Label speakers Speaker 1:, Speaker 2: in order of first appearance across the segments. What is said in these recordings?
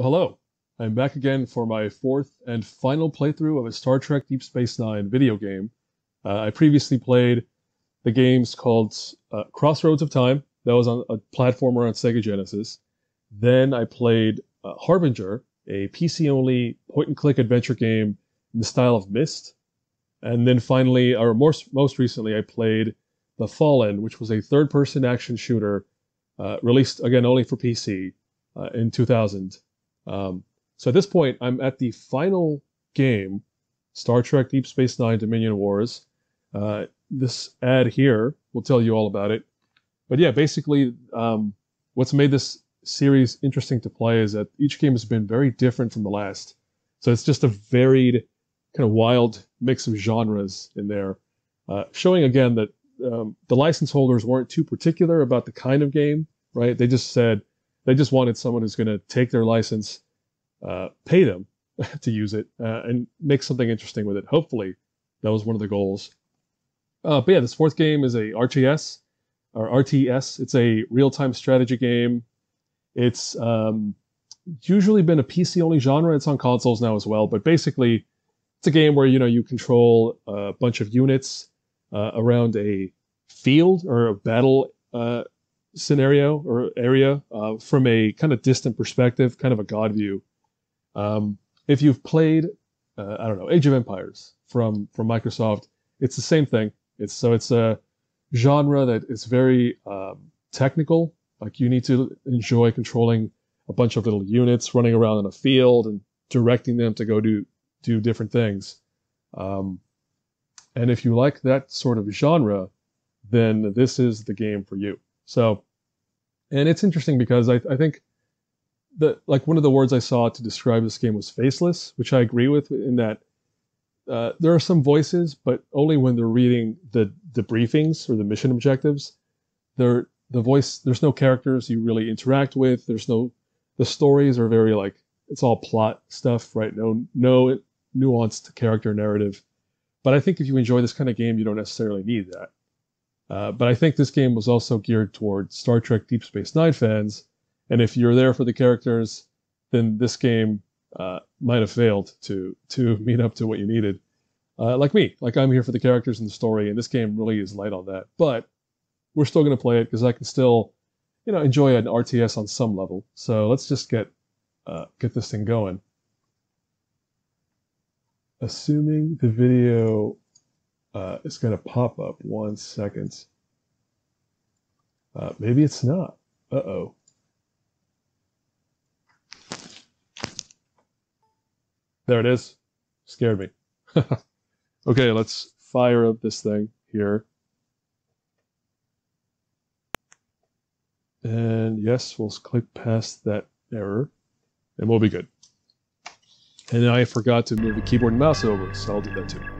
Speaker 1: Oh, hello. I'm back again for my fourth and final playthrough of a Star Trek Deep Space Nine video game. Uh, I previously played the games called uh, Crossroads of Time, that was on a platformer on Sega Genesis. Then I played uh, Harbinger, a PC only point and click adventure game in the style of Myst. And then finally, or most, most recently, I played The Fallen, which was a third person action shooter uh, released again only for PC uh, in 2000. Um, so at this point, I'm at the final game, Star Trek Deep Space Nine Dominion Wars. Uh, this ad here will tell you all about it. But yeah, basically, um, what's made this series interesting to play is that each game has been very different from the last. So it's just a varied, kind of wild mix of genres in there, uh, showing again that um, the license holders weren't too particular about the kind of game, right? They just said they just wanted someone who's going to take their license, uh, pay them to use it, uh, and make something interesting with it. Hopefully, that was one of the goals. Uh, but yeah, this fourth game is a RTS or RTS. It's a real-time strategy game. It's um, usually been a PC-only genre. It's on consoles now as well, but basically, it's a game where you know you control a bunch of units uh, around a field or a battle uh, scenario or area uh, from a kind of distant perspective, kind of a god view. Um, if you've played, uh, I don't know, Age of Empires from from Microsoft, it's the same thing. It's so it's a genre that is very um, technical. Like you need to enjoy controlling a bunch of little units running around in a field and directing them to go do do different things. Um, and if you like that sort of genre, then this is the game for you. So, and it's interesting because I, I think that like one of the words I saw to describe this game was faceless, which I agree with in that uh, there are some voices, but only when they're reading the the briefings or the mission objectives. There, the voice, there's no characters you really interact with. There's no, the stories are very like it's all plot stuff, right? No, no nuanced character narrative. But I think if you enjoy this kind of game, you don't necessarily need that. Uh, but I think this game was also geared toward Star Trek Deep Space Nine fans, and if you're there for the characters, then this game uh, might have failed to to meet up to what you needed. Uh, like me, like I'm here for the characters and the story, and this game really is light on that. But we're still going to play it because I can still, you know, enjoy an RTS on some level. So let's just get uh, get this thing going. Assuming the video uh, is going to pop up. One second. Uh, maybe it's not. Uh oh. There it is. Scared me. okay, let's fire up this thing here. And yes, we'll click past that error and we'll be good. And I forgot to move the keyboard and mouse over, so I'll do that too.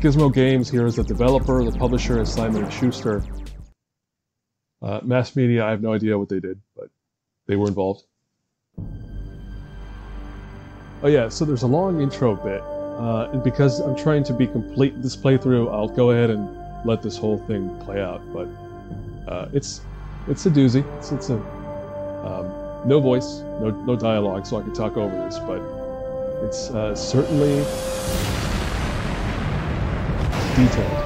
Speaker 1: Gizmo Games here is the developer, the publisher is Simon & Schuster. Uh, mass media, I have no idea what they did, but they were involved. Oh yeah, so there's a long intro bit, uh, and because I'm trying to be complete this playthrough, I'll go ahead and let this whole thing play out. But uh, it's it's a doozy. It's, it's a um, no voice, no no dialogue, so I can talk over this, but it's uh, certainly detailed.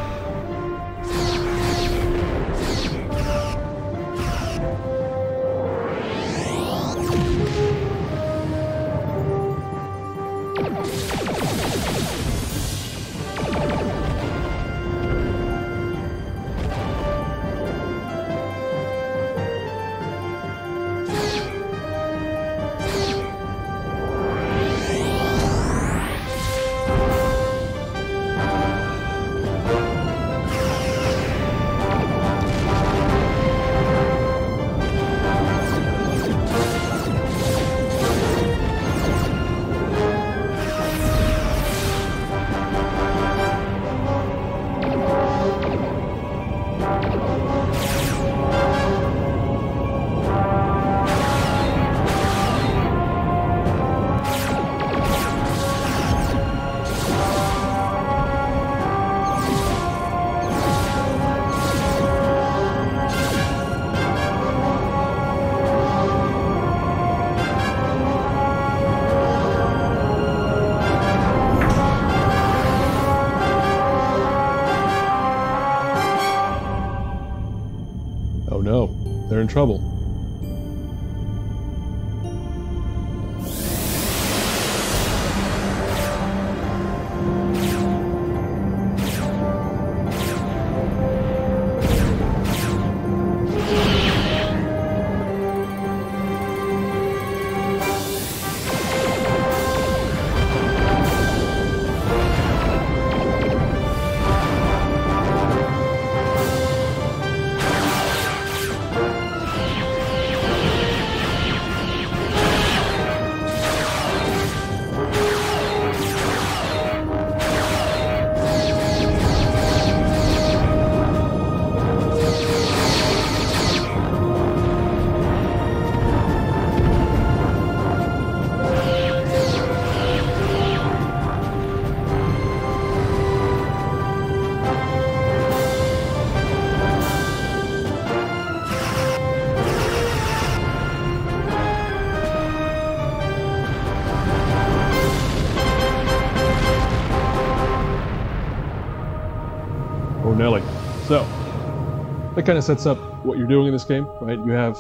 Speaker 1: Kind of sets up what you're doing in this game, right? You have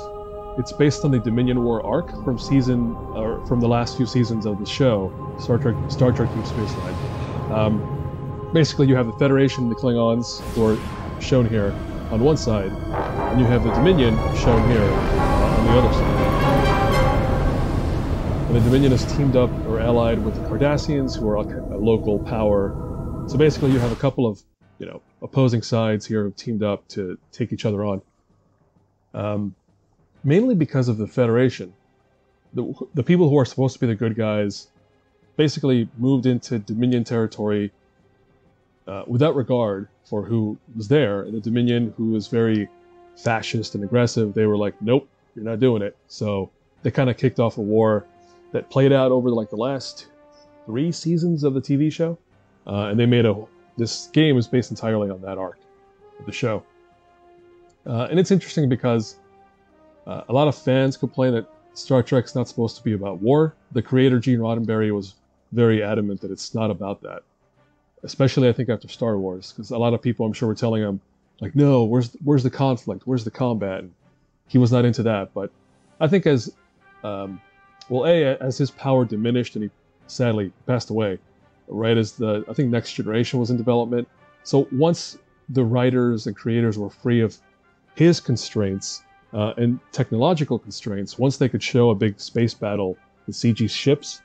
Speaker 1: it's based on the Dominion War arc from season or from the last few seasons of the show, Star Trek Star Trek Deep Space Nine. Um, basically, you have the Federation, the Klingons, who are shown here on one side, and you have the Dominion shown here on the other side. And the Dominion is teamed up or allied with the Cardassians, who are a local power. So basically, you have a couple of you know opposing sides here have teamed up to take each other on. Um, mainly because of the Federation. The, the people who are supposed to be the good guys basically moved into Dominion territory uh, without regard for who was there. And the Dominion, who was very fascist and aggressive, they were like, nope, you're not doing it. So they kind of kicked off a war that played out over like the last three seasons of the TV show. Uh, and they made a this game is based entirely on that arc of the show. Uh, and it's interesting because uh, a lot of fans complain that Star Trek's not supposed to be about war. The creator, Gene Roddenberry, was very adamant that it's not about that. Especially, I think, after Star Wars, because a lot of people, I'm sure, were telling him, like, no, where's where's the conflict? Where's the combat? And he was not into that. But I think as, um, well, A, as his power diminished and he sadly passed away, right as the I think Next Generation was in development. So once the writers and creators were free of his constraints uh, and technological constraints, once they could show a big space battle with CG ships,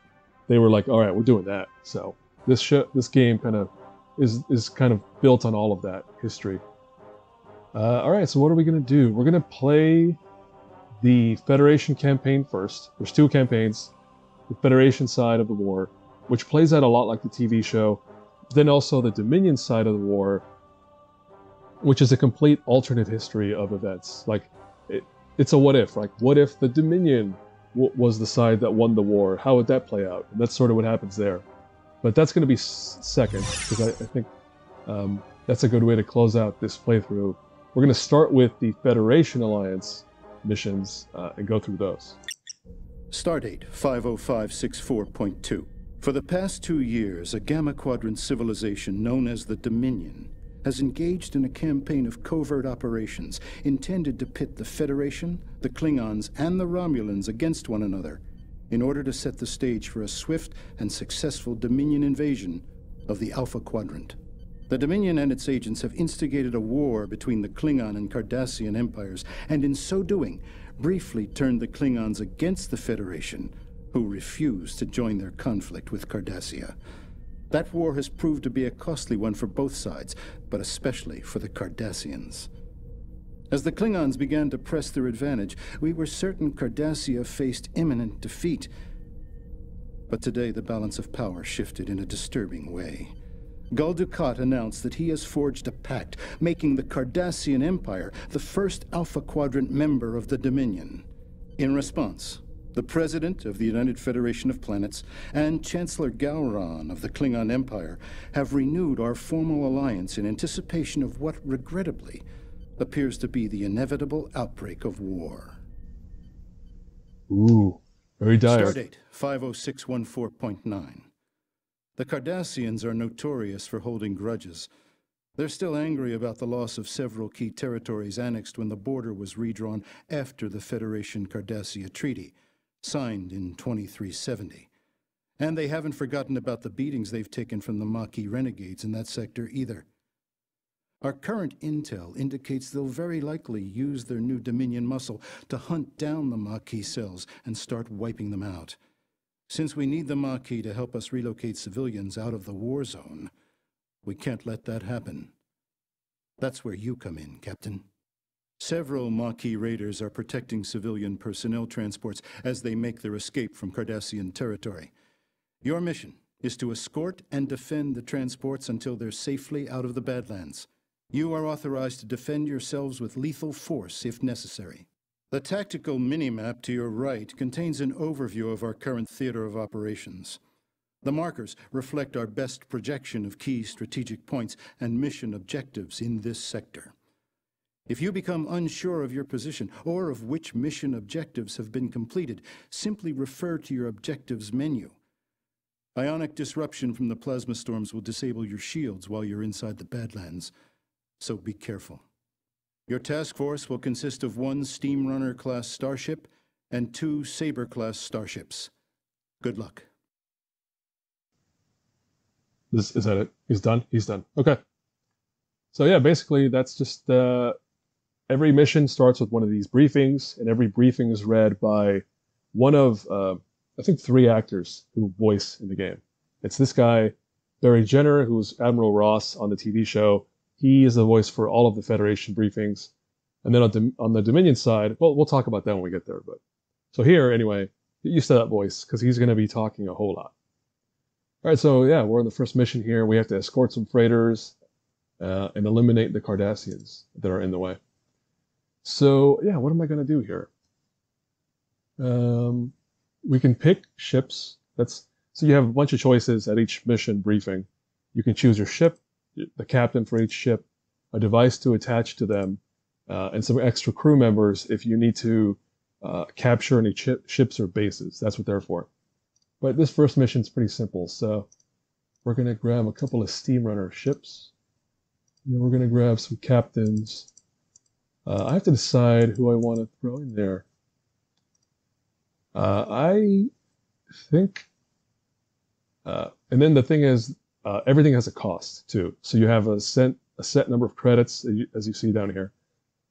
Speaker 1: they were like, "All right, we're doing that." So this sh- this game kind of is is kind of built on all of that history. Uh, all right, so what are we gonna do? We're gonna play the Federation campaign first. There's two campaigns: the Federation side of the war, which plays out a lot like the TV show. Then also the Dominion side of the war, which is a complete alternate history of events. Like, it, it's a what if. Like, what if the Dominion w- was the side that won the war? How would that play out? And that's sort of what happens there. But that's going to be s- second, because I, I, think um, that's a good way to close out this playthrough. We're going to start with the Federation Alliance missions uh, and go through those.
Speaker 2: Stardate 50564.2. For the past two years, a Gamma Quadrant civilization known as the Dominion has engaged in a campaign of covert operations intended to pit the Federation, the Klingons, and the Romulans against one another in order to set the stage for a swift and successful Dominion invasion of the Alpha Quadrant. The Dominion and its agents have instigated a war between the Klingon and Cardassian empires, and in so doing, briefly turned the Klingons against the Federation who refused to join their conflict with Cardassia. That war has proved to be a costly one for both sides, but especially for the Cardassians. As the Klingons began to press their advantage, we were certain Cardassia faced imminent defeat. But today the balance of power shifted in a disturbing way. Gul Dukat announced that he has forged a pact, making the Cardassian Empire the first Alpha Quadrant member of the Dominion. In response, the President of the United Federation of Planets, and Chancellor Gowron of the Klingon Empire have renewed our formal alliance in anticipation of what, regrettably, appears to be the inevitable outbreak of war.
Speaker 1: Ooh, very dire.
Speaker 2: Stardate 50614.9. The Cardassians are notorious for holding grudges, They're still angry about the loss of several key territories annexed when the border was redrawn after the Federation Cardassia Treaty, signed in 2370. And they haven't forgotten about the beatings they've taken from the Maquis renegades in that sector either. Our current intel indicates they'll very likely use their new Dominion muscle to hunt down the Maquis cells and start wiping them out. Since we need the Maquis to help us relocate civilians out of the war zone, we can't let that happen. That's where you come in, Captain. Several Maquis raiders are protecting civilian personnel transports as they make their escape from Cardassian territory. Your mission is to escort and defend the transports until they're safely out of the Badlands. You are authorized to defend yourselves with lethal force if necessary. The tactical minimap to your right contains an overview of our current theater of operations. The markers reflect our best projection of key strategic points and mission objectives in this sector. If you become unsure of your position or of which mission objectives have been completed, simply refer to your objectives menu. Ionic disruption from the plasma storms will disable your shields while you're inside the Badlands, so be careful. Your task force will consist of one Steamrunner class starship and two Saber class starships. Good luck.
Speaker 1: This is that it? He's done. He's done. Okay. So yeah, basically that's just uh, every mission starts with one of these briefings, and every briefing is read by one of uh, I think three actors who voice in the game. It's this guy, Barry Jenner, who's Admiral Ross on the TV show. He is the voice for all of the Federation briefings. And then on, on the Dominion side, well, we'll talk about that when we get there. But so here, anyway, get used to that voice because he's going to be talking a whole lot. All right, so yeah, we're on the first mission here. We have to escort some freighters uh, and eliminate the Cardassians that are in the way. So yeah, what am I going to do here? Um, we can pick ships. That's so you have a bunch of choices at each mission briefing. You can choose your ship, the captain for each ship, a device to attach to them, uh, and some extra crew members if you need to uh, capture any ships or bases. That's what they're for. But this first mission is pretty simple. So we're going to grab a couple of Steamrunner ships. And we're going to grab some captains. Uh, I have to decide who I want to throw in there. Uh, I think, uh, and then the thing is, uh, everything has a cost too. So you have a set, a set number of credits, as you see down here,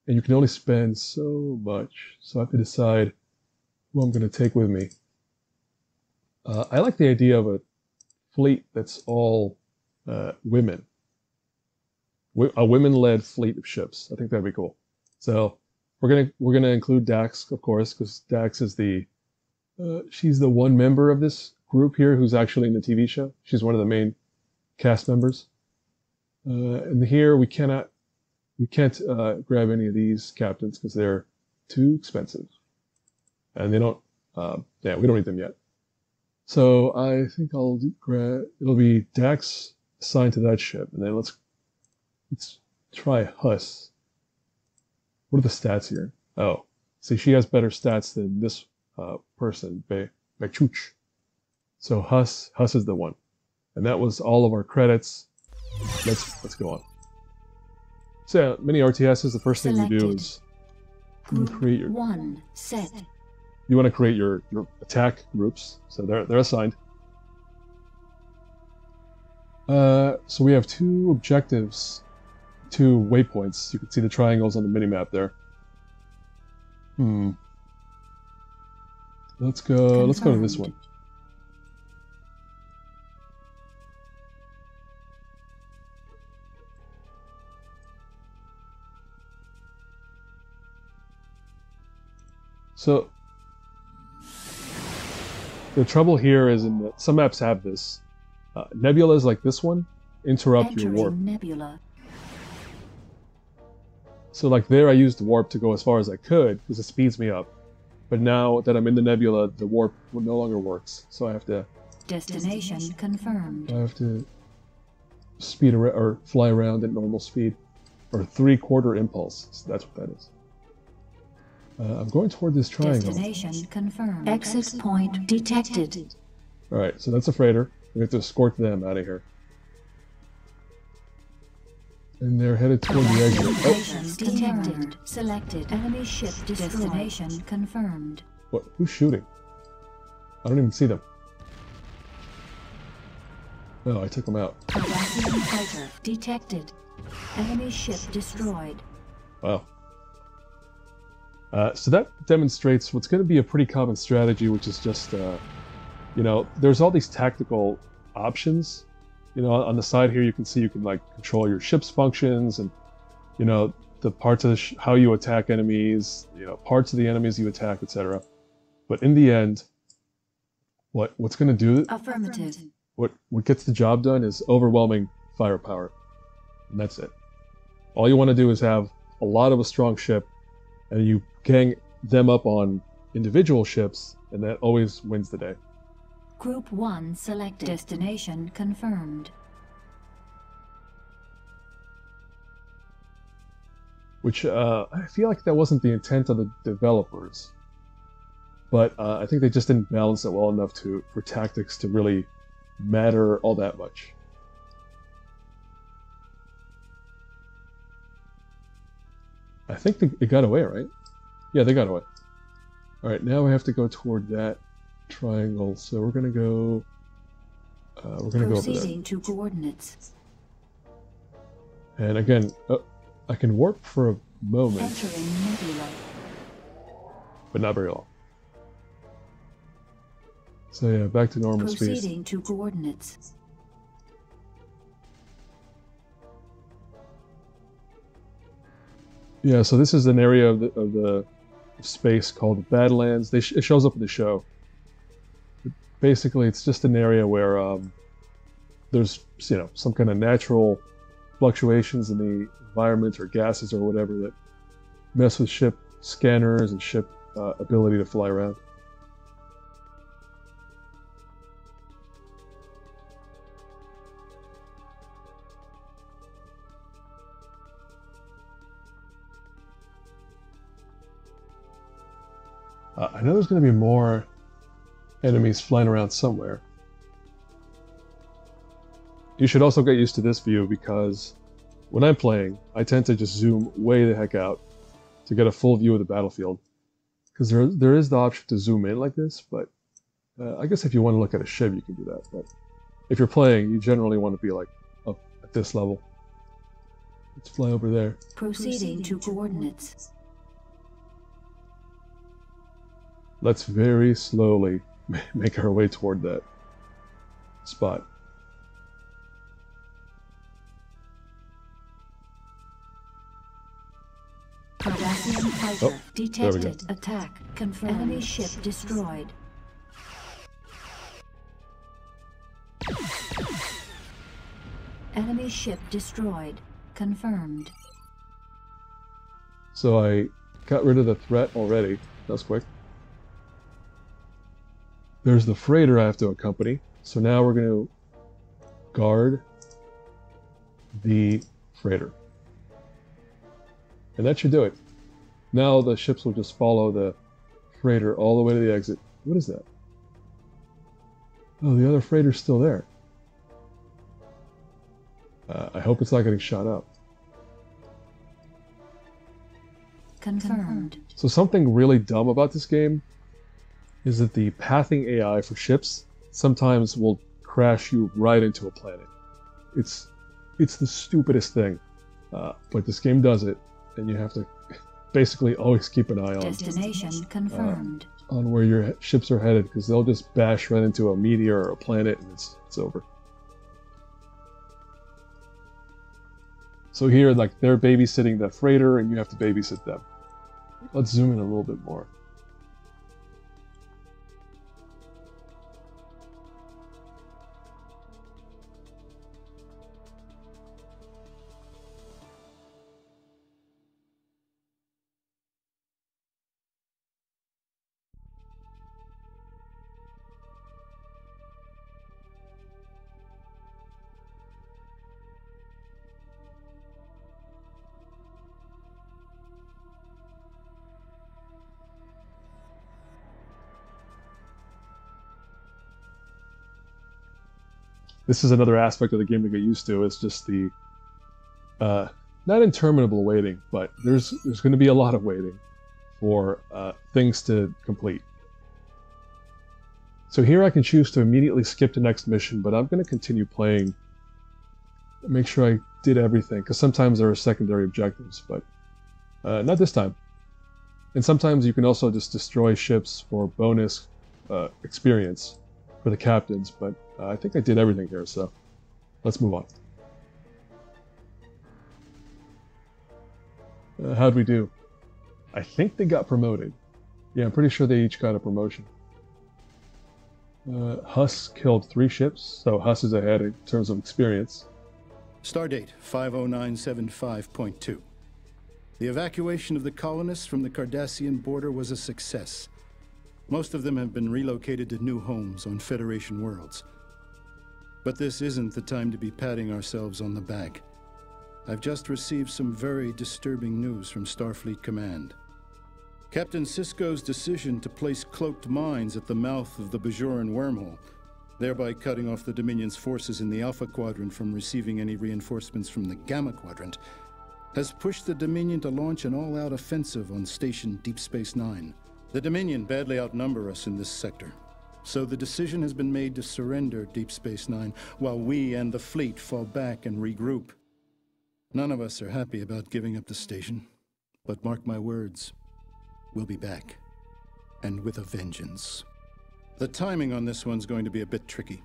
Speaker 1: and you can only spend so much. So I have to decide who I'm going to take with me. Uh, I like the idea of a fleet that's all uh, women, a women-led fleet of ships. I think that'd be cool. So we're gonna we're gonna include Dax, of course, because Dax is the uh, she's the one member of this group here who's actually in the TV show. She's one of the main cast members. Uh, and here we cannot we can't uh, grab any of these captains because they're too expensive, and they don't. Uh, yeah, we don't need them yet. So I think I'll grab. It'll be Dax assigned to that ship, and then let's let's try Huss. What are the stats here? Oh, see, she has better stats than this uh, person, Be Bechuch. So Huss Huss is the one, and that was all of our credits. Let's let's go on. So yeah, many RTSs. The first thing you do is
Speaker 3: you create your one set
Speaker 1: you want to create your, your attack groups. So they're, they're assigned. Uh, so we have two objectives, two waypoints. You can see the triangles on the minimap there. Hmm. Let's go. Confirmed. Let's go to this one. So the trouble here is in that some maps have this. Uh, nebulas like this one interrupt Entering your warp.
Speaker 3: Nebula.
Speaker 1: So like there I used the warp to go as far as I could because it speeds me up. But now that I'm in the nebula, the warp no longer works. So I have to...
Speaker 3: Destination confirmed.
Speaker 1: I have to speed around, or fly around at normal speed. Or three-quarter impulse. So that's what that is. Uh, I'm going toward this triangle.
Speaker 3: Destination confirmed. Exit point detected.
Speaker 1: All right, so that's a freighter. We have to escort them out of here. And they're headed toward the exit. Oh,
Speaker 3: Destinations detected. Selected. Enemy ship destroyed. Destination confirmed.
Speaker 1: what? Who's shooting? I don't even see them. No, I took them out.
Speaker 3: Cardassian fighter detected. Enemy ship destroyed.
Speaker 1: Wow. Uh, so that demonstrates what's going to be a pretty common strategy, which is just, uh, you know, there's all these tactical options. You know, on the side here, you can see you can like control your ship's functions and, you know, the parts of the how you attack enemies, you know, parts of the enemies you attack, etc. But in the end, what what's going to do
Speaker 3: Affirmative.
Speaker 1: what what gets the job done is overwhelming firepower, and that's it. All you want to do is have a lot of a strong ship, and you gang them up on individual ships, and that always wins the day.
Speaker 3: Group 1 selected. Destination confirmed.
Speaker 1: Which uh, I feel like that wasn't the intent of the developers, but uh, I think they just didn't balance it well enough to for tactics to really matter all that much. I think they, it got away, right? Yeah, they got away. All right, now we have to go toward that triangle. So we're gonna go. Uh, we're gonna go over there.
Speaker 3: Proceeding to coordinates.
Speaker 1: And again, uh, I can warp for a moment,
Speaker 3: Entering nebula.
Speaker 1: but not very long. So yeah, back to normal speed.
Speaker 3: Proceeding to coordinates.
Speaker 1: Yeah, so this is an area of the, of the space called Badlands. They sh- it shows up in the show. Basically, it's just an area where um, there's you know some kind of natural fluctuations in the environment or gases or whatever that mess with ship scanners and ship uh, ability to fly around. Uh, I know there's going to be more enemies flying around somewhere. You should also get used to this view because when I'm playing, I tend to just zoom way the heck out to get a full view of the battlefield. Because there, there is the option to zoom in like this, but uh, I guess if you want to look at a ship, you can do that. But if you're playing, you generally want to be like up at this level. Let's fly over there.
Speaker 3: Proceeding to coordinates.
Speaker 1: Let's very slowly make our way toward that spot.
Speaker 3: Cardassian fighter
Speaker 1: Oh, there we go.
Speaker 3: detected. Attack confirmed. Enemy ship destroyed. Enemy ship destroyed. Confirmed.
Speaker 1: So I got rid of the threat already. That was quick. There's the freighter I have to accompany. So now we're going to guard the freighter. And that should do it. Now the ships will just follow the freighter all the way to the exit. What is that? Oh, the other freighter's still there. Uh, I hope it's not getting shot up.
Speaker 3: Confirmed.
Speaker 1: So something really dumb about this game is that the pathing AI for ships sometimes will crash you right into a planet. It's it's the stupidest thing, uh, but this game does it, and you have to basically always keep an eye on
Speaker 3: Destination confirmed.
Speaker 1: on where your ships are headed because they'll just bash right into a meteor or a planet and it's it's over. So here, like they're babysitting the freighter, and you have to babysit them. Let's zoom in a little bit more. This is another aspect of the game to get used to. It's just the uh, not interminable waiting, but there's there's going to be a lot of waiting for uh, things to complete. So here I can choose to immediately skip the next mission, but I'm going to continue playing. Make sure I did everything, because sometimes there are secondary objectives, but uh, not this time. And sometimes you can also just destroy ships for bonus uh, experience for the captains, but uh, I think I did everything here, so let's move on. Uh, how'd we do? I think they got promoted. Yeah, I'm pretty sure they each got a promotion. Uh, Huss killed three ships, so Huss is ahead in terms of experience.
Speaker 2: Stardate 50975.2. The evacuation of the colonists from the Cardassian border was a success. Most of them have been relocated to new homes on Federation worlds. But this isn't the time to be patting ourselves on the back. I've just received some very disturbing news from Starfleet Command. Captain Sisko's decision to place cloaked mines at the mouth of the Bajoran wormhole, thereby cutting off the Dominion's forces in the Alpha Quadrant from receiving any reinforcements from the Gamma Quadrant, has pushed the Dominion to launch an all-out offensive on Station Deep Space Nine. The Dominion badly outnumber us in this sector, so the decision has been made to surrender Deep Space Nine while we and the fleet fall back and regroup. None of us are happy about giving up the station, but mark my words, we'll be back, and with a vengeance. The timing on this one's going to be a bit tricky.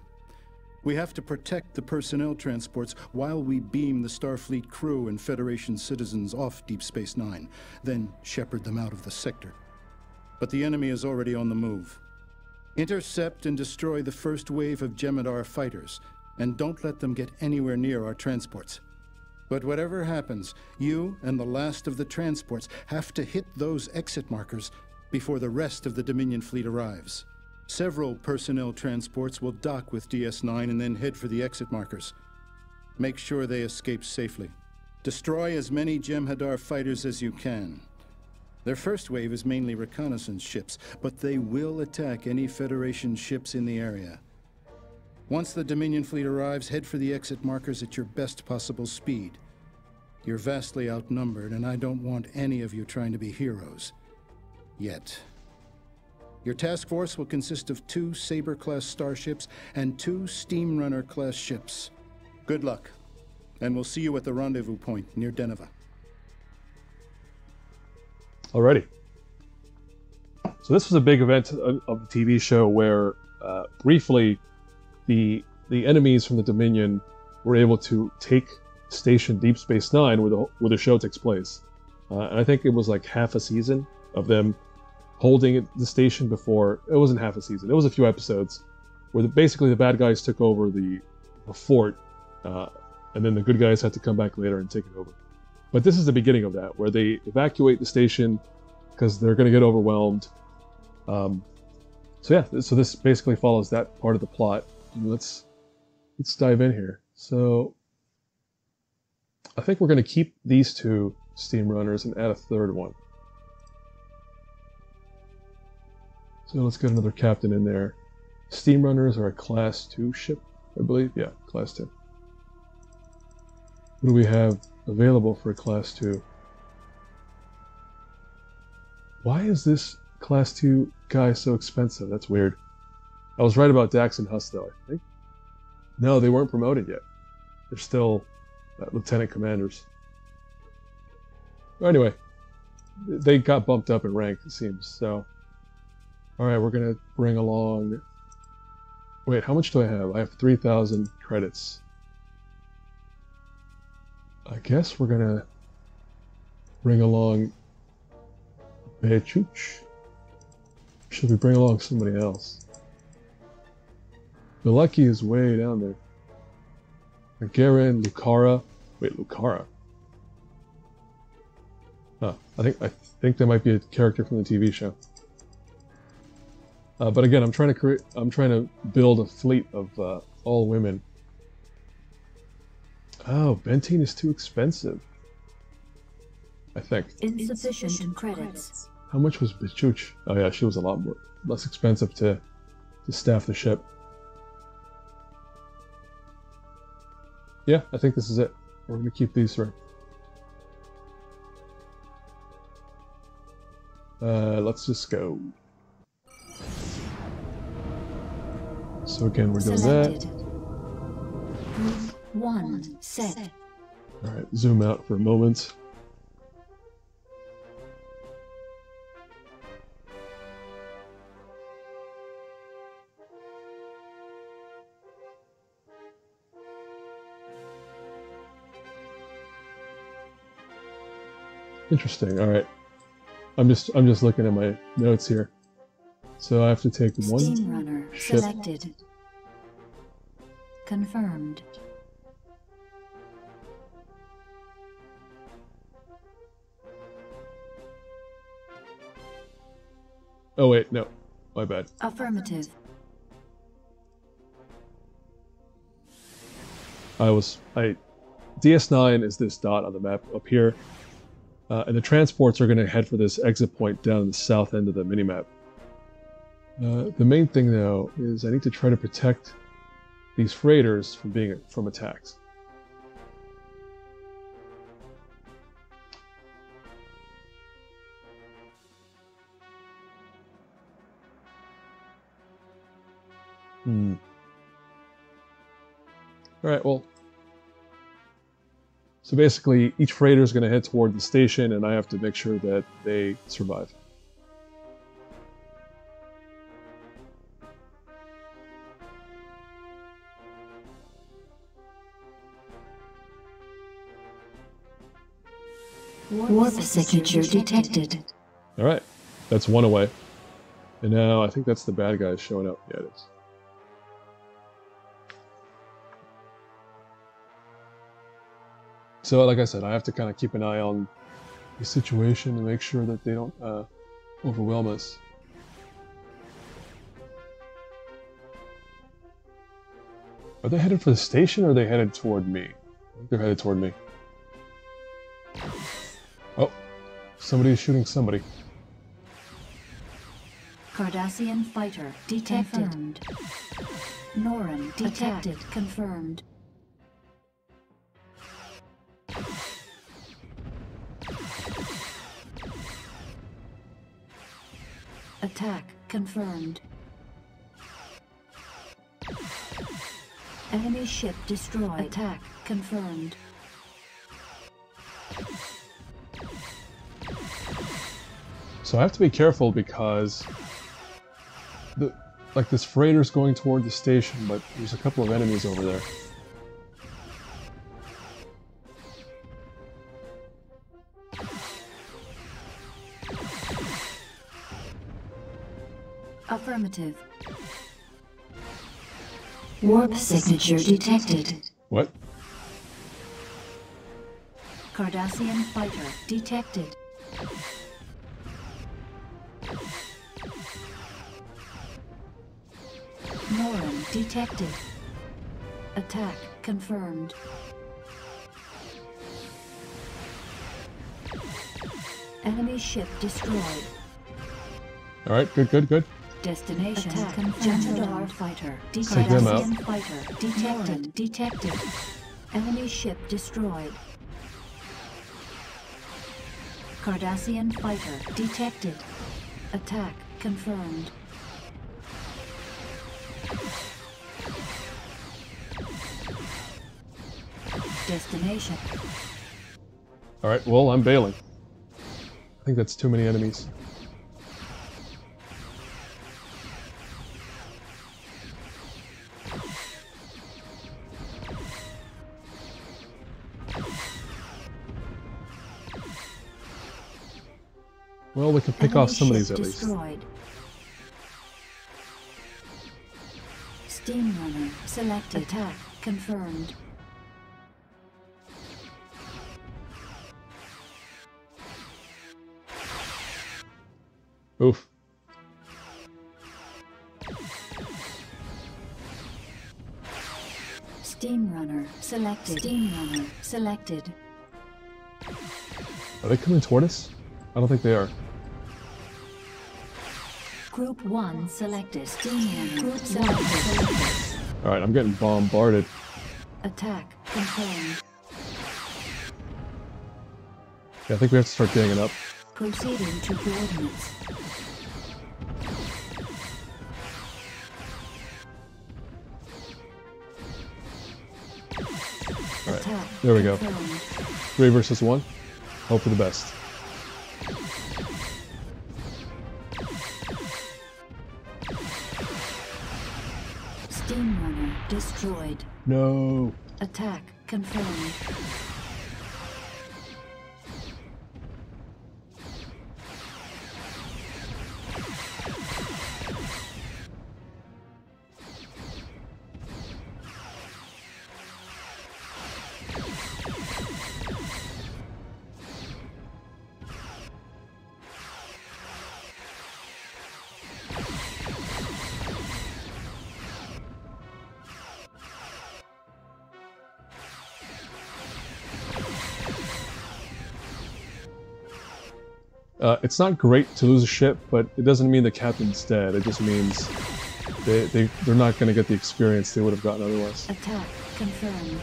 Speaker 2: We have to protect the personnel transports while we beam the Starfleet crew and Federation citizens off Deep Space Nine, then shepherd them out of the sector. But the enemy is already on the move. Intercept and destroy the first wave of Jem'Hadar fighters, and don't let them get anywhere near our transports. But whatever happens, you and the last of the transports have to hit those exit markers before the rest of the Dominion fleet arrives. Several personnel transports will dock with DS9 and then head for the exit markers. Make sure they escape safely. Destroy as many Jem'Hadar fighters as you can. Their first wave is mainly reconnaissance ships, but they will attack any Federation ships in the area. Once the Dominion fleet arrives, head for the exit markers at your best possible speed. You're vastly outnumbered, and I don't want any of you trying to be heroes. Yet. Your task force will consist of two Sabre-class starships and two Steamrunner-class ships. Good luck, and we'll see you at the rendezvous point near Deneva.
Speaker 1: Alrighty. So this was a big event of, the TV show where, uh, briefly, the the enemies from the Dominion were able to take Station Deep Space Nine, where the where the show takes place. Uh, and I think it was like half a season of them holding the station before. It wasn't half a season. It was a few episodes where the, basically the bad guys took over the, the fort, uh, and then the good guys had to come back later and take it over. But this is the beginning of that, where they evacuate the station because they're going to get overwhelmed. Um, so yeah, so this basically follows that part of the plot. Let's let's dive in here. So I think we're going to keep these two Steamrunners and add a third one. So let's get another captain in there. Steamrunners are a class 2 ship, I believe. Yeah, class 2. What do we have available for class 2? Why is this class 2 guy so expensive? That's weird. I was right about Dax and Huss, though, I think. No, they weren't promoted yet. They're still uh, lieutenant commanders. Anyway, they got bumped up in rank, it seems, so... Alright, we're gonna bring along... Wait, how much do I have? I have 3,000 credits. I guess we're gonna bring along Bechuch. Should we bring along somebody else? The lucky is way down there. Garen, Lucara. Wait, Lucara. Huh. I think I think that might be a character from the TV show. Uh, but again, I'm trying to create. I'm trying to build a fleet of uh, all women. Oh, Bentine is too expensive. I think.
Speaker 3: Insufficient credits.
Speaker 1: How much was Bichuch? Oh yeah, she was a lot more less expensive to to staff the ship. Yeah, I think this is it. We're gonna keep these three. Uh, let's just go. So again, we're doing
Speaker 3: Selected.
Speaker 1: that.
Speaker 3: Group 1 set.
Speaker 1: All right, zoom out for a moment. Interesting. All right. I'm just I'm just looking at my notes here. So I have to take one.
Speaker 3: Steamrunner
Speaker 1: ship.
Speaker 3: selected. Confirmed.
Speaker 1: Oh wait, no. My bad.
Speaker 3: Affirmative.
Speaker 1: I was I DS9 is this dot on the map up here. Uh, and the transports are going to head for this exit point down the south end of the minimap. Uh, the main thing though is I need to try to protect these freighters from being from attacks. Hmm. All right. Well. So basically, each freighter is going to head toward the station, and I have to make sure that they survive.
Speaker 3: Warp signature detected.
Speaker 1: All right, that's one away. And now I think that's the bad guys showing up. Yeah, it is. So, like I said, I have to kind of keep an eye on the situation to make sure that they don't uh, overwhelm us. Are they headed for the station or are they headed toward me? They're headed toward me. Oh, somebody is shooting somebody.
Speaker 3: Cardassian fighter detected. Confirmed. Norin detected. Confirmed. Attack confirmed. Enemy ship destroyed. Attack confirmed.
Speaker 1: So I have to be careful because the like this freighter's going toward the station, but there's a couple of enemies over there.
Speaker 3: Affirmative. Warp signature detected.
Speaker 1: What?
Speaker 3: Cardassian fighter detected. Norin detected. Attack confirmed. Enemy ship destroyed.
Speaker 1: All right, good, good, good.
Speaker 3: Destination confirmed. fighter.
Speaker 1: Take them out.
Speaker 3: Cardassian fighter detected. Detected. Enemy ship destroyed. Cardassian fighter detected. Attack confirmed. Destination.
Speaker 1: All right, well, I'm bailing. I think that's too many enemies. Well, we can pick off some of these at least.
Speaker 3: destroyed. Steamrunner selected. Attack confirmed.
Speaker 1: Oof.
Speaker 3: Steamrunner selected. Steamrunner selected.
Speaker 1: Are they coming toward us? I don't think they are.
Speaker 3: Group 1 selected. Group selected.
Speaker 1: All right, I'm getting bombarded.
Speaker 3: Attack confirmed.
Speaker 1: Yeah, I think we have to start getting it up.
Speaker 3: Proceeding to coordinates.
Speaker 1: Alright, there we go. Three versus one. Hope for the best. No.
Speaker 3: Attack confirmed.
Speaker 1: It's not great to lose a ship, but it doesn't mean the captain's dead. It just means they, they, they're not going to get the experience they would have gotten otherwise.
Speaker 3: Attack confirmed.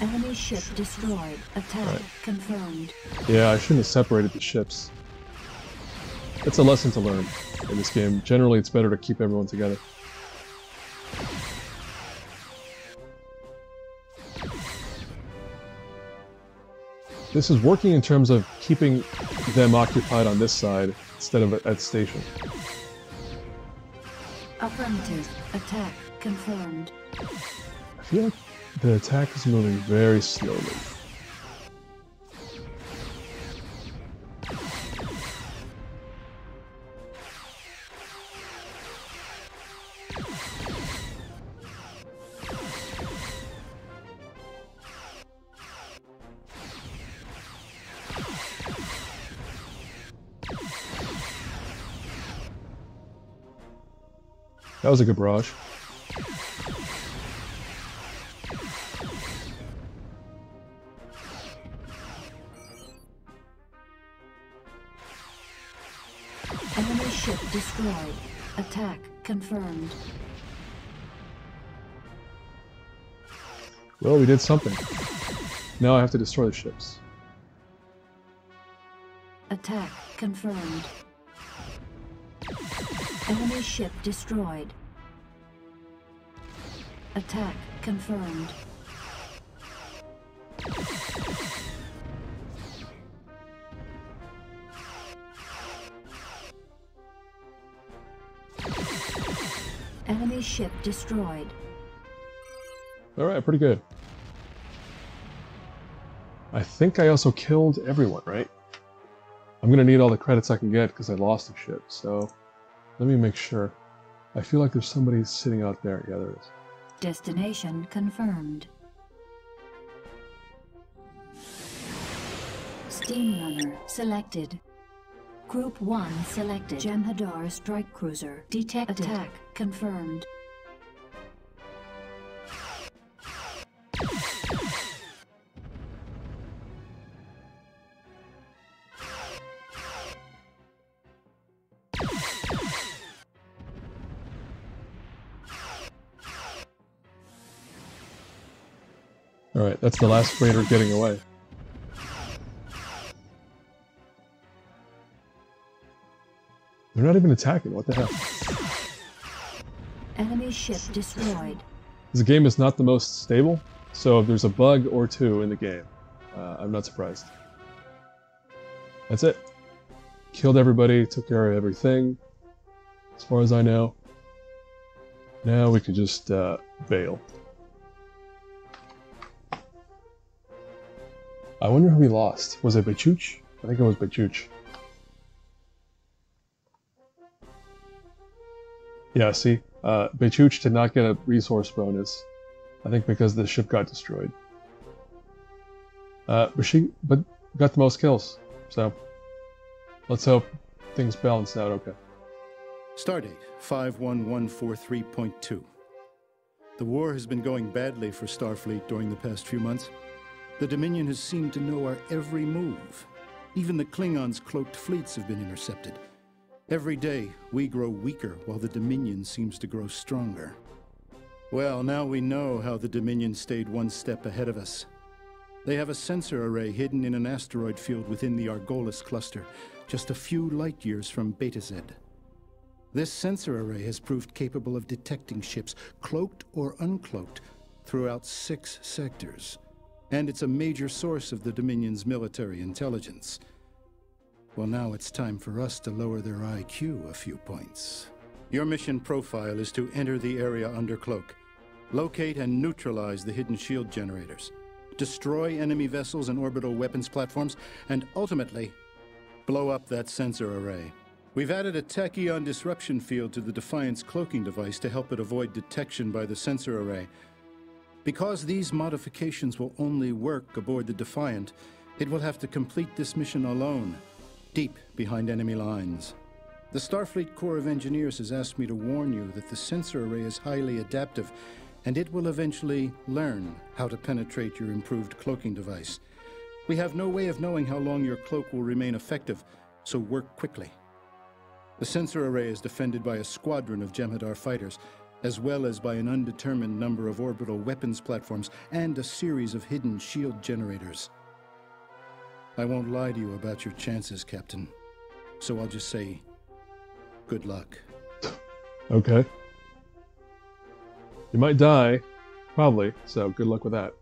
Speaker 3: Enemy ship destroyed. Attack
Speaker 1: Right.
Speaker 3: confirmed.
Speaker 1: Yeah, I shouldn't have separated the ships. It's a lesson to learn in this game. Generally, it's better to keep everyone together. This is working in terms of keeping them occupied on this side instead of at, at station.
Speaker 3: Affirmative. Attack confirmed.
Speaker 1: I feel like the attack is moving very slowly. That was a good barrage.
Speaker 3: Enemy ship destroyed. Attack confirmed.
Speaker 1: Well, we did something. Now I have to destroy the ships.
Speaker 3: Attack confirmed. Enemy ship destroyed. Attack confirmed. Enemy ship destroyed.
Speaker 1: Alright, pretty good. I think I also killed everyone, right? I'm gonna need all the credits I can get because I lost a ship, so let me make sure. I feel like there's somebody sitting out there. Yeah, there is.
Speaker 3: Destination confirmed. Steamrunner selected. Group 1 selected. Jem'Hadar strike cruiser detected. Attack confirmed.
Speaker 1: Alright, that's the last freighter getting away. They're not even attacking, what the hell?
Speaker 3: Enemy ship destroyed.
Speaker 1: This game is not the most stable, so if there's a bug or two in the game, uh, I'm not surprised. That's it. Killed everybody, took care of everything, as far as I know. Now we can just uh, bail. I wonder who we lost. Was it Bachuch? I think it was Bachuch. Yeah, see, uh, Bechuch did not get a resource bonus. I think because the ship got destroyed. Uh, but she, but got the most kills. So let's hope things balance out okay.
Speaker 2: Stardate 51143.2. The war has been going badly for Starfleet during the past few months. The Dominion has seemed to know our every move. Even the Klingons' cloaked fleets have been intercepted. Every day, we grow weaker while the Dominion seems to grow stronger. Well, now we know how the Dominion stayed one step ahead of us. They have a sensor array hidden in an asteroid field within the Argolis cluster, just a few light years from Betazed. This sensor array has proved capable of detecting ships, cloaked or uncloaked, throughout six sectors. And it's a major source of the Dominion's military intelligence. Well, now it's time for us to lower their IQ a few points. Your mission profile is to enter the area under cloak, locate and neutralize the hidden shield generators, destroy enemy vessels and orbital weapons platforms, and ultimately, blow up that sensor array. We've added a tachyon disruption field to the Defiance cloaking device to help it avoid detection by the sensor array. Because these modifications will only work aboard the Defiant, it will have to complete this mission alone, deep behind enemy lines. The Starfleet Corps of Engineers has asked me to warn you that the sensor array is highly adaptive, and it will eventually learn how to penetrate your improved cloaking device. We have no way of knowing how long your cloak will remain effective, so work quickly. The sensor array is defended by a squadron of Jem'Hadar fighters, as well as by an undetermined number of orbital weapons platforms and a series of hidden shield generators. I won't lie to you about your chances, Captain. So I'll just say, good luck.
Speaker 1: Okay. You might die, probably, so good luck with that.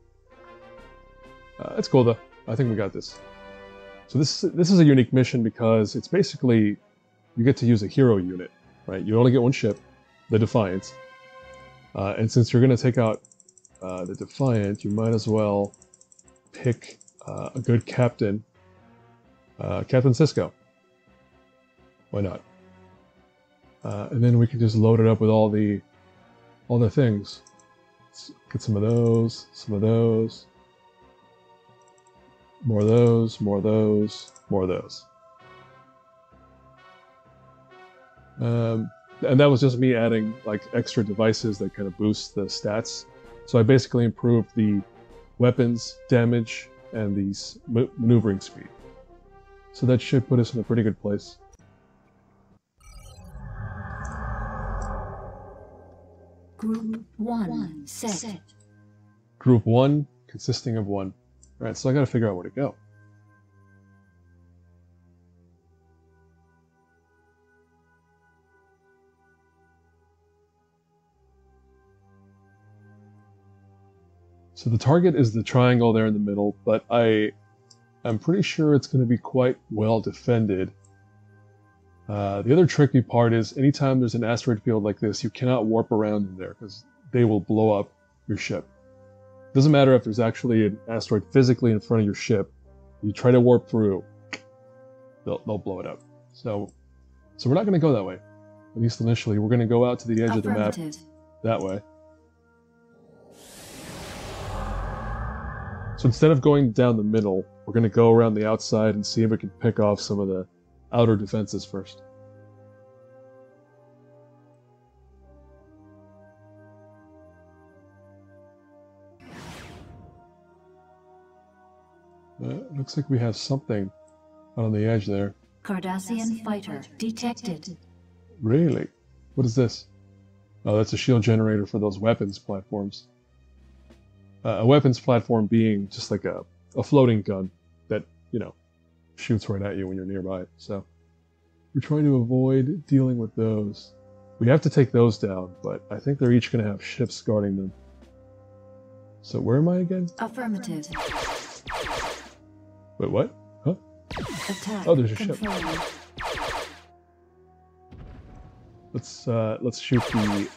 Speaker 1: Uh, it's cool though. I think we got this. So this this is a unique mission because it's basically you get to use a hero unit, right? You only get one ship, the Defiance, uh, and since you're going to take out uh, the Defiant, you might as well pick uh, a good captain, uh, Captain Sisko. Why not? Uh, and then we can just load it up with all the all the things. Let's get some of those, some of those, more of those, more of those, more of those. Um, and that was just me adding like extra devices that kind of boost the stats. So I basically improved the weapons, damage, and the maneuvering speed. So that should put us in a pretty good place.
Speaker 3: Group 1 set.
Speaker 1: Group 1 consisting of 1. Alright, so I gotta figure out where to go. So the target is the triangle there in the middle, but I I'm pretty sure it's going to be quite well defended. Uh, the other tricky part is anytime there's an asteroid field like this, you cannot warp around in there because they will blow up your ship. Doesn't matter if there's actually an asteroid physically in front of your ship. You try to warp through, they'll, they'll blow it up. So, so we're not going to go that way. At least initially, we're going to go out to the edge of the map that way. So instead of going down the middle, we're going to go around the outside and see if we can pick off some of the outer defenses first. Uh, looks like we have something out on the edge there.
Speaker 3: Cardassian fighter detected.
Speaker 1: Really? What is this? Oh, that's a shield generator for those weapons platforms. Uh, a weapons platform being just like a, a floating gun that, you know, shoots right at you when you're nearby. So we're trying to avoid dealing with those. We have to take those down, but I think they're each going to have ships guarding them. So where am I again?
Speaker 3: Affirmative.
Speaker 1: Wait, what? Huh?
Speaker 3: Attack
Speaker 1: Oh, there's a ship.
Speaker 3: confirmed.
Speaker 1: Let's uh, let's shoot the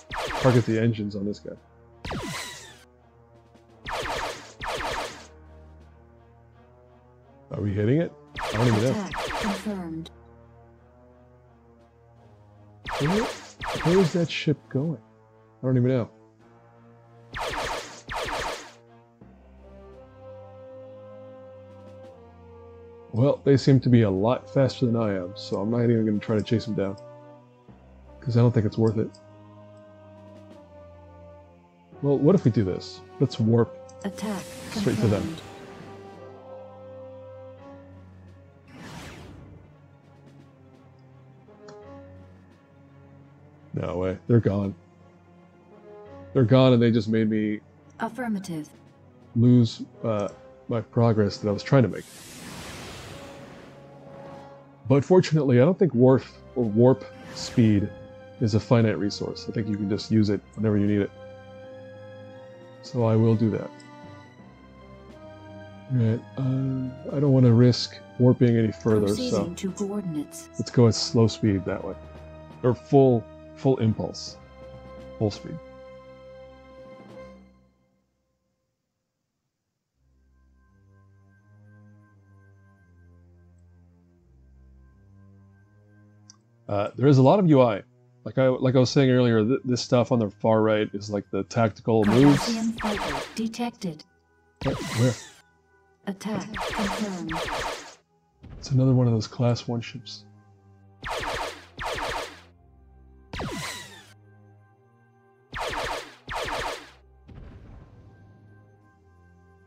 Speaker 1: target the engines on this guy. Are we hitting it? I don't even know.
Speaker 3: Confirmed.
Speaker 1: Where, where is that ship going? I don't even know. Well, they seem to be a lot faster than I am, so I'm not even going to try to chase them down. Because I don't think it's worth it. Well, what if we do this? Let's warp
Speaker 3: Attack
Speaker 1: Straight to them. No way. They're gone. They're gone, and they just made me
Speaker 3: Affirmative.
Speaker 1: lose uh, my progress that I was trying to make. But fortunately, I don't think warp or warp speed is a finite resource. I think you can just use it whenever you need it. So I will do that. Alright, uh, I don't want to risk warping any further, so
Speaker 3: to coordinates.
Speaker 1: let's go at slow speed that way. Or full full impulse. Full speed. Uh, there is a lot of UI. Like I like I was saying earlier, th- this stuff on the far right is like the tactical moves.
Speaker 3: Detected.
Speaker 1: Where?
Speaker 3: Attack confirmed.
Speaker 1: It's another one of those class one ships.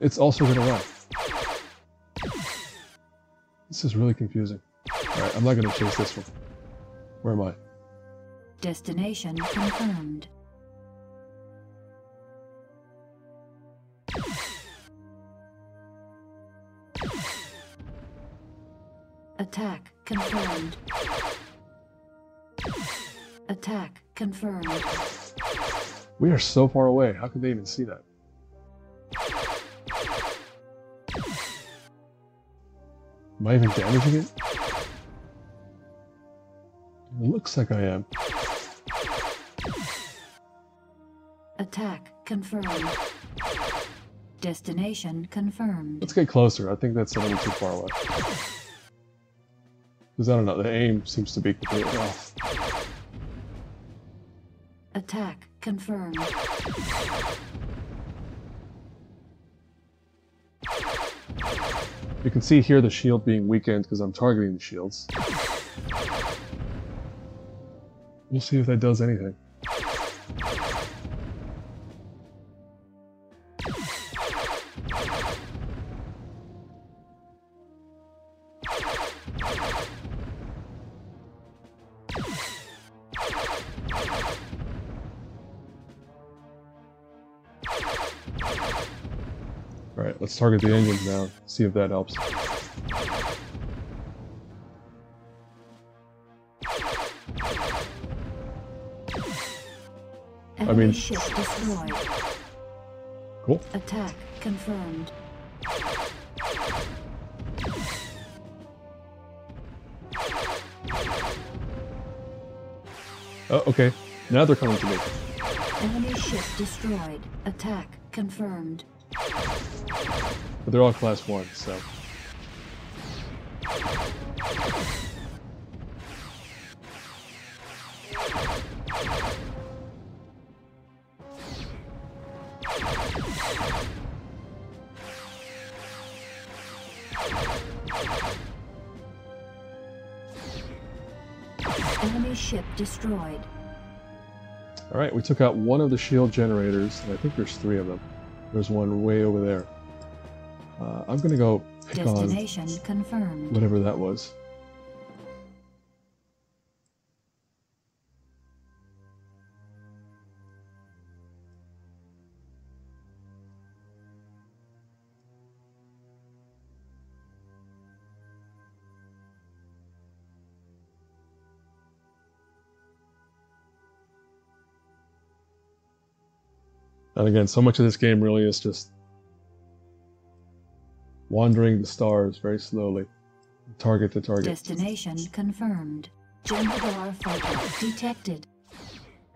Speaker 1: It's also gonna run. This is really confusing. Alright, I'm not gonna chase this one. Where am I?
Speaker 3: Destination confirmed. Attack confirmed. Attack confirmed.
Speaker 1: We are so far away. How could they even see that? Am I even damaging it? It looks like I am.
Speaker 3: Attack confirmed. Destination confirmed.
Speaker 1: Let's get closer. I think that's a little too far away. Because I don't know, the aim seems to be completely off.
Speaker 3: Attack confirmed.
Speaker 1: You can see here the shield being weakened because I'm targeting the shields. We'll see if that does anything. Let's target the engines now, see if that helps.
Speaker 3: Enemy
Speaker 1: mean-
Speaker 3: ship destroyed.
Speaker 1: Cool.
Speaker 3: Attack confirmed.
Speaker 1: Oh, okay. Now they're coming to me.
Speaker 3: Enemy ship destroyed. Attack confirmed.
Speaker 1: But they're all class 1, so.
Speaker 3: Enemy ship destroyed.
Speaker 1: Alright, we took out one of the shield generators, and I think there's three of them. There's one way over there. Uh, I'm gonna go pick on
Speaker 3: Destination confirmed.
Speaker 1: whatever that was. And again, so much of this game really is just wandering the stars very slowly, target to target.
Speaker 3: Destination confirmed. Jem'Hadar fighter detected.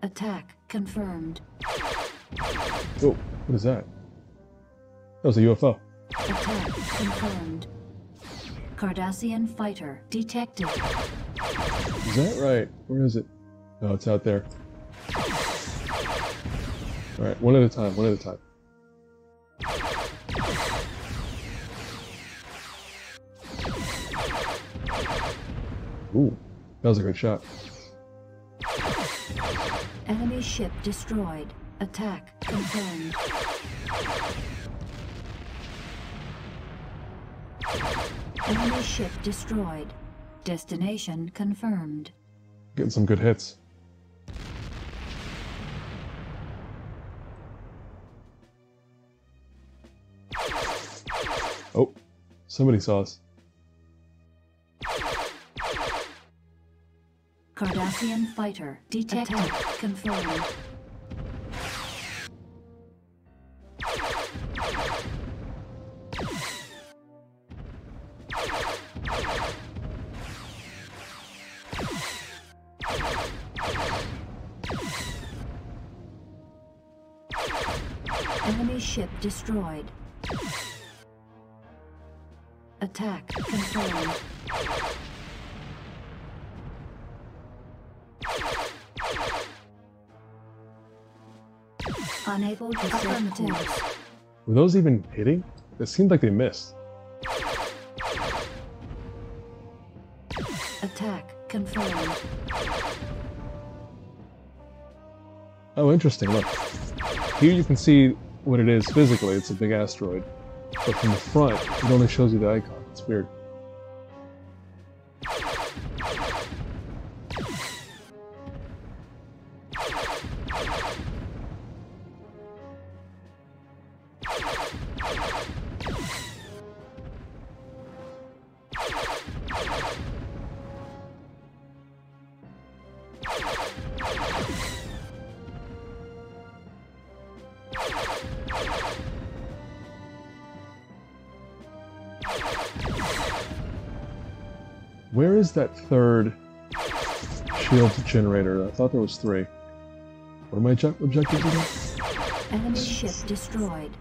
Speaker 3: Attack confirmed.
Speaker 1: Oh, what is that? That was a UFO.
Speaker 3: Attack confirmed. Cardassian fighter detected.
Speaker 1: Is that right? Where is it? No, it's out there. Alright, one at a time, one at a time. Ooh, that was a good shot.
Speaker 3: Enemy ship destroyed. Attack confirmed. Enemy ship destroyed. Destination confirmed.
Speaker 1: Getting some good hits. Oh, somebody saw us.
Speaker 3: Cardassian fighter detected. Confirmed. Enemy ship destroyed. Attack confirmed. Unable to set course.
Speaker 1: Were those even hitting? It seemed like they missed.
Speaker 3: Attack confirmed.
Speaker 1: Oh, interesting. Look. Here you can see what it is physically. It's a big asteroid. But from the front, it only shows you the icon. It's weird. Generator? I thought there was three. What are my object- objectives again?
Speaker 3: Enemy ship destroyed.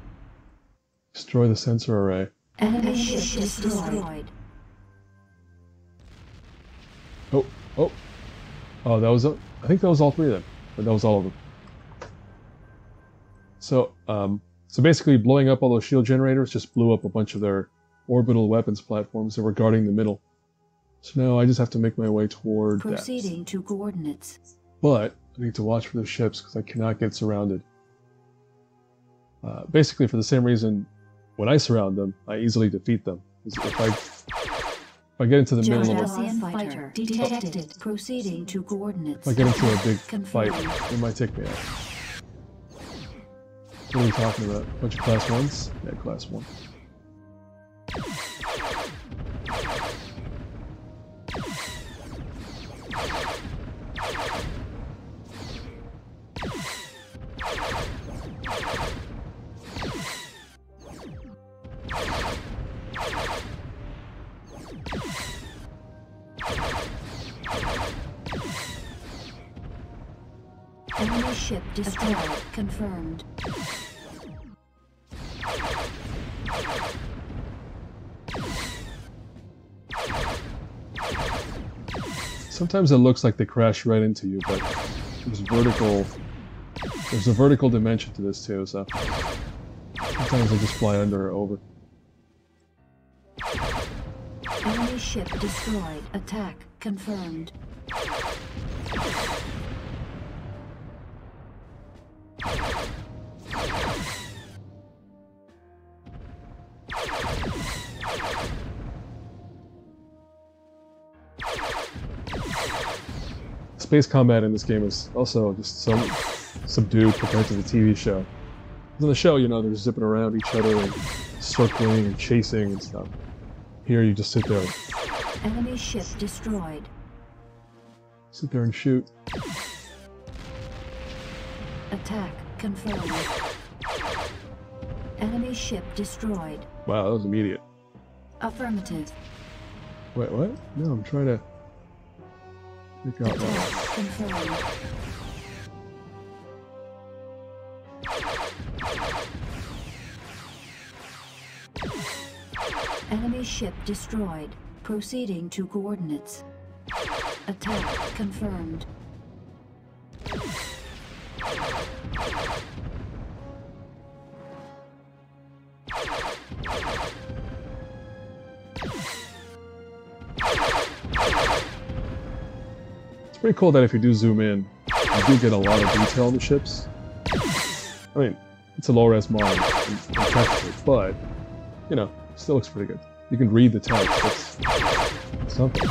Speaker 1: Destroy the sensor array.
Speaker 3: Enemy ship destroyed.
Speaker 1: Oh, oh. Oh, that was, a, I think that was all three of them. But that was all of them. So, um, so basically blowing up all those shield generators just blew up a bunch of their orbital weapons platforms that were guarding the middle. So now I just have to make my way toward that.
Speaker 3: Proceeding to coordinates.
Speaker 1: But I need to watch for the ships because I cannot get surrounded. Uh, basically, for the same reason, when I surround them, I easily defeat them. If I, if I get into the middle of a,
Speaker 3: fighter detected. Proceeding to coordinates.
Speaker 1: if I get into a big
Speaker 3: Confirmed.
Speaker 1: fight, it might take me out. What are we talking about? A bunch of class ones? Yeah, class one.
Speaker 3: Destroyed. Confirmed.
Speaker 1: Sometimes it looks like they crash right into you, but there's vertical. There's a vertical dimension to this too, so sometimes they just fly under or over.
Speaker 3: Enemy ship destroyed. Attack confirmed.
Speaker 1: Space combat in this game is also just so subdued compared to the TV show. In the show, you know, they're zipping around each other and circling and chasing and stuff. Here, you just sit there,
Speaker 3: Enemy ship destroyed.
Speaker 1: sit there and shoot.
Speaker 3: Attack confirmed. Enemy ship destroyed.
Speaker 1: Wow, that was immediate.
Speaker 3: Affirmative.
Speaker 1: Wait, what? No, I'm trying to
Speaker 3: Enemy ship destroyed. Proceeding to coordinates. Attack confirmed.
Speaker 1: Pretty cool that if you do zoom in, you do get a lot of detail on the ships. I mean, it's a low-res model but you know, still looks pretty good. You can read the text. That's something.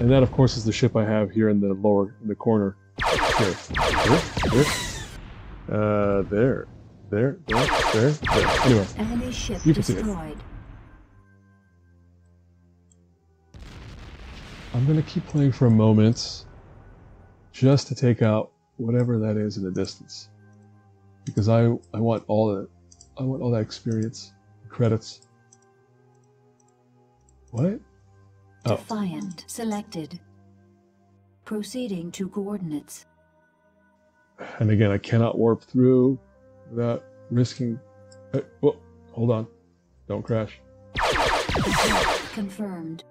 Speaker 1: And that, of course, is the ship I have here in the lower in the corner. Here, here, here. Uh, there. there, there, there, there. Anyway, You can see it. I'm gonna keep playing for a moment, just to take out whatever that is in the distance, because I I want all that I want all that experience, credits. What? Oh,
Speaker 3: Defiant selected. Proceeding to coordinates.
Speaker 1: and again, I cannot warp through without risking. Uh, whoa, hold on, don't crash.
Speaker 3: Confirmed.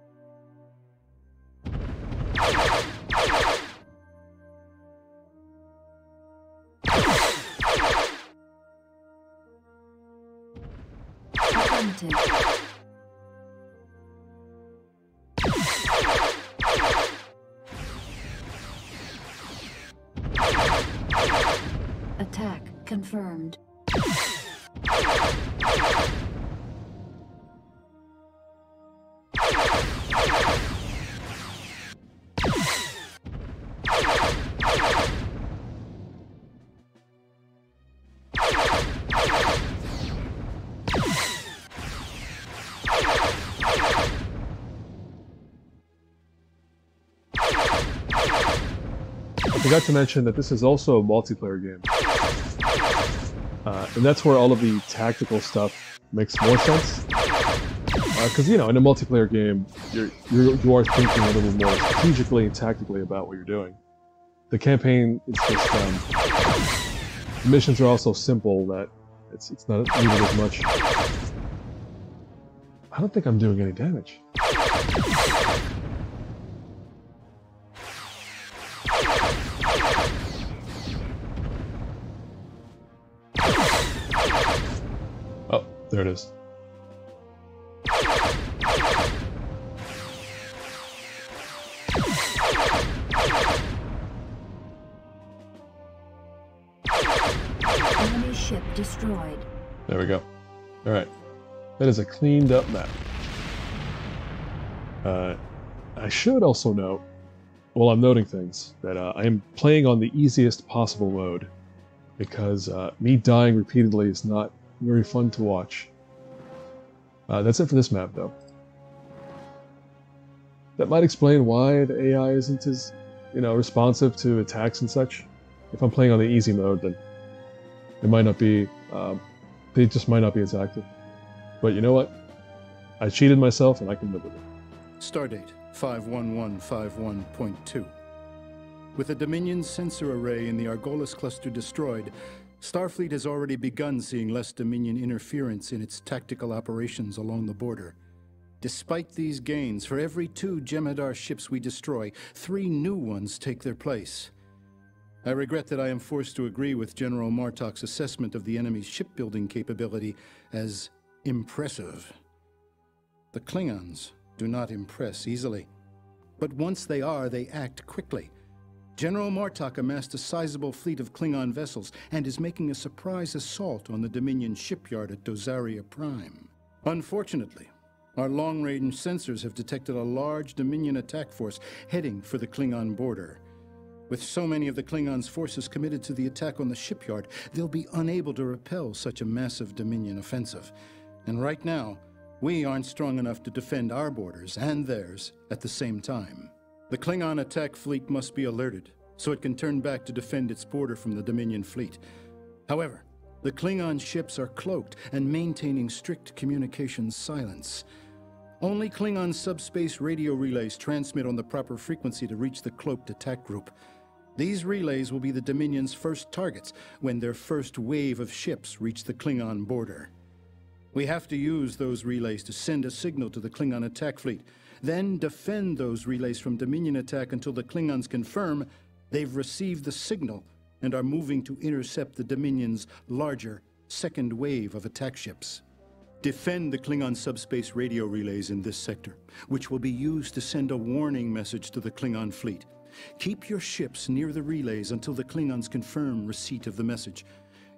Speaker 3: Attack confirmed.
Speaker 1: Forgot to mention that this is also a multiplayer game. Uh, and that's where all of the tactical stuff makes more sense. Because, you know, in a multiplayer game, you're, you're, you are thinking a little more strategically and tactically about what you're doing. The campaign is just, um, missions are also simple that it's, it's not needed as much. I don't think I'm doing any damage. There it is.
Speaker 3: Enemy ship destroyed.
Speaker 1: There we go. All right. That is a cleaned up map. Uh, I should also note, while I'm noting things, that uh, I am playing on the easiest possible mode because uh, me dying repeatedly is not very fun to watch. Uh, that's it for this map, though. That might explain why the AI isn't as, you know, responsive to attacks and such. If I'm playing on the easy mode, then it might not be um, they just might not be as active. But you know what? I cheated myself and I can live with it.
Speaker 2: Stardate 51151.2. With the Dominion sensor array in the Argolis cluster destroyed, Starfleet has already begun seeing less Dominion interference in its tactical operations along the border. Despite these gains, for every two Jem'Hadar ships we destroy, three new ones take their place. I regret that I am forced to agree with General Martok's assessment of the enemy's shipbuilding capability as impressive. The Klingons do not impress easily. But once they are, they act quickly. General Martok amassed a sizable fleet of Klingon vessels and is making a surprise assault on the Dominion shipyard at Dozaria Prime. Unfortunately, our long range sensors have detected a large Dominion attack force heading for the Klingon border. With so many of the Klingons' forces committed to the attack on the shipyard, they'll be unable to repel such a massive Dominion offensive. And right now, we aren't strong enough to defend our borders and theirs at the same time. The Klingon attack fleet must be alerted, so it can turn back to defend its border from the Dominion fleet. However, the Klingon ships are cloaked and maintaining strict communications silence. Only Klingon subspace radio relays transmit on the proper frequency to reach the cloaked attack group. These relays will be the Dominion's first targets when their first wave of ships reach the Klingon border. We have to use those relays to send a signal to the Klingon attack fleet, then defend those relays from Dominion attack until the Klingons confirm they've received the signal and are moving to intercept the Dominion's larger second wave of attack ships. Defend the Klingon subspace radio relays in this sector, which will be used to send a warning message to the Klingon fleet. Keep your ships near the relays until the Klingons confirm receipt of the message.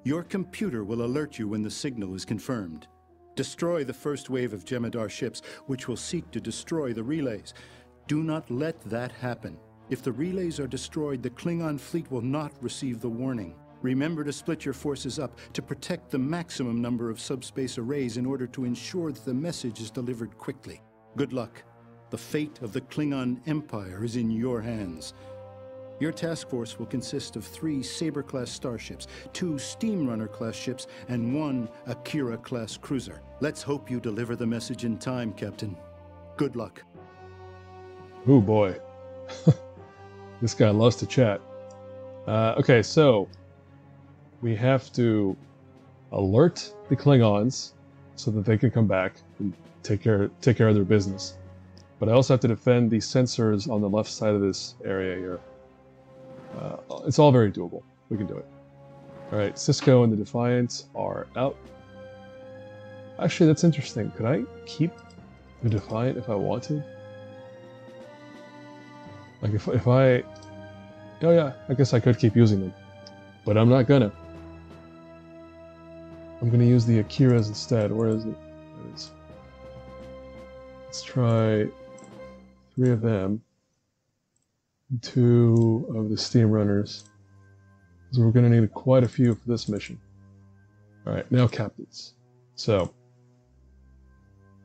Speaker 2: Your computer will alert you when the signal is confirmed. Destroy the first wave of Jem'Hadar ships, which will seek to destroy the relays. Do not let that happen. If the relays are destroyed, the Klingon fleet will not receive the warning. Remember to split your forces up to protect the maximum number of subspace arrays in order to ensure that the message is delivered quickly. Good luck. The fate of the Klingon Empire is in your hands. Your task force will consist of three Saber-class starships, two Steamrunner-class ships, and one Akira-class cruiser. Let's hope you deliver the message in time, Captain. Good luck.
Speaker 1: Oh boy. this guy loves to chat. Uh, okay, so we have to alert the Klingons so that they can come back and take care take care of their business. But I also have to defend the sensors on the left side of this area here. Uh, it's all very doable. We can do it. All right, Sisko and the Defiant are out. Actually, that's interesting. Could I keep the Defiant if I wanted? Like if, if I... Oh yeah, I guess I could keep using them. But I'm not gonna. I'm gonna use the Akiras instead. Where is it? There it is. Let's try three of them. Two of the Steamrunners. So we're gonna need quite a few for this mission. Alright, now captains. So,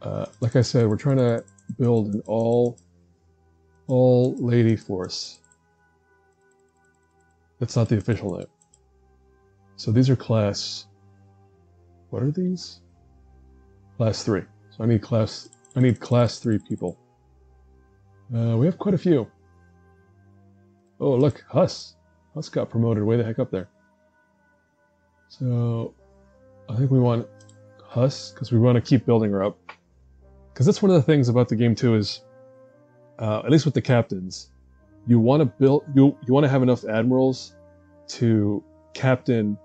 Speaker 1: uh, like I said, we're trying to build an all all lady force. That's not the official name. So these are class. What are these? Class three. So I need class. I need class three people. Uh, we have quite a few. Oh look, Huss. Huss got promoted way the heck up there. So I think we want Huss because we want to keep building her up. Because that's one of the things about the game too is, uh, at least with the captains, you want to build you you want to have enough admirals to captain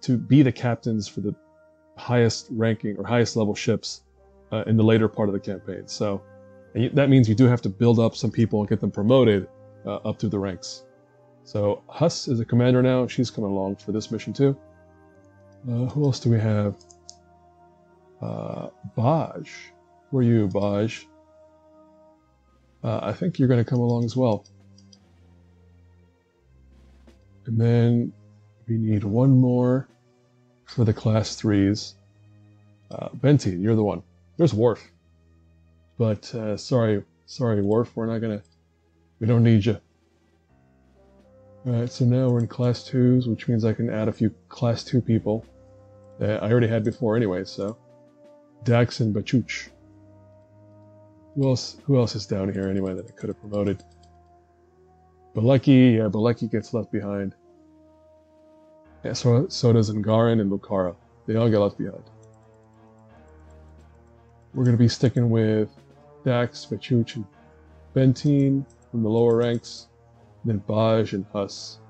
Speaker 1: to be the captains for the highest ranking or highest level ships uh, in the later part of the campaign. So that means you do have to build up some people and get them promoted uh, up through the ranks. So Huss is a commander now. She's coming along for this mission too. Uh, who else do we have? Uh, Baj. Who are you, Baj? Uh, I think you're going to come along as well. And then we need one more for the class threes. Uh, Benti, you're the one. There's Worf. But uh, sorry, sorry, Worf, we're not gonna. We don't need you. Alright, so now we're in class twos, which means I can add a few class two people that I already had before anyway. So Dax and Bachuch. Who else? Who else is down here anyway that I could have promoted? Balecki, yeah, Balecki gets left behind. Yeah, so, so does Angaran and Lukara. They all get left behind. We're going to be sticking with Dax, Bachuch, and Bentine from the lower ranks, then Baj and Huss.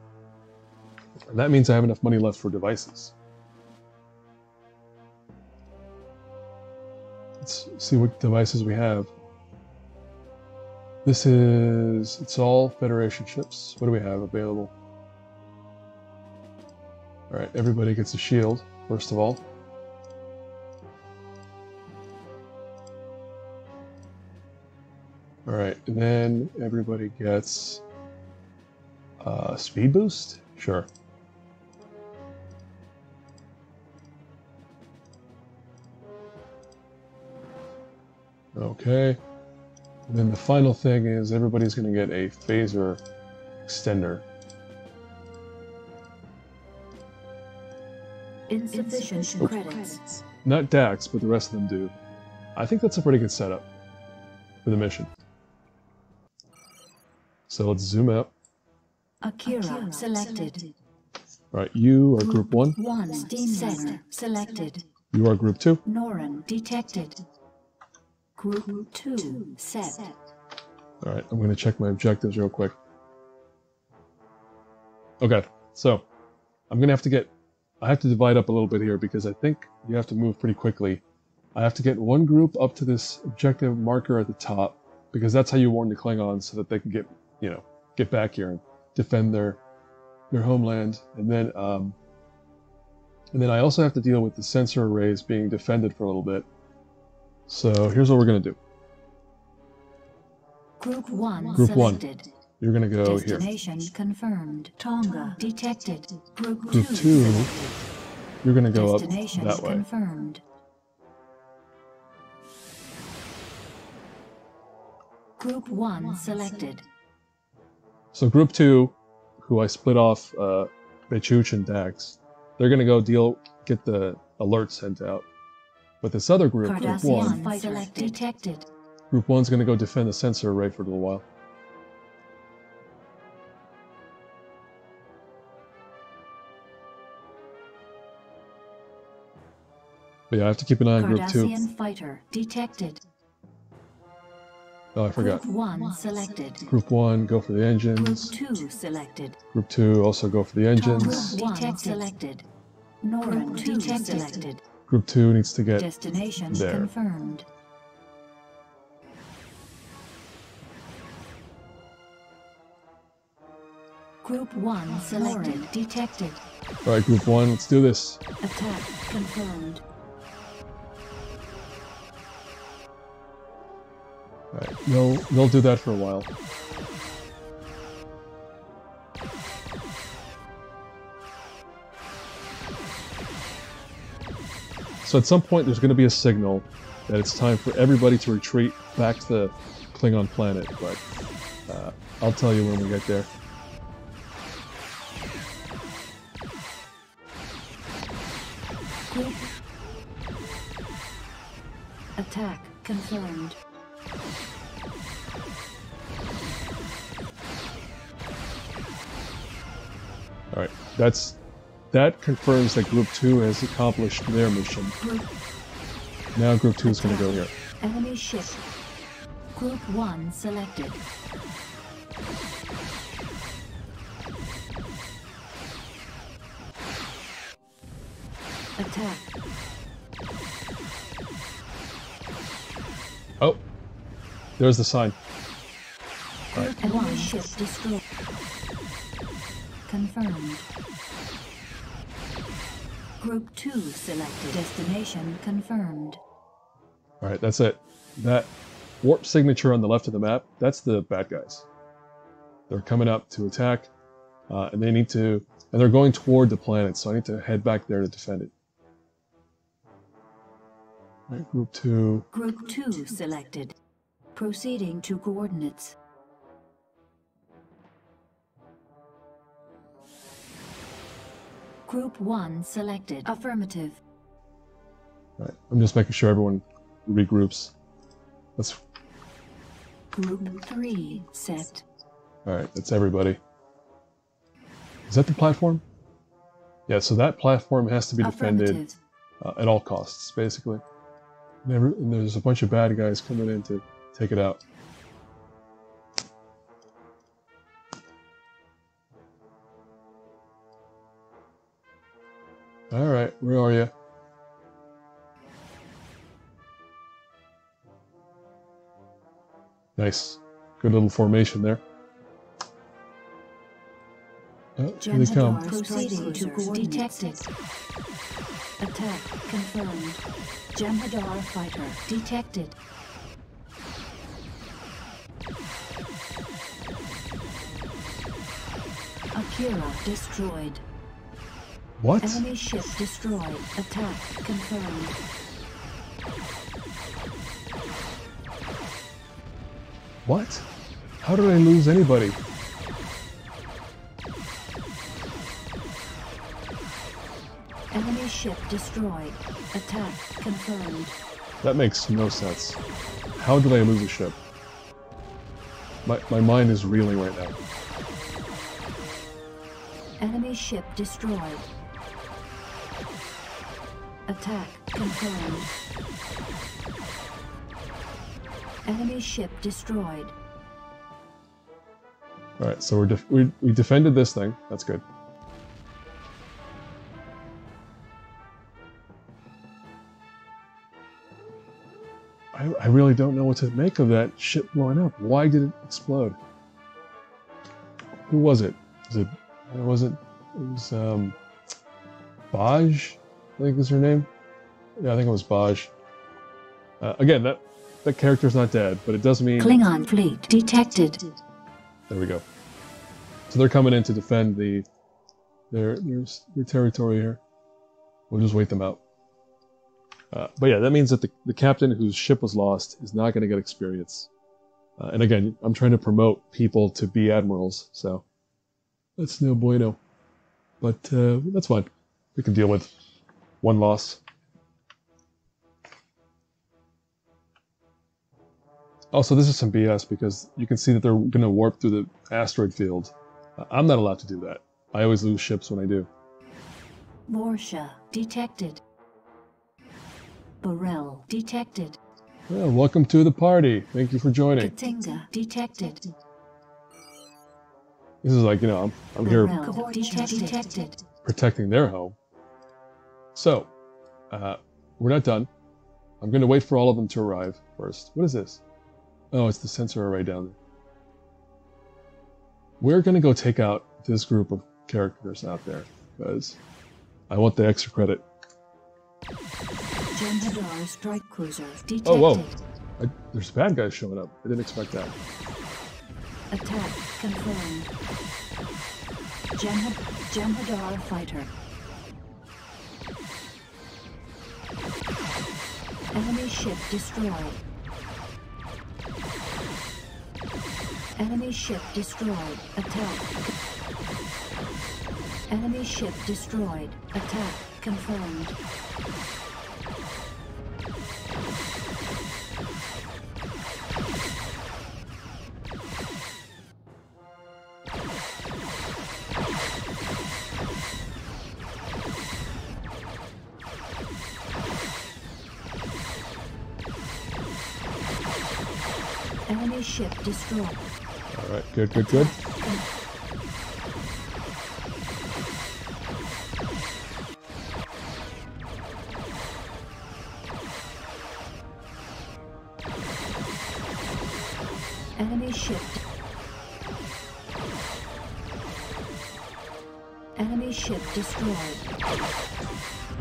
Speaker 1: And that means I have enough money left for devices. Let's see what devices we have. This is, it's all Federation ships. What do we have available? Alright, everybody gets a shield, first of all. Alright, and then everybody gets uh, speed boost? Sure. Okay. And then the final thing is everybody's going to get a phaser extender.
Speaker 3: Insufficient credits.
Speaker 1: Not Dax, but the rest of them do. I think that's a pretty good setup for the mission. So let's zoom out.
Speaker 3: Akira selected.
Speaker 1: All right, you are group one.
Speaker 3: One steam set selected.
Speaker 1: You are group two.
Speaker 3: Norin detected. Group two set.
Speaker 1: All right, I'm going to check my objectives real quick. Okay, so I'm going to have to get, I have to divide up a little bit here because I think you have to move pretty quickly. I have to get one group up to this objective marker at the top because that's how you warn the Klingons so that they can get, you know, get back here and defend their their homeland. And then, um, and then I also have to deal with the sensor arrays being defended for a little bit. So here's what we're going to do.
Speaker 3: Group one
Speaker 1: Group one. you're gonna go here.
Speaker 3: Destination confirmed. Tonga detected. Group,
Speaker 1: Group
Speaker 3: 2
Speaker 1: two, you're gonna go up that way.
Speaker 3: confirmed. Group 1 selected.
Speaker 1: So group two, who I split off, uh, Bechuch and Dax, they're gonna go deal, get the alert sent out. But this other group, group one,
Speaker 3: detected.
Speaker 1: group one's gonna go defend the sensor array for a little while. But yeah, I have to keep an eye on group two.
Speaker 3: Cardassian fighter detected.
Speaker 1: Oh, I forgot.
Speaker 3: Group 1 selected.
Speaker 1: Group one, go for the engines.
Speaker 3: Group
Speaker 1: engines.
Speaker 3: 2 selected.
Speaker 1: Group two, also go for the engines.
Speaker 3: Group 1 selected. Noran 2 selected.
Speaker 1: Group two needs to get
Speaker 3: Destination
Speaker 1: there.
Speaker 3: confirmed. Group 1 selected. Detected.
Speaker 1: All right, group one, let's do this.
Speaker 3: Attack confirmed.
Speaker 1: All right, they'll they'll do that for a while. So at some point, there's going to be a signal that it's time for everybody to retreat back to the Klingon planet. But uh, I'll tell you when we get there.
Speaker 3: Attack confirmed.
Speaker 1: That's that confirms that Group Two has accomplished their mission. Now Group Two is going to go here.
Speaker 3: enemy ship. Group 1 selected. Attack.
Speaker 1: Oh, there's the sign.
Speaker 3: 1 ship destroyed. Confirmed. Group 2 selected. Destination confirmed.
Speaker 1: All right, that's it. That warp signature on the left of the map, that's the bad guys. They're coming up to attack, uh, and they need to, and they're going toward the planet, so I need to head back there to defend it. Right, group two.
Speaker 3: Group 2 selected. Proceeding to coordinates. Group 1 selected. Affirmative.
Speaker 1: All right, I'm just making sure everyone regroups. That's
Speaker 3: Group 3 set.
Speaker 1: all right. That's everybody. Is that the platform? Yeah. So that platform has to be defended uh, at all costs, basically. And there's a bunch of bad guys coming in to take it out. All right, where are you? Nice, good little formation there. Oh, here they come.
Speaker 3: Jem'Hadar Proceeding to coordinates. Detected. Attack confirmed. Jem'Hadar fighter detected. Akira destroyed.
Speaker 1: What?
Speaker 3: Enemy ship destroyed. Attack confirmed.
Speaker 1: What? How did I lose anybody?
Speaker 3: Enemy ship destroyed. Attack confirmed.
Speaker 1: That makes no sense. How did I lose a ship? My, my mind is reeling right now.
Speaker 3: Enemy ship destroyed. Attack confirmed. Enemy ship destroyed.
Speaker 1: Alright, so we're we, we defended this thing. That's good. I, I really don't know what to make of that ship blowing up. Why did it explode? Who was it? Was it? It wasn't. It was um, Baj, I think was her name. Yeah, I think it was Baj. Uh, again, that that character's not dead, but it does mean
Speaker 3: Klingon fleet detected.
Speaker 1: There we go. So they're coming in to defend the their their, their territory here. We'll just wait them out. Uh, but yeah, that means that the, the captain whose ship was lost is not going to get experience. Uh, and again, I'm trying to promote people to be admirals, so that's no bueno. But uh, that's fine. We can deal with one loss. Also, this is some BS because you can see that they're going to warp through the asteroid field. I'm not allowed to do that. I always lose ships when I do.
Speaker 3: Vorcha detected. B'rel detected.
Speaker 1: Well, welcome to the party. Thank you for joining.
Speaker 3: K'Tinga detected.
Speaker 1: This is like, you know, I'm, I'm here
Speaker 3: detected.
Speaker 1: protecting their home. So, uh, we're not done. I'm going to wait for all of them to arrive first. What is this? Oh, it's the sensor array down there. We're going to go take out this group of characters out there because I want the extra credit.
Speaker 3: Strike cruiser detected.
Speaker 1: Oh, whoa. I, there's bad guys showing up. I didn't expect that.
Speaker 3: Attack confirmed. Jem'Hadar fighter. Enemy ship destroyed. Enemy ship destroyed. Attack. Enemy ship destroyed. Attack confirmed. Destroyed.
Speaker 1: All right, good, good, good.
Speaker 3: Enemy ship. Enemy ship destroyed.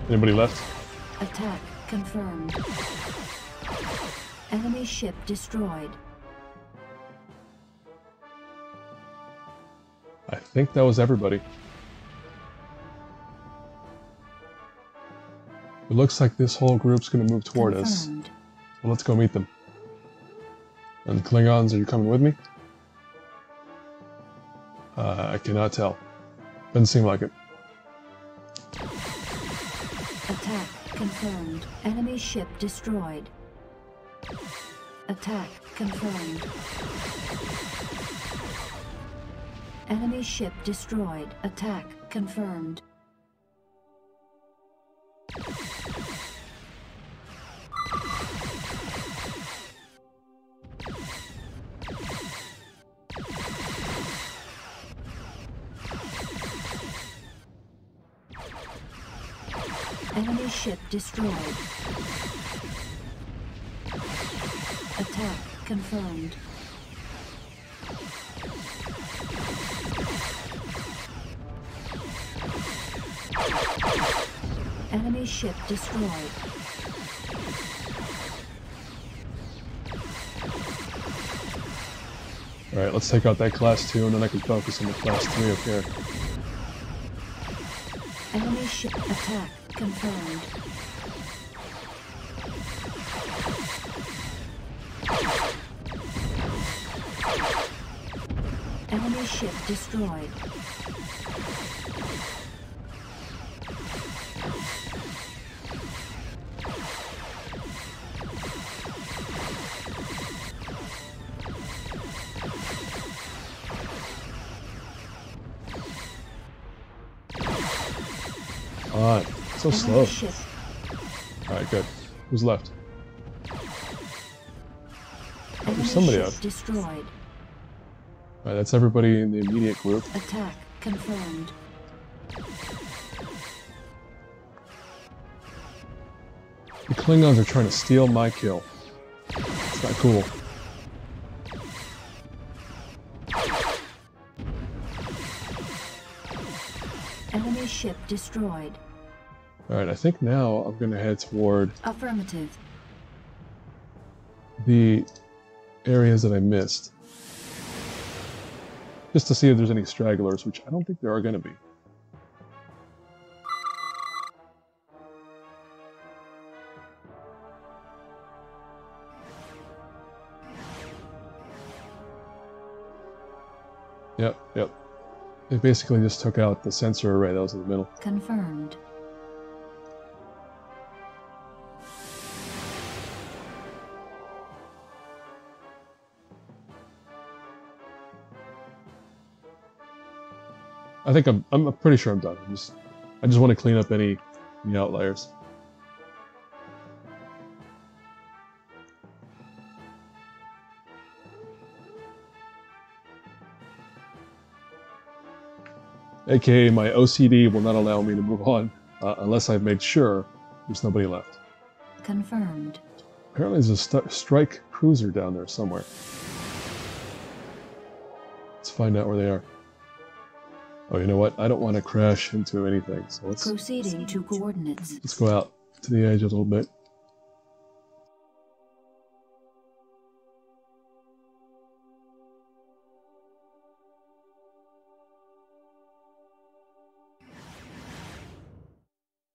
Speaker 1: Anybody left?
Speaker 3: Attack confirmed. Enemy ship destroyed.
Speaker 1: Think that was everybody. It looks like this whole group's going to move toward us. Well, let's go meet them. And Klingons, are you coming with me? Uh, I cannot tell. Doesn't seem like it.
Speaker 3: Attack confirmed. Enemy ship destroyed. Attack confirmed. Enemy ship destroyed. Attack confirmed. Enemy ship destroyed. Attack confirmed. Enemy ship destroyed.
Speaker 1: Alright, let's take out that class 2 and then I can focus on the class 3 up here.
Speaker 3: Enemy ship attack confirmed. Enemy ship destroyed.
Speaker 1: So slow. Alright, good. Who's left?
Speaker 3: Enemy
Speaker 1: somebody
Speaker 3: ship
Speaker 1: out.
Speaker 3: destroyed.
Speaker 1: Alright, that's everybody in the immediate group.
Speaker 3: Attack confirmed.
Speaker 1: The Klingons are trying to steal my kill. It's not cool.
Speaker 3: Enemy ship destroyed.
Speaker 1: Alright, I think now I'm gonna head toward
Speaker 3: Affirmative.
Speaker 1: the areas that I missed. just to see if there's any stragglers, which I don't think there are going to be. Yep, yep. It basically just took out the sensor array that was in the middle.
Speaker 3: Confirmed.
Speaker 1: I think I'm I'm pretty sure I'm done. I'm just I just want to clean up any any outliers. AKA my OCD will not allow me to move on uh, unless I've made sure there's nobody left.
Speaker 3: Confirmed.
Speaker 1: Apparently there's a st strike cruiser down there somewhere. Let's find out where they are. Oh, you know what? I don't want to crash into anything, so let's
Speaker 3: Proceeding to coordinates.
Speaker 1: let's go out to the edge a little bit.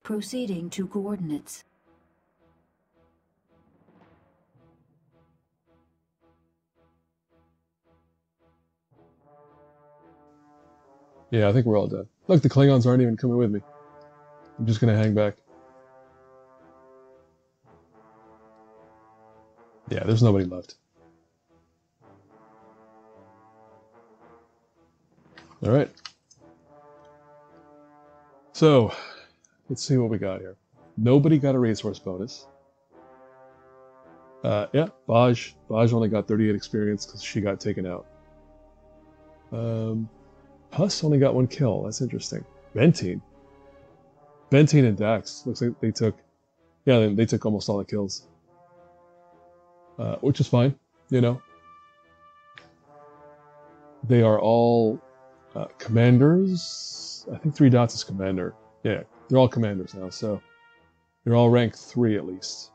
Speaker 3: Proceeding to coordinates.
Speaker 1: Yeah, I think we're all done. Look, the Klingons aren't even coming with me. I'm just gonna hang back. Yeah, there's nobody left. All right. So, let's see what we got here. Nobody got a resource bonus. Uh, yeah, Baj. Baj only got 38 experience because she got taken out. Um, Huss only got one kill. That's interesting. Bentine. Bentine and Dax. Looks like they took, yeah, they, they took almost all the kills. Uh, which is fine, you know. They are all uh, commanders. I think Three Dots is commander. Yeah, they're all commanders now, so they're all rank three at least.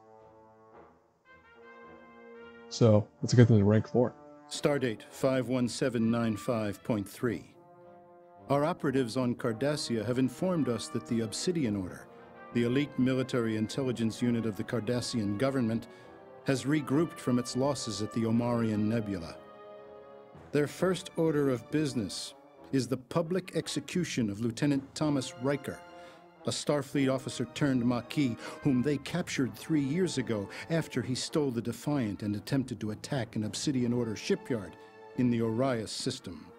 Speaker 1: So let's get them to rank four.
Speaker 2: Stardate 51795.3. Our operatives on Cardassia have informed us that the Obsidian Order, the elite military intelligence unit of the Cardassian government, has regrouped from its losses at the Omarian Nebula. Their first order of business is the public execution of Lieutenant Thomas Riker, a Starfleet officer turned Maquis whom they captured three years ago after he stole the Defiant and attempted to attack an Obsidian Order shipyard in the Orias system.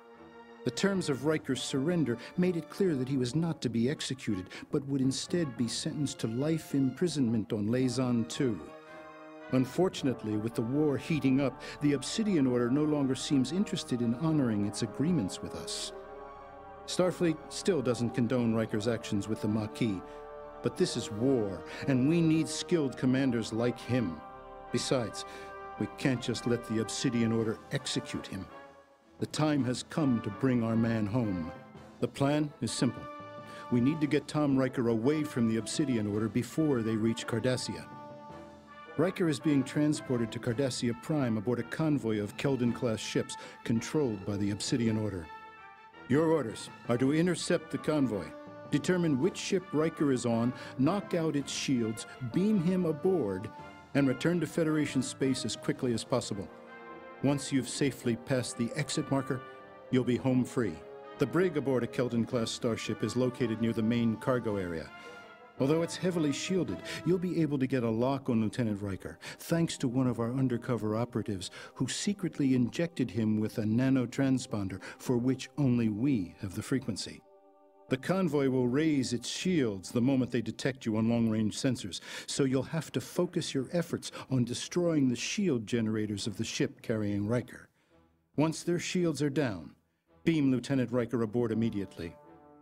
Speaker 2: The terms of Riker's surrender made it clear that he was not to be executed, but would instead be sentenced to life imprisonment on Lazon 2. Unfortunately, with the war heating up, the Obsidian Order no longer seems interested in honoring its agreements with us. Starfleet still doesn't condone Riker's actions with the Maquis, but this is war, and we need skilled commanders like him. Besides, we can't just let the Obsidian Order execute him. The time has come to bring our man home. The plan is simple. We need to get Tom Riker away from the Obsidian Order before they reach Cardassia. Riker is being transported to Cardassia Prime aboard a convoy of Keldon-class ships controlled by the Obsidian Order. Your orders are to intercept the convoy, determine which ship Riker is on, knock out its shields, beam him aboard, and return to Federation space as quickly as possible. Once you've safely passed the exit marker, you'll be home free. The brig aboard a Keldon-class starship is located near the main cargo area. Although it's heavily shielded, you'll be able to get a lock on Lieutenant Riker, thanks to one of our undercover operatives who secretly injected him with a nanotransponder for which only we have the frequency. The convoy will raise its shields the moment they detect you on long-range sensors, so you'll have to focus your efforts on destroying the shield generators of the ship carrying Riker. Once their shields are down, beam Lieutenant Riker aboard immediately.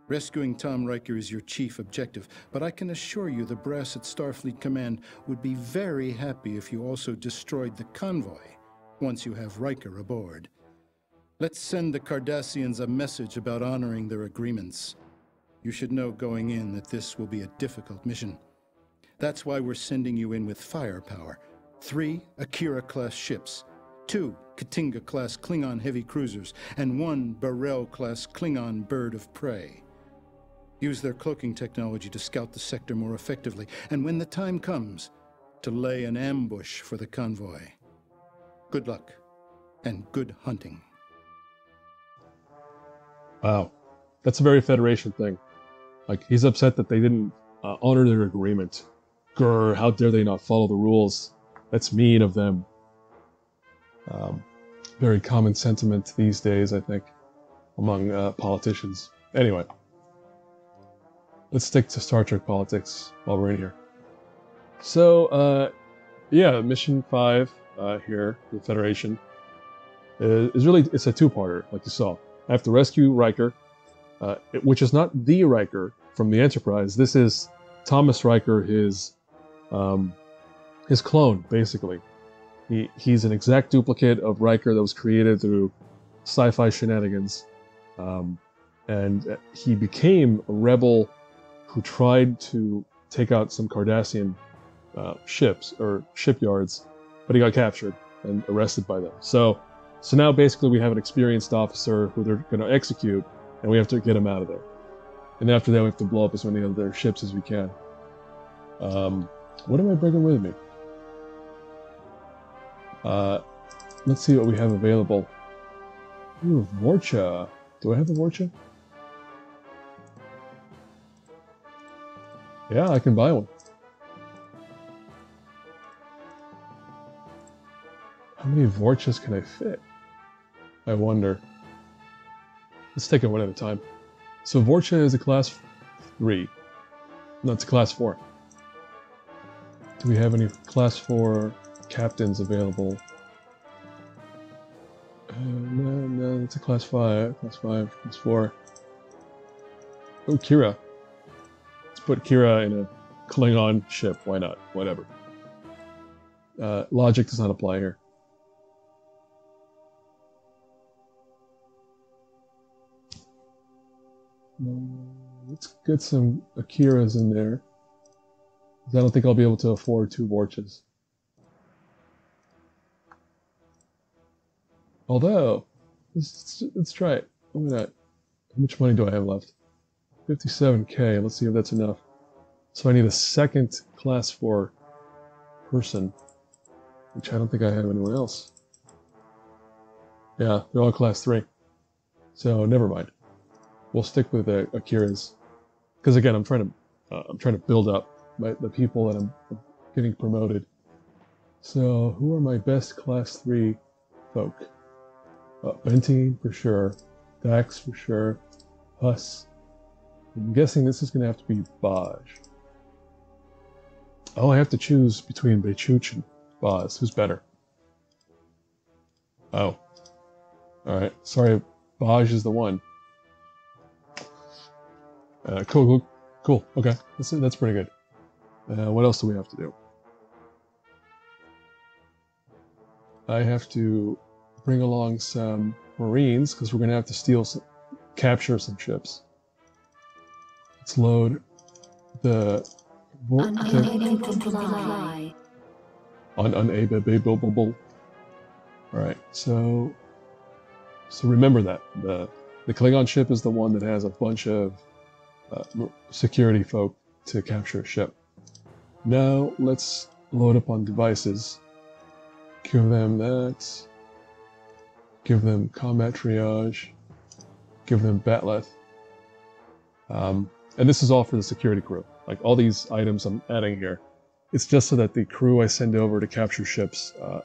Speaker 2: Rescuing Tom Riker is your chief objective, but I can assure you the brass at Starfleet Command would be very happy if you also destroyed the convoy once you have Riker aboard. Let's send the Cardassians a message about honoring their agreements. You should know going in that this will be a difficult mission. That's why we're sending you in with firepower. Three Akira-class ships, two K'Tinga-class Klingon heavy cruisers, and one B'rel-class Klingon bird of prey. Use their cloaking technology to scout the sector more effectively, and when the time comes, to lay an ambush for the convoy. Good luck, and good hunting.
Speaker 1: Wow. That's a very Federation thing. Like, he's upset that they didn't uh, honor their agreement. Grr, how dare they not follow the rules? That's mean of them. Um, very common sentiment these days, I think, among uh, politicians. Anyway, let's stick to Star Trek politics while we're in here. So, uh, yeah, Mission 5 uh, here, the Federation, is, is really, it's a two-parter, like you saw. I have to rescue Riker, uh, which is not the Riker from the Enterprise. This is Thomas Riker, his um, his clone, basically. He, he's an exact duplicate of Riker that was created through sci-fi shenanigans, um, and he became a rebel who tried to take out some Cardassian uh, ships or shipyards, but he got captured and arrested by them. So so now basically we have an experienced officer who they're going to execute, and we have to get him out of there. And after that, we have to blow up as many of their ships as we can. Um, what am I bringing with me? Uh, let's see what we have available. Ooh, Vorcha. Do I have a Vorcha? Yeah, I can buy one. How many Vorchas can I fit? I wonder. Let's take it one at a time. So Vorcha is a class 3. No, it's a class 4. Do we have any class 4 captains available? Uh, no, no, it's a class 5. Class 5, class 4. Oh, Kira. Let's put Kira in a Klingon ship. Why not? Whatever. Uh, logic does not apply here. Let's get some Akiras in there. I don't think I'll be able to afford two Vorchas. Although, let's, let's try it. Why not? How much money do I have left? 57k. Let's see if that's enough. So I need a second class 4 person, which I don't think I have anyone else. Yeah, they're all class 3. So never mind we'll stick with uh, Akira's because again, I'm trying to uh, I'm trying to build up my, the people that I'm getting promoted. So who are my best class three folk? Uh, Bentine for sure, Dax for sure, Huss. I'm guessing this is going to have to be Baj. Oh, I have to choose between Bechuch and Boz. Who's better? Oh. Alright, sorry, Baj is the one. Uh, cool, cool, cool. Okay, that's that's pretty good. Uh, what else do we have to do? I have to bring along some marines because we're gonna have to steal, some, capture some ships. Let's load the. the un unable. All right, so so remember that the the Klingon ship is the one that has a bunch of uh, security folk to capture a ship. Now let's load up on devices. Give them that. Give them combat triage. Give them bat'leth. Um, and this is all for the security crew. Like all these items I'm adding here, it's just so that the crew I send over to capture ships uh,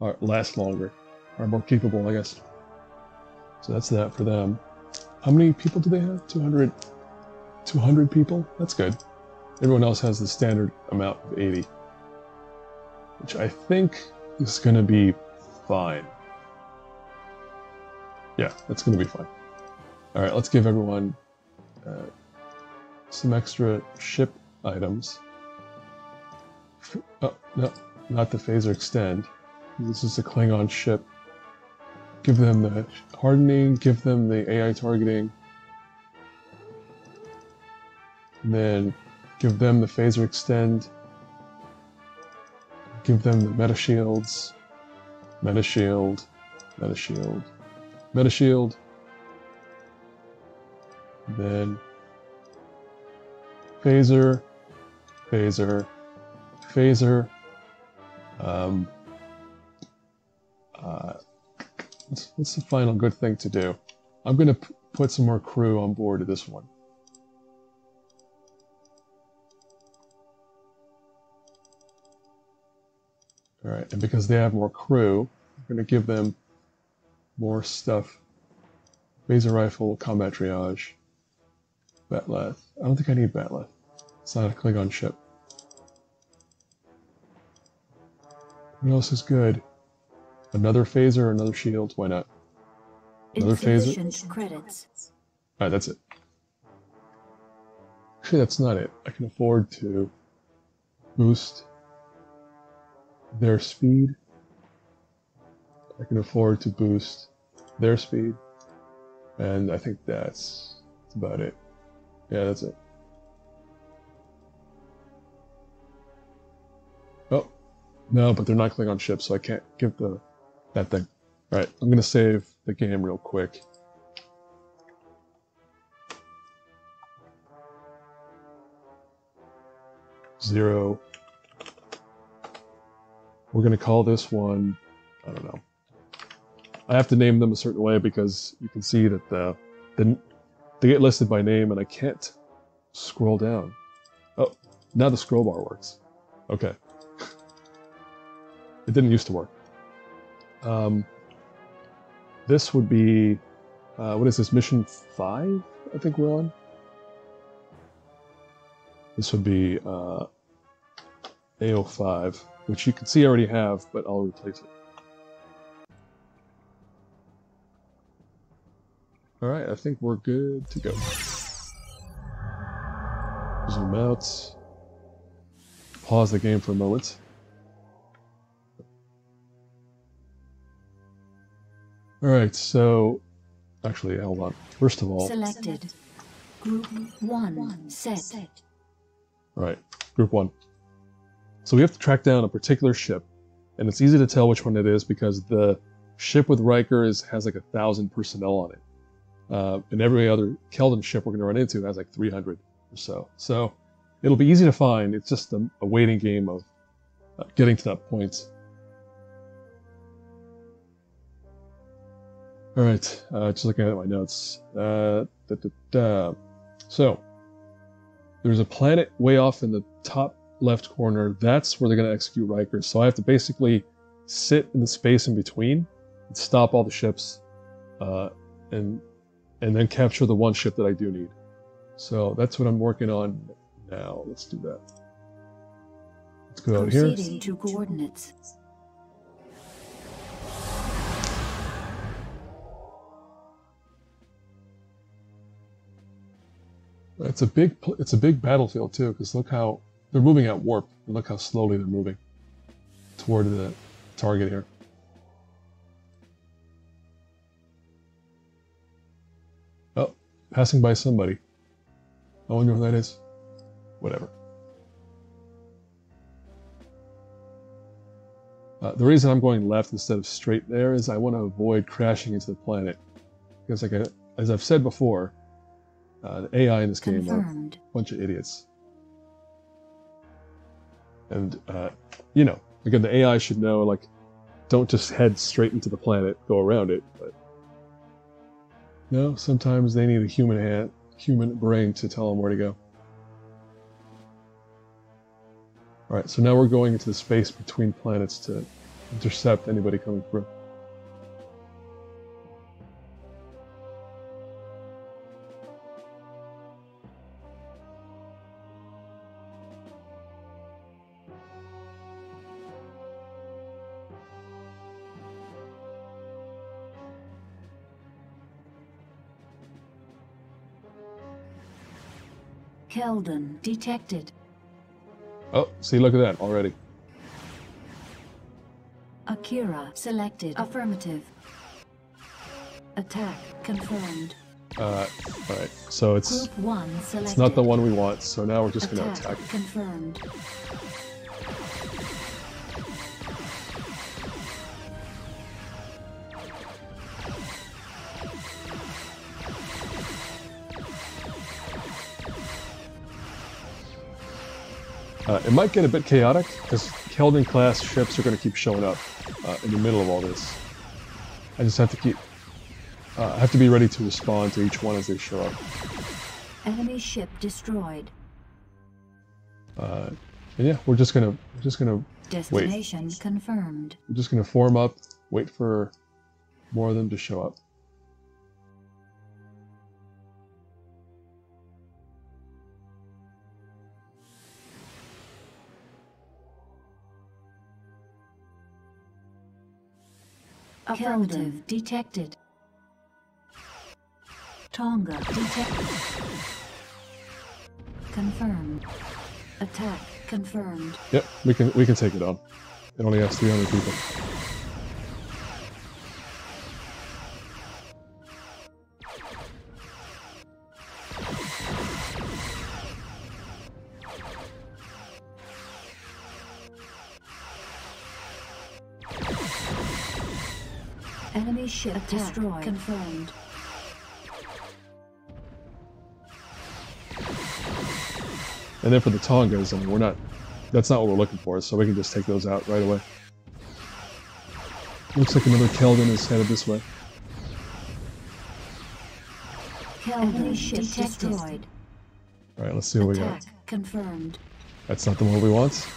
Speaker 1: are, last longer, are more capable, I guess. So that's that for them. How many people do they have? 200. 200 people? That's good. Everyone else has the standard amount of 80. Which I think is going to be fine. Yeah, that's going to be fine. Alright, let's give everyone uh, some extra ship items. Oh, no, not the phaser extend. This is a Klingon ship. Give them the hardening, give them the AI targeting, and then give them the phaser extend, give them the meta shields, Meta shield, meta shield, meta shield. Then phaser, phaser, phaser. Um, uh, what's, the final good thing to do? I'm going to put some more crew on board of this one. Alright, and because they have more crew, I'm going to give them more stuff. Laser rifle, combat triage, Bat'leth. I don't think I need Bat'leth. It's not a Klingon ship. What else is good? Another phaser, another shield, why not? Another phaser.
Speaker 3: Credits.
Speaker 1: Alright, that's it. Actually, that's not it. I can afford to boost their speed. I can afford to boost their speed. And I think that's, that's about it. Yeah, that's it. Oh, no, but they're not clicking on ships, so I can't give the that thing. Alright, I'm gonna save the game real quick. Zero. We're gonna call this one, I don't know. I have to name them a certain way because you can see that the, the they get listed by name and I can't scroll down. Oh, now the scroll bar works. Okay. it didn't used to work. Um, this would be, uh, what is this, mission 5, I think we're on? This would be uh, AO5, which you can see I already have, but I'll replace it. Alright, I think we're good to go. Zoom out. Pause the game for a moment. Alright, so... Actually, hold on. First of all...
Speaker 3: Selected. Group 1 set.
Speaker 1: Alright, group 1. So we have to track down a particular ship, and it's easy to tell which one it is because the ship with Riker is, has like a thousand personnel on it. Uh, and every other Keldon ship we're going to run into has like 300 or so. So it'll be easy to find. It's just a, a waiting game of uh, getting to that point. All right, uh, just looking at my notes. Uh, da, da, da. So there's a planet way off in the top left corner. That's where they're going to execute Riker. So I have to basically sit in the space in between and stop all the ships uh, and and then capture the one ship that I do need. So that's what I'm working on now. Let's do that. Let's go out here.
Speaker 3: To coordinates.
Speaker 1: It's a big it's a big battlefield too because look how they're moving at warp and look how slowly they're moving toward the target here. Oh, passing by somebody. I wonder who that is. Whatever. Uh, the reason I'm going left instead of straight there is I want to avoid crashing into the planet. Because, like I, as I've said before, uh, the AI in this game are a bunch of idiots. And, uh, you know, again, the AI should know, like, don't just head straight into the planet, go around it. But no, sometimes they need a human hand, human brain to tell them where to go. All right, so now we're going into the space between planets to intercept anybody coming through.
Speaker 3: Keldon detected.
Speaker 1: Oh, see, look at that already.
Speaker 3: Akira selected. Affirmative. Attack confirmed.
Speaker 1: Uh, all right, so it's
Speaker 3: Group 1 selected.
Speaker 1: it's not the one we want. So now we're just
Speaker 3: Attack
Speaker 1: attack.
Speaker 3: confirmed.
Speaker 1: Uh, it might get a bit chaotic because Keldon class ships are going to keep showing up uh, in the middle of all this. I just have to keep. Uh, I have to be ready to respond to each one as they show up.
Speaker 3: Enemy ship destroyed.
Speaker 1: Uh, and yeah, we're just gonna we're just gonna
Speaker 3: Destination confirmed.
Speaker 1: we're just gonna form up, wait for more of them to show up.
Speaker 3: Affirmative detected. Tonga detected. Confirmed. Attack confirmed.
Speaker 1: Yep, we can we can take it on. It only has 300 people.
Speaker 3: Enemy ship destroyed. Confirmed.
Speaker 1: And then for the Tongas, I mean, we're not. That's not what we're looking for, so we can just take those out right away. Looks like another Keldon is headed this way.
Speaker 3: Enemy ship destroyed.
Speaker 1: All right, let's see what we got.
Speaker 3: confirmed.
Speaker 1: That's not the one we want.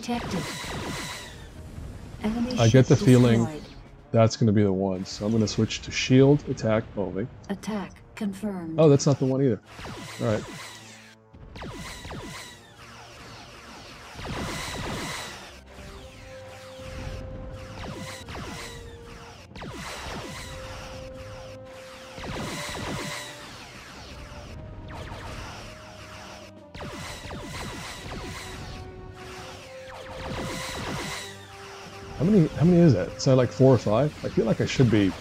Speaker 3: Detected. Enemy
Speaker 1: I get the feeling-
Speaker 3: destroyed.
Speaker 1: That's going to be the one. So I'm going to switch to shield attack only.
Speaker 3: Attack confirmed.
Speaker 1: Oh, that's not the one either. All right. Many is that? Is that like four or five? I feel like I should be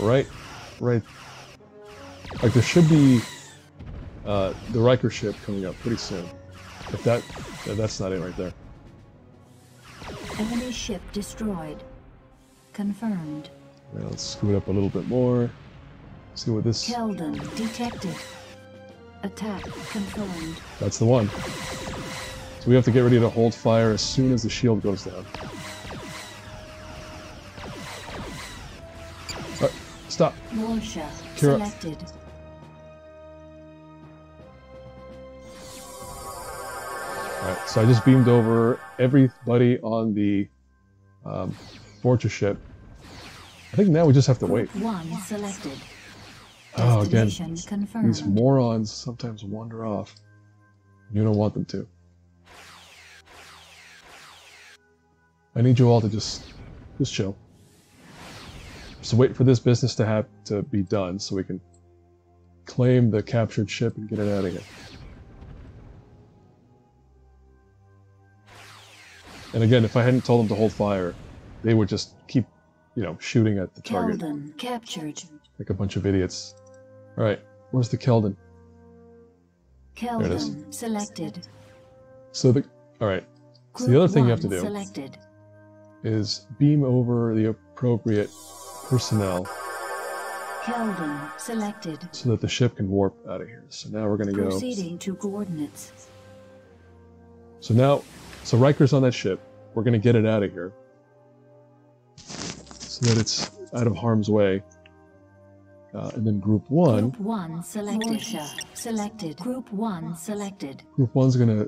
Speaker 1: right, right. Like there should be uh, the Riker ship coming up pretty soon. If that, yeah, that's not it right there.
Speaker 3: Enemy ship destroyed. Confirmed.
Speaker 1: Now let's scoot up a little bit more. See what this.
Speaker 3: Keldon detected. Attack confirmed.
Speaker 1: That's the one. So we have to get ready to hold fire as soon as the shield goes down. Stop. Kira.
Speaker 3: selected.
Speaker 1: Alright, so I just beamed over everybody on the um, fortress ship. I think now we just have to wait.
Speaker 3: One selected.
Speaker 1: Oh, again,
Speaker 3: confirmed.
Speaker 1: these morons sometimes wander off. You don't want them to. I need you all to just, just chill. Just wait for this business to have to be done so we can claim the captured ship and get it out of here. And again, if I hadn't told them to hold fire, they would just keep, you know, shooting at the target
Speaker 3: Keldon captured.
Speaker 1: like a bunch of idiots. All right, where's the Keldon?
Speaker 3: Keldon selected.
Speaker 1: So the all right. So the other thing you have to do
Speaker 3: Selected.
Speaker 1: is beam over the appropriate personnel
Speaker 3: Keldon selected.
Speaker 1: so that the ship can warp out of here. So now we're gonna go.
Speaker 3: Proceeding to coordinates.
Speaker 1: So now, so Riker's on that ship. We're gonna get it out of here so that it's out of harm's way. Uh, and then Group One,
Speaker 3: Group one selected. Vorcha selected. Group one selected.
Speaker 1: Group One's gonna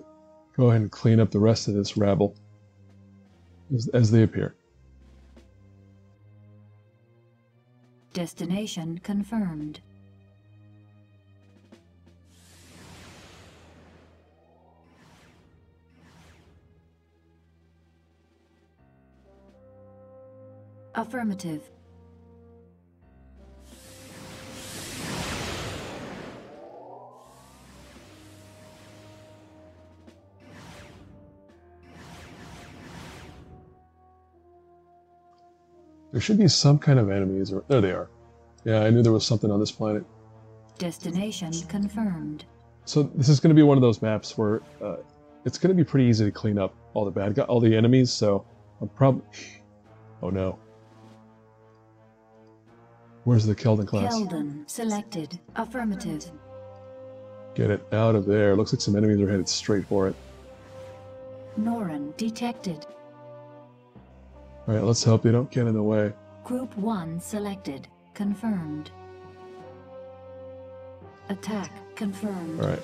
Speaker 1: go ahead and clean up the rest of this rabble as, as they appear.
Speaker 3: Destination confirmed. Affirmative.
Speaker 1: There should be some kind of enemies. Or there they are. Yeah, I knew there was something on this planet.
Speaker 3: Destination confirmed.
Speaker 1: So this is going to be one of those maps where uh, it's going to be pretty easy to clean up all the bad guys, all the enemies. So I'm probably. Oh no. Where's the Keldon class?
Speaker 3: Keldon selected. Affirmative.
Speaker 1: Get it out of there. Looks like some enemies are headed straight for it.
Speaker 3: Norin detected.
Speaker 1: All right, let's hope you. don't get in the way.
Speaker 3: Group 1 selected. Confirmed. Attack confirmed.
Speaker 1: All right.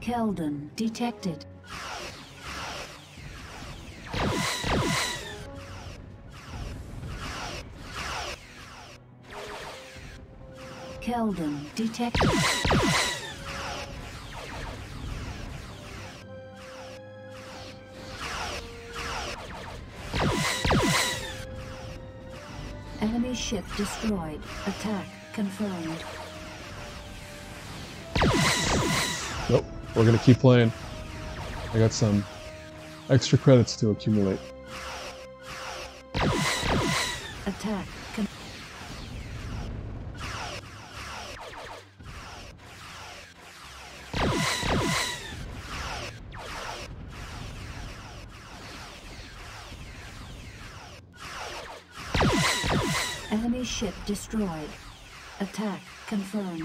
Speaker 3: Keldon detected. Keldon detected. Ship destroyed. Attack confirmed.
Speaker 1: Nope. We're gonna keep playing. I got some extra credits to accumulate.
Speaker 3: Attack ship destroyed. Attack confirmed.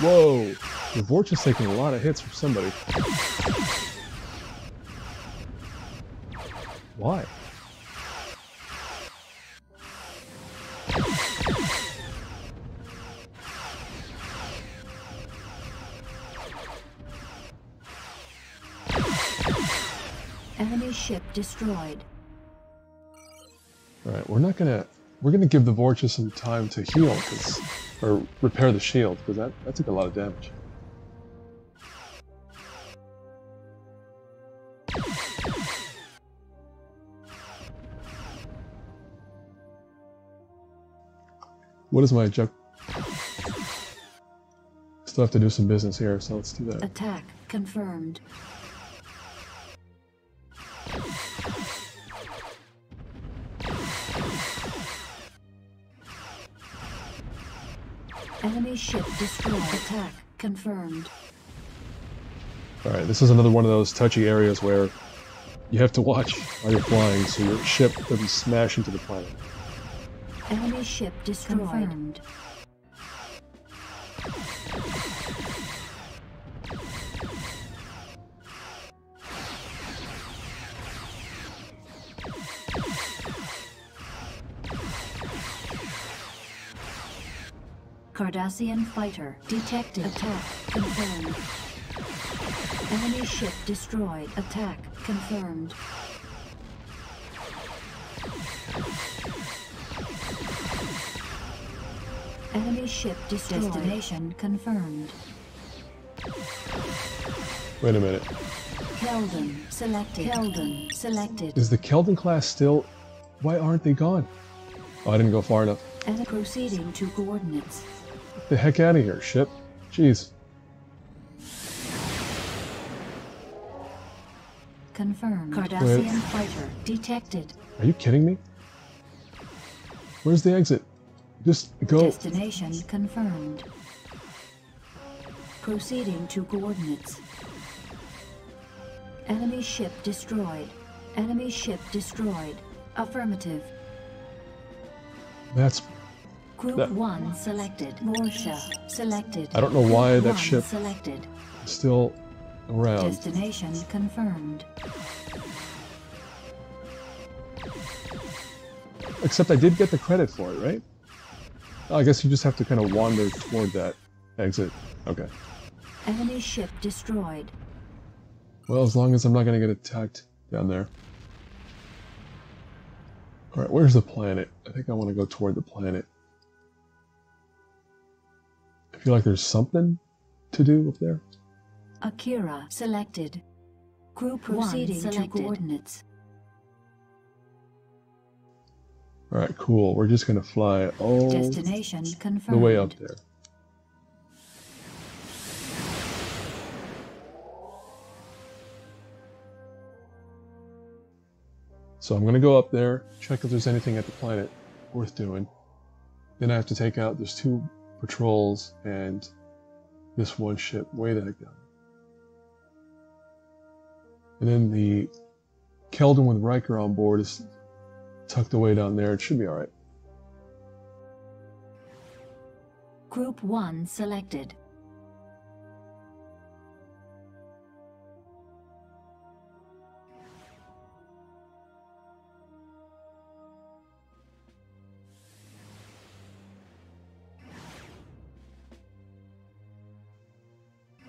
Speaker 1: Whoa! The is taking a lot of hits from somebody. Why?
Speaker 3: Ship destroyed.
Speaker 1: Alright, we're not gonna... We're gonna give the Vorcha some time to heal, 'cause- or repair the shield, because that, that took a lot of damage. What is my objective? Still have to do some business here, so let's do that.
Speaker 3: Attack confirmed. Enemy ship destroyed. Attack confirmed.
Speaker 1: Alright, this is another one of those touchy areas where you have to watch while you're flying so your ship doesn't smash into the planet.
Speaker 3: Enemy ship destroyed. Confirmed. Cardassian fighter detected. Attack confirmed. Enemy ship destroyed. Attack confirmed. Enemy ship destroyed. Destination confirmed.
Speaker 1: Wait a minute.
Speaker 3: Keldon selected. Keldon selected.
Speaker 1: Is the Keldon class still... Why aren't they gone? Oh, I didn't go far enough.
Speaker 3: And proceeding to coordinates.
Speaker 1: The heck out of here, ship. Jeez.
Speaker 3: Confirmed. Cardassian fighter detected.
Speaker 1: Are you kidding me? Where's the exit? Just go.
Speaker 3: Destination confirmed. Proceeding to coordinates. Enemy ship destroyed. Enemy ship destroyed. Affirmative.
Speaker 1: That's...
Speaker 3: Group
Speaker 1: That-
Speaker 3: 1 selected. Vorcha selected.
Speaker 1: I don't know why
Speaker 3: Group
Speaker 1: that
Speaker 3: one
Speaker 1: ship-
Speaker 3: selected.
Speaker 1: still around.
Speaker 3: Destination confirmed.
Speaker 1: Except I did get the credit for it, right? Oh, I guess you just have to kind of wander toward that exit. Okay.
Speaker 3: Enemy ship destroyed.
Speaker 1: Well, as long as I'm not going to get attacked down there. Alright, where's the planet? I think I want to go toward the planet. Feel like there's something to do up there.
Speaker 3: Akira selected. Crew proceeding selected. to coordinates.
Speaker 1: All right, cool. We're just gonna fly all
Speaker 3: destination confirmed.
Speaker 1: the way up there. So I'm gonna go up there, check if there's anything at the planet worth doing. Then I have to take out there's two patrols and this one ship way the heck down. And then the Keldon with Riker on board is tucked away down there. It should be alright.
Speaker 3: Group 1 selected.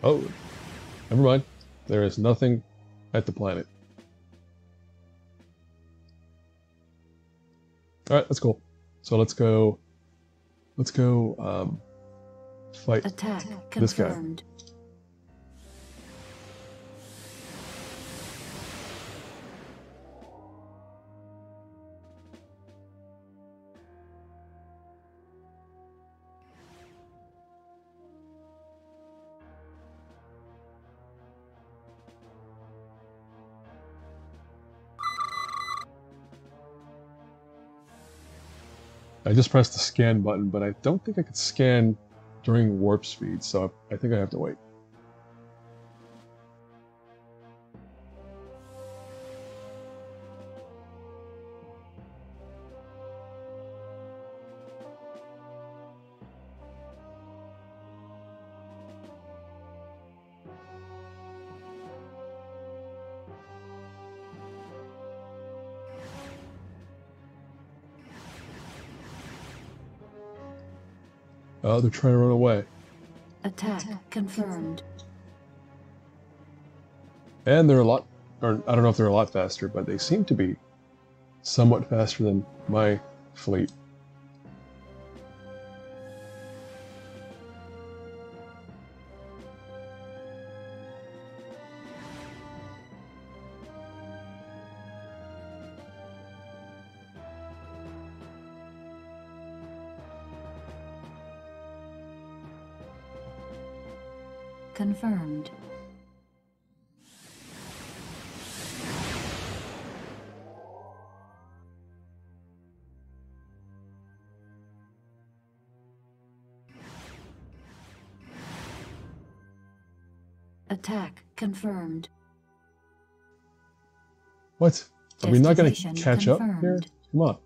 Speaker 1: Oh, never mind. There is nothing at the planet. Alright, that's cool. So let's go. Let's go um, fight
Speaker 3: Attack
Speaker 1: This guy. I just pressed the scan button, but I don't think I could scan during warp speed, so I think I have to wait. They're trying to run away.
Speaker 3: Attack confirmed.
Speaker 1: And they're a lot, or I don't know if they're a lot faster, but they seem to be somewhat faster than my fleet. What? Are we not going to catch up here? Come on.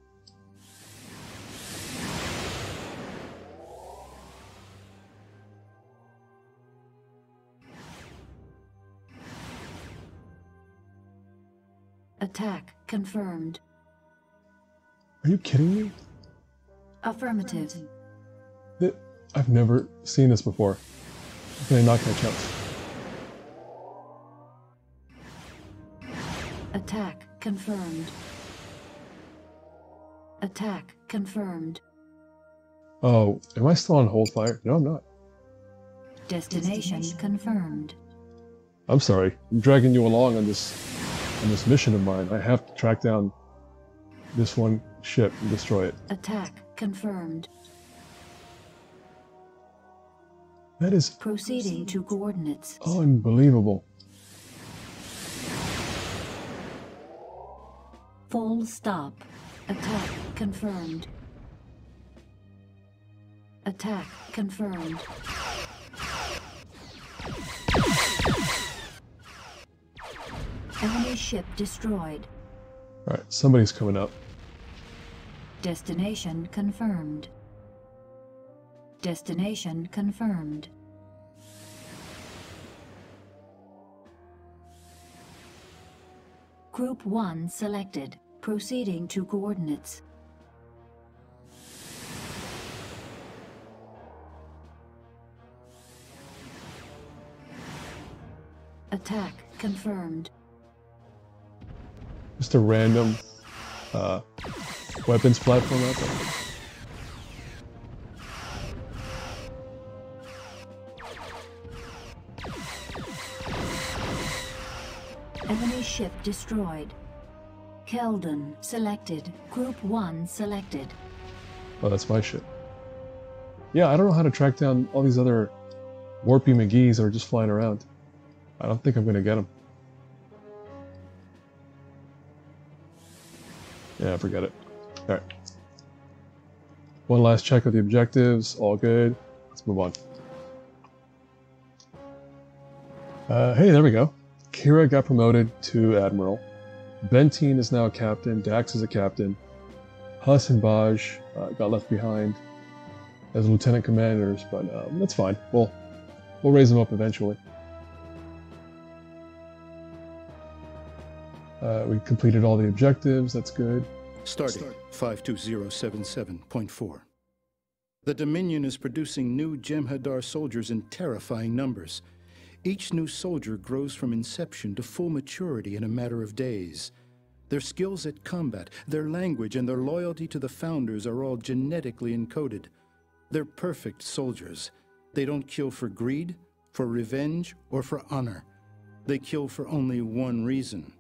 Speaker 3: Attack confirmed.
Speaker 1: Are you kidding me?
Speaker 3: Affirmative.
Speaker 1: Th- I've never seen this before. How can I not catch up?
Speaker 3: Attack confirmed. Attack confirmed.
Speaker 1: Oh, am I still on hold fire? No, I'm not.
Speaker 3: Destination confirmed.
Speaker 1: I'm sorry. I'm dragging you along on this on this mission of mine. I have to track down this one ship and destroy it.
Speaker 3: Attack confirmed.
Speaker 1: That is
Speaker 3: Proceeding to coordinates.
Speaker 1: unbelievable.
Speaker 3: Full stop. Attack confirmed. Attack confirmed. Enemy ship destroyed.
Speaker 1: All right, somebody's coming up.
Speaker 3: Destination confirmed. Destination confirmed. Group 1 selected. Proceeding to coordinates. Attack confirmed.
Speaker 1: Just a random uh, weapons platform out there.
Speaker 3: Enemy ship destroyed. Keldon selected. Group 1 selected.
Speaker 1: Oh, that's my ship. Yeah, I don't know how to track down all these other warpy McGee's that are just flying around. I don't think I'm gonna get them. Yeah, forget it. All right. One last check of the objectives. All good. Let's move on. Uh, hey, there we go. Kira got promoted to admiral. Benteen is now a captain. Dax is a captain. Huss and Baj uh, got left behind as lieutenant commanders, but um, that's fine. We'll we'll raise them up eventually. Uh, we completed all the objectives. That's good.
Speaker 2: Stardate 52077.4. The Dominion is producing new Jem'Hadar soldiers in terrifying numbers. Each new soldier grows from inception to full maturity in a matter of days. Their skills at combat, their language, and their loyalty to the Founders are all genetically encoded. They're perfect soldiers. They don't kill for greed, for revenge, or for honor. They kill for only one reason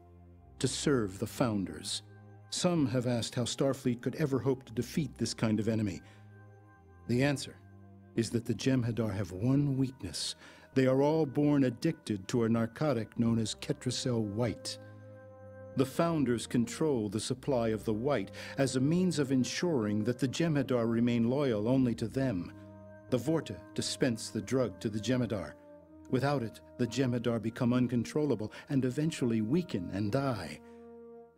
Speaker 2: to serve the Founders. Some have asked how Starfleet could ever hope to defeat this kind of enemy. The answer is that the Jem'Hadar have one weakness. They are all born addicted to a narcotic known as Ketracel White. The Founders control the supply of the White as a means of ensuring that the Jem'Hadar remain loyal only to them. The Vorta dispense the drug to the Jem'Hadar. Without it, the Jem'Hadar become uncontrollable and eventually weaken and die.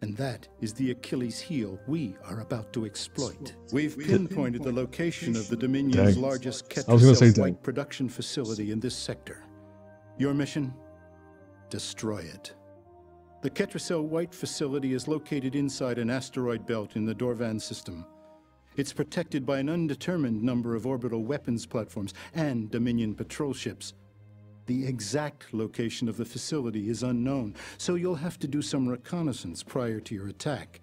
Speaker 2: And that is the Achilles heel we are about to exploit. We've pinpointed the location of the Dominion's
Speaker 1: Dang.
Speaker 2: largest
Speaker 1: I was gonna say
Speaker 2: Ketracel. White production facility in this sector. Your mission? Destroy it. The Ketracel White facility is located inside an asteroid belt in the Dorvan system. It's protected by an undetermined number of orbital weapons platforms and Dominion patrol ships. The exact location of the facility is unknown, so you'll have to do some reconnaissance prior to your attack.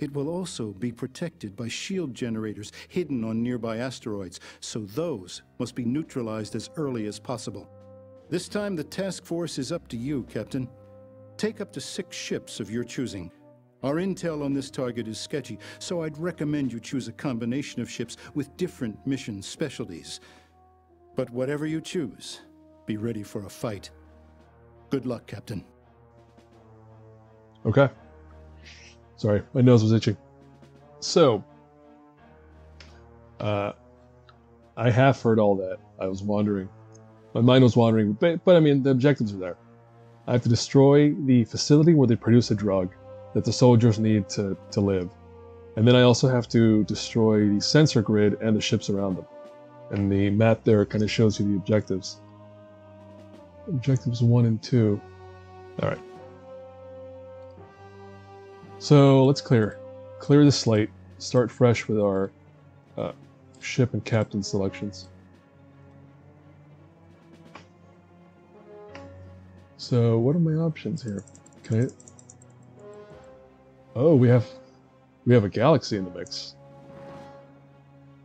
Speaker 2: It will also be protected by shield generators hidden on nearby asteroids, so those must be neutralized as early as possible. This time, the task force is up to you, Captain. Take up to six ships of your choosing. Our intel on this target is sketchy, so I'd recommend you choose a combination of ships with different mission specialties. But whatever you choose, be ready for a fight. Good luck, Captain.
Speaker 1: Okay. Sorry, my nose was itching. So, uh, I have heard all that. I was wandering. My mind was wandering, but, but I mean, the objectives are there. I have to destroy the facility where they produce a drug that the soldiers need to, to live. And then I also have to destroy the sensor grid and the ships around them. And the map there kind of shows you the objectives. Objectives one and two. All right. So let's clear. Clear the slate. Start fresh with our uh, ship and captain selections. So what are my options here? Can I... Oh, we have we have a galaxy in the mix.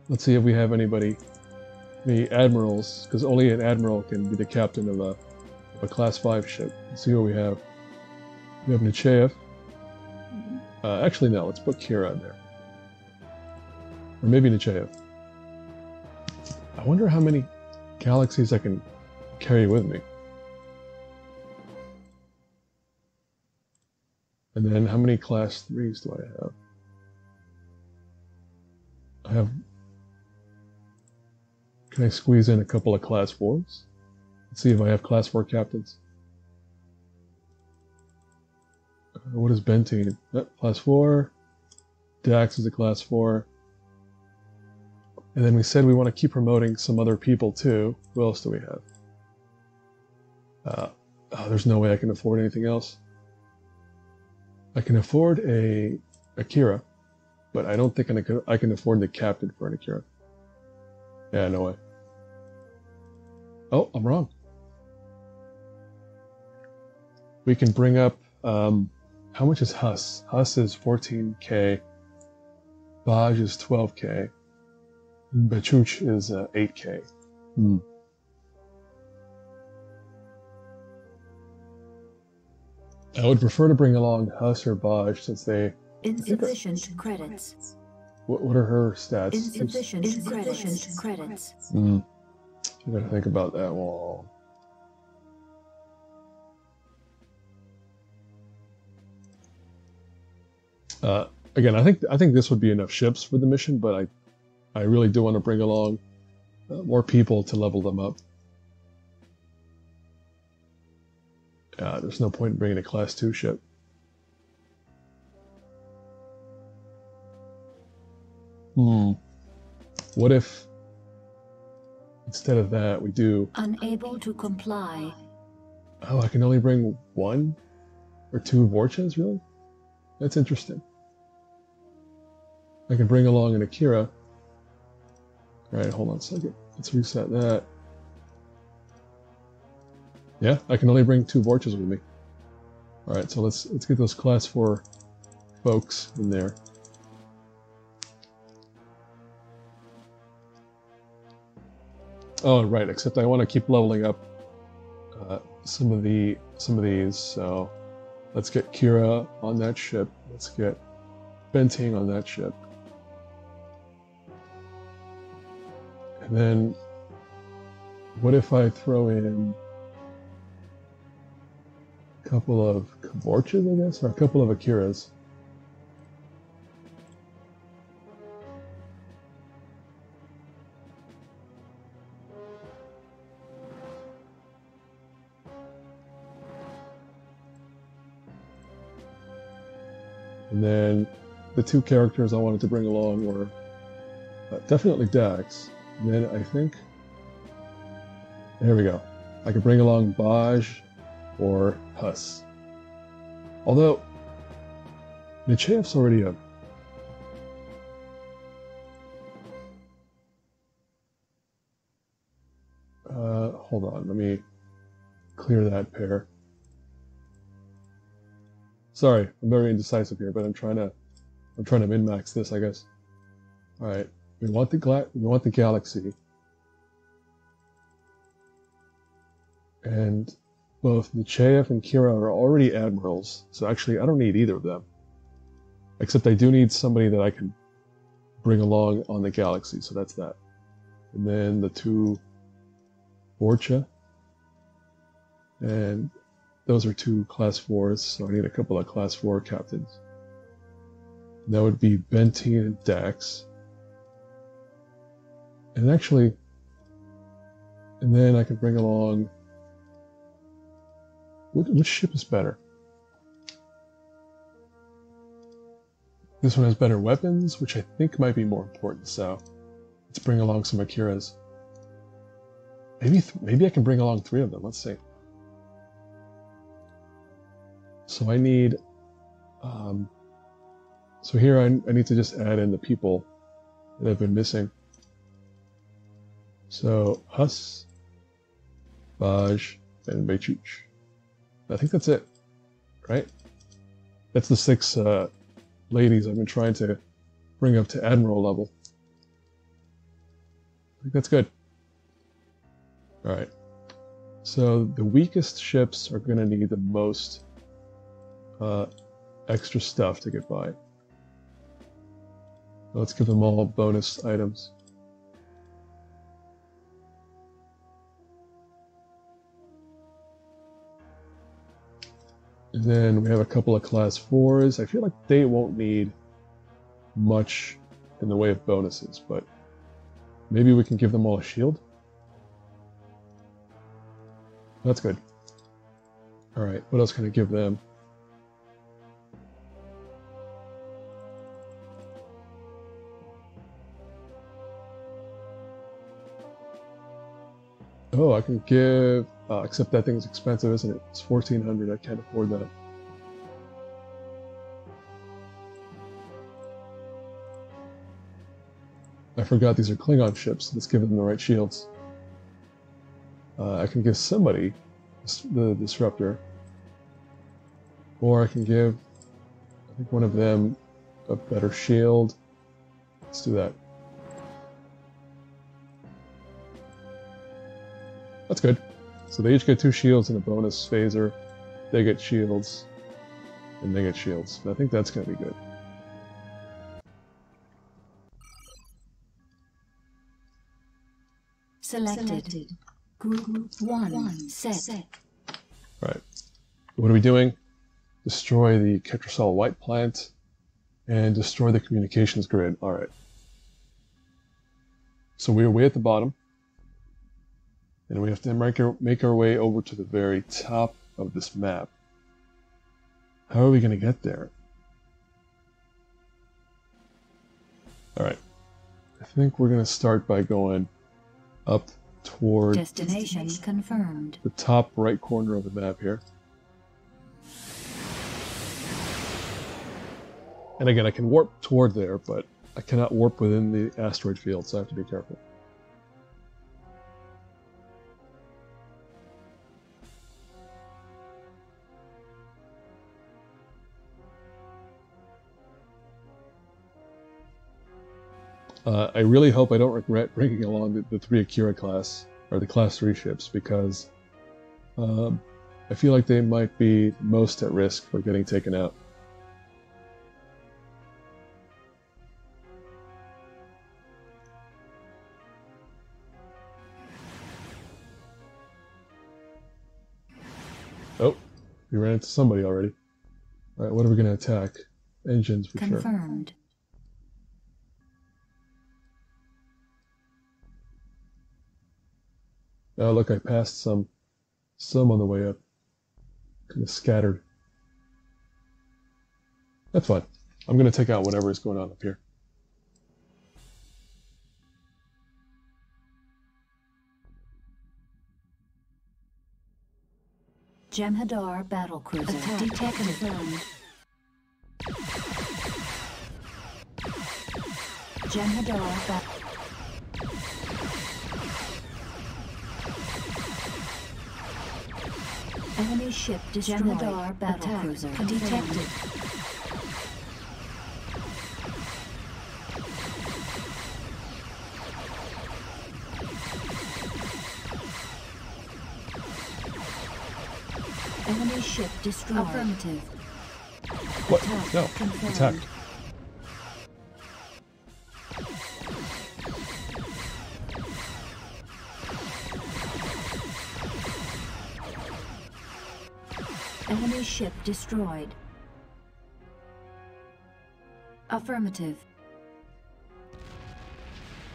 Speaker 1: Let's see if we have anybody, any admirals, because only an admiral can be the captain of a, a class five ship. Let's see what we have. We have Nechayev. Uh, actually, no. Let's put Kira in there, or maybe Nechayev. I wonder how many galaxies I can carry with me. And then how many class threes do I have? I have. Can I squeeze in a couple of class fours? Let's see if I have class four captains. Uh, what is Benteen? Uh, class four. Dax is a class four. And then we said we want to keep promoting some other people too. Who else do we have? Uh, oh, there's no way I can afford anything else. I can afford a Akira, but I don't think I can afford the captain for an Akira. Yeah, no way. Oh, I'm wrong. We can bring up, um, how much is Huss? Huss is 14k. Baj is 12k. Bachuch is uh, 8k. Hmm. I would prefer to bring along Huss or Baj since they.
Speaker 3: Insufficient credits.
Speaker 1: What, what are her stats?
Speaker 3: Insufficient credits. credits.
Speaker 1: Hmm. I gotta think about that one. Uh, again, I think I think this would be enough ships for the mission, but I I really do want to bring along uh, more people to level them up. Uh, there's no point in bringing a class 2 ship. Hmm. What if instead of that we do
Speaker 3: Unable to comply.
Speaker 1: Oh, I can only bring one or two Vorchas, really? That's interesting. I can bring along an Akira. Alright, hold on a second. Let's reset that. Yeah, I can only bring two Vorchas with me. Alright, so let's let's get those class 4 folks in there. Oh, right, except I want to keep leveling up uh, some of the some of these. So let's get Kira on that ship. Let's get Benteen on that ship. Then what if I throw in a couple of Kavorchas, I guess, or a couple of Akiras? And then the two characters I wanted to bring along were uh, definitely Dax. Then I think, there we go. I could bring along Baj or Huss. Although, Nechayev's already a Uh, hold on, let me clear that pair. Sorry, I'm very indecisive here, but I'm trying to I'm trying to min-max this, I guess. All right, we want the we want the galaxy, and both Nechayev and Kira are already admirals, so actually I don't need either of them. Except I do need somebody that I can bring along on the galaxy, so that's that. And then the two Vorcha, and those are two class fours, so I need a couple of class four captains. And that would be Benteen and Dax. And actually, and then I could bring along. Which, which ship is better? This one has better weapons, which I think might be more important, so let's bring along some Akiras. Maybe, maybe I can bring along three of them, let's see. So I need, um, so here I, I need to just add in the people that have been missing. So Huss, Baj, and Bechuch. I think that's it, right? That's the six uh, ladies I've been trying to bring up to Admiral level. I think that's good. Alright. So the weakest ships are going to need the most uh, extra stuff to get by. Let's give them all bonus items. And then we have a couple of class 4s. I feel like they won't need much in the way of bonuses, but maybe we can give them all a shield? That's good. Alright, what else can I give them? Oh, I can give, uh, except that thing's expensive, isn't it? It's 1400 I can't afford that. I forgot these are Klingon ships. Let's give them the right shields. Uh, I can give somebody the disruptor. Or I can give, I think one of them a better shield. Let's do that. That's good. So they each get two shields and a bonus phaser. They get shields, and they get shields. I think that's going to be good.
Speaker 3: Selected. Group 1 set.
Speaker 1: Right. What are we doing? Destroy the Ketracel white plant. and destroy the communications grid. All right. So we're way at the bottom. And we have to make our, make our way over to the very top of this map. How are we going to get there? All right. I think we're going to start by going up toward
Speaker 3: Destination confirmed.
Speaker 1: the top right corner of the map here. And again, I can warp toward there, but I cannot warp within the asteroid field, so I have to be careful. Uh, I really hope I don't regret bringing along the, the three Akira class, or the class 3 ships, because um, I feel like they might be most at risk for getting taken out. Oh, we ran into somebody already. Alright, what are we going to attack? Engines for sure.
Speaker 3: Confirmed.
Speaker 1: Oh, look, I passed some, some on the way up. Kind of scattered. That's fine. I'm going to take out whatever is going on up here.
Speaker 3: Jem'Hadar battle cruiser detected. Confirmed. Jem'Hadar battle. Enemy ship destroyed. Jem'Hadar battle
Speaker 4: Attack
Speaker 3: cruiser
Speaker 4: confirmed.
Speaker 3: detected. Enemy ship destroyed. Affirmative.
Speaker 1: What?
Speaker 3: Attack
Speaker 1: No.
Speaker 3: confirmed.
Speaker 1: Attack.
Speaker 3: Enemy ship destroyed. Affirmative.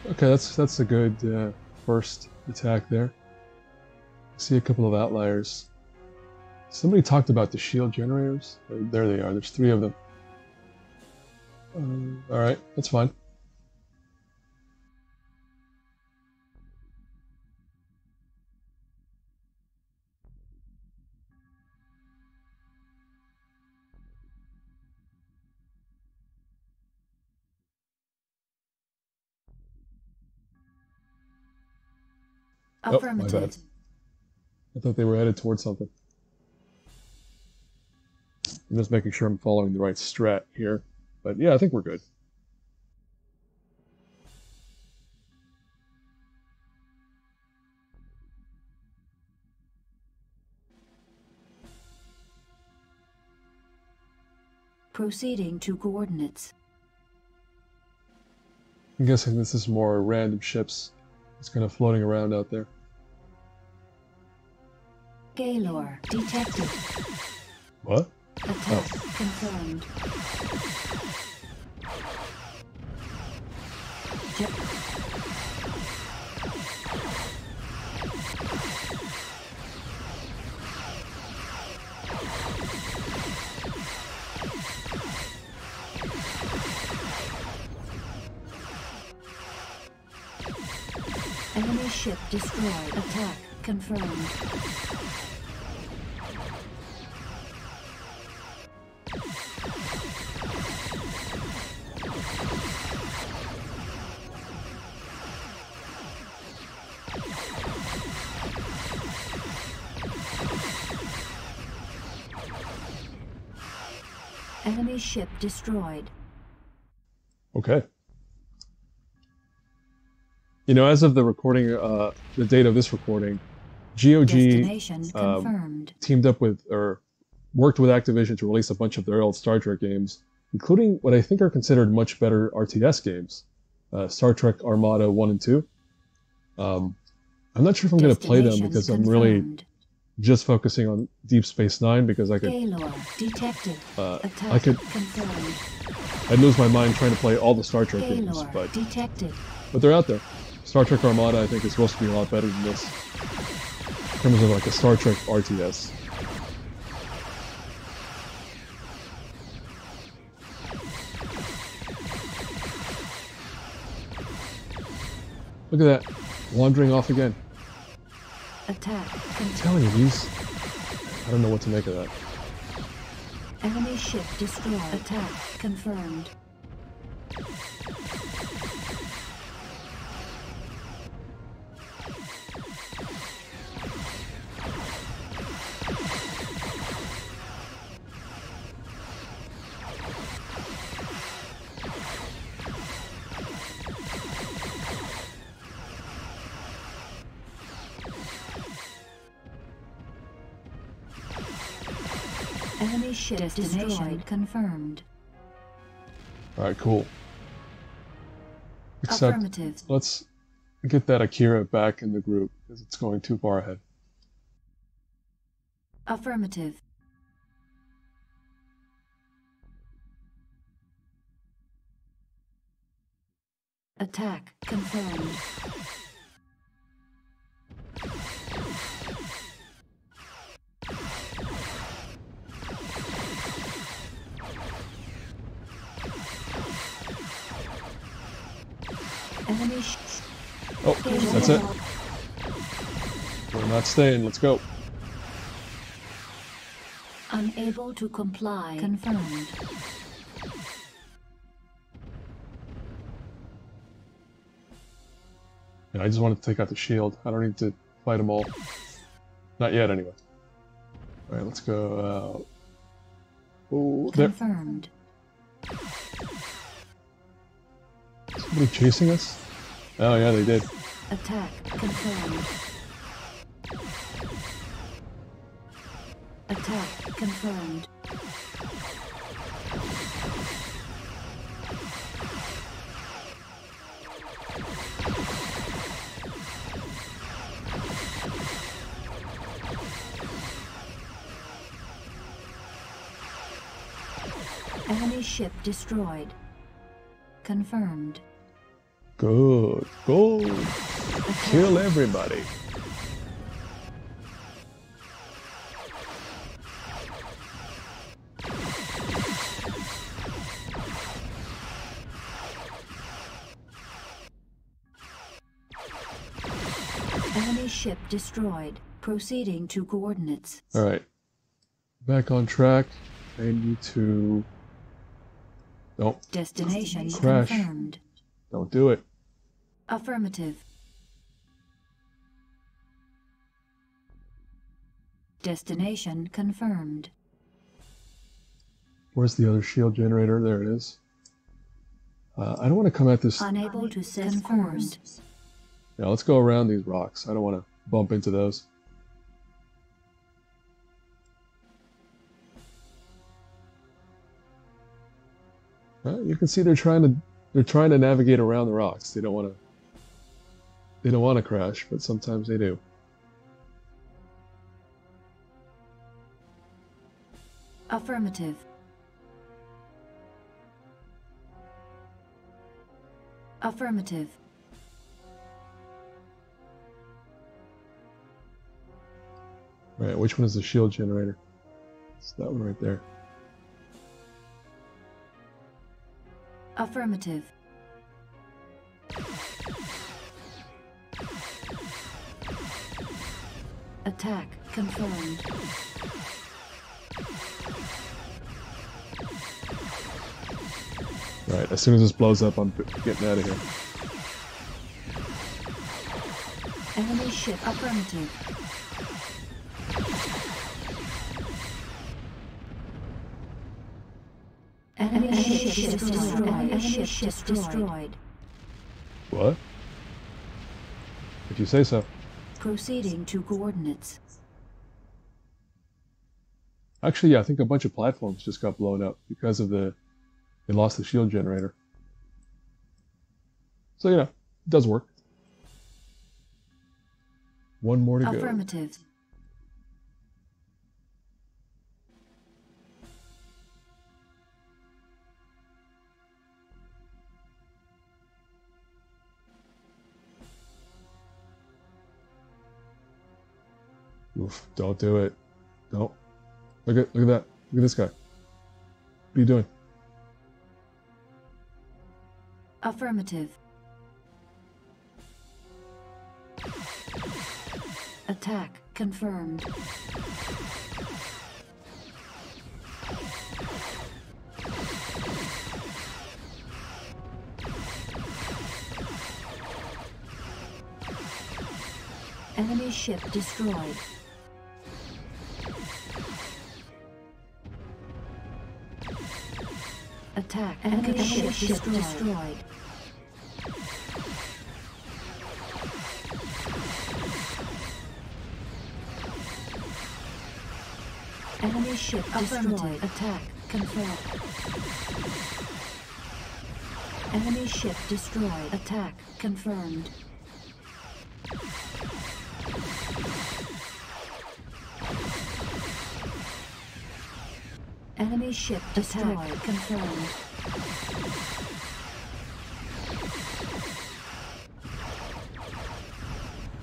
Speaker 1: Okay, that's that's a good uh, first attack there. See a couple of outliers. Somebody talked about the shield generators. There they are. There's three of them. Uh, all right, that's fine. Oh, my bad. I thought they were headed towards something. I'm just making sure I'm following the right strat here. But yeah, I think we're good.
Speaker 3: Proceeding to coordinates.
Speaker 1: I'm guessing this is more random ships. It's kind of floating around out there.
Speaker 3: Galor detected.
Speaker 1: What?
Speaker 3: Attack oh. confirmed. Je- Enemy ship destroyed. Attack confirmed. Ship destroyed.
Speaker 1: Okay. You know, as of the recording, uh, the date of this recording, GOG um,
Speaker 3: confirmed.
Speaker 1: teamed up with or worked with Activision to release a bunch of their old Star Trek games, including what I think are considered much better RTS games, uh, Star Trek Armada One and Two. Um, I'm not sure if I'm going to play them because I'm really. Just focusing on Deep Space Nine because I could
Speaker 3: detected.
Speaker 1: uh, I could
Speaker 3: confirmed.
Speaker 1: I'd lose my mind trying to play all the Star Trek games, but
Speaker 3: detected.
Speaker 1: but they're out there. Star Trek Armada I think is supposed to be a lot better than this in terms of like a Star Trek RTS. Look at that, wandering off again.
Speaker 3: Attack
Speaker 1: I'm telling you, these. I don't know what to make of that.
Speaker 3: Enemy ship destroyed. Attack confirmed. Ship destination confirmed.
Speaker 1: All right, cool. Except uh,
Speaker 3: Affirmative.
Speaker 1: let's get that Akira back in the group because it's going too far ahead.
Speaker 3: Affirmative. Attack confirmed.
Speaker 1: Oh, that's it. We're not staying. Let's go.
Speaker 3: Unable to comply. Confirmed.
Speaker 1: Yeah, I just wanted to take out the shield. I don't need to fight them all. Not yet, anyway. All right, let's go out. Oh, there. Somebody chasing us? Oh yeah, they did.
Speaker 3: Attack confirmed. Attack confirmed. Enemy ship destroyed. Confirmed.
Speaker 1: Good. Go. Kill everybody.
Speaker 3: Enemy ship destroyed. Proceeding to coordinates.
Speaker 1: All right. Back on track. I need to. Don't
Speaker 3: Destination
Speaker 1: Crash.
Speaker 3: confirmed.
Speaker 1: don't do it.
Speaker 3: Affirmative. Destination confirmed.
Speaker 1: Where's the other shield generator? There it is. Uh, I don't want to come at this.
Speaker 3: Unable to set course.
Speaker 1: Yeah, let's go around these rocks. I don't want to bump into those. Uh, you can see they're trying to they're trying to navigate around the rocks. They don't want to they don't want to crash, but sometimes they do.
Speaker 3: Affirmative. Affirmative.
Speaker 1: Right, which one is the shield generator? It's that one right there.
Speaker 3: Affirmative. Attack confirmed.
Speaker 1: Right, as soon as this blows up, I'm getting out of here.
Speaker 3: Enemy ship affirmative. Enemy ship destroyed. Enemy ship destroyed.
Speaker 1: What? If you say so.
Speaker 3: Proceeding to coordinates.
Speaker 1: Actually, yeah, I think a bunch of platforms just got blown up because of the they lost the shield generator. So yeah, it does work. One more to go.
Speaker 3: Affirmative.
Speaker 1: Oof, don't do it. Don't. Look at look at that. Look at this guy. What are you doing?
Speaker 3: Affirmative. Attack confirmed. Enemy ship destroyed. Attack. Enemy, ship, destroyed. destroyed. Enemy ship destroyed. Attack confirmed. Enemy ship destroyed. Attack confirmed. Enemy ship destroyed. Confirmed.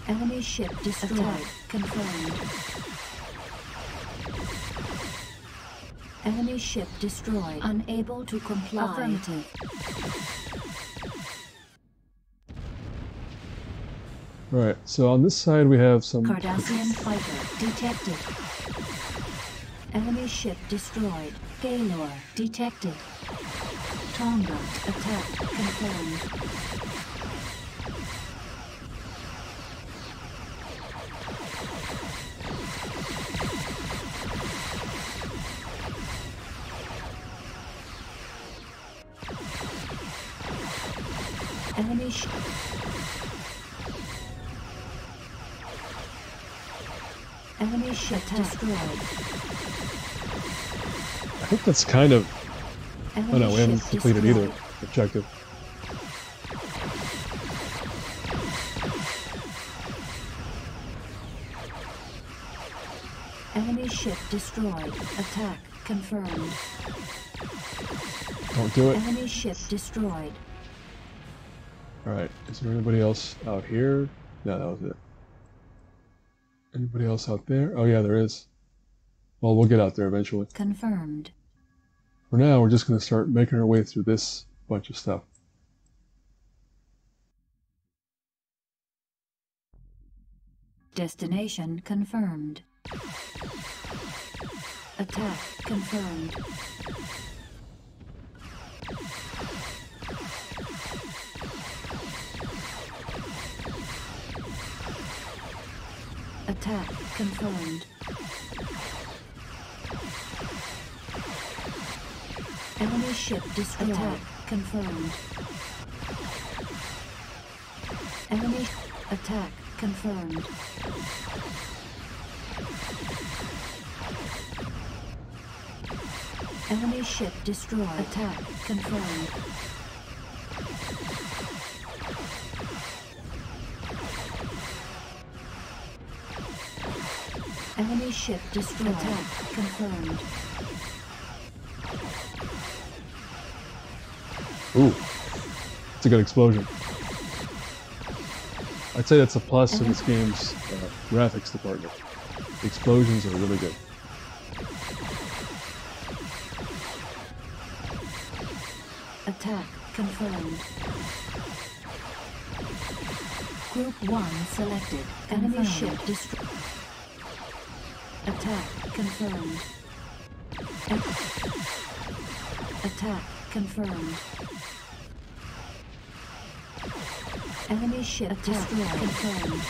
Speaker 3: Enemy ship destroyed. Attack. Confirmed. Enemy ship destroyed. Unable to comply. Affirmative.
Speaker 1: Alright, so on this side we have some...
Speaker 3: Cardassian fighter detected. Enemy ship destroyed. Galor detected. Tonga attack confirmed. Enemy ship. Enemy ship destroyed.
Speaker 1: I think that's kind of... Oh no, we haven't completed either objective.
Speaker 3: Enemy ship destroyed. Attack confirmed.
Speaker 1: Don't do it.
Speaker 3: Enemy ship destroyed.
Speaker 1: Alright, is there anybody else out here? No, that was it. Anybody else out there? Oh yeah, there is. Well, we'll get out there eventually.
Speaker 3: Confirmed.
Speaker 1: For now, we're just going to start making our way through this bunch of stuff.
Speaker 3: Destination confirmed. Attack confirmed. Attack confirmed. Enemy ship destroyed. Confirmed. Enemy attack confirmed. Enemy ship destroyed. Attack confirmed. Enemy ship destroyed. Attack confirmed.
Speaker 1: Ooh, it's a good explosion. I'd say that's a plus in this game's uh, graphics department. The explosions are really good.
Speaker 3: Attack confirmed. Group 1 selected. Enemy ship destroyed. Attack confirmed. A- Attack confirmed. Enemy ship destroyed. Confirmed.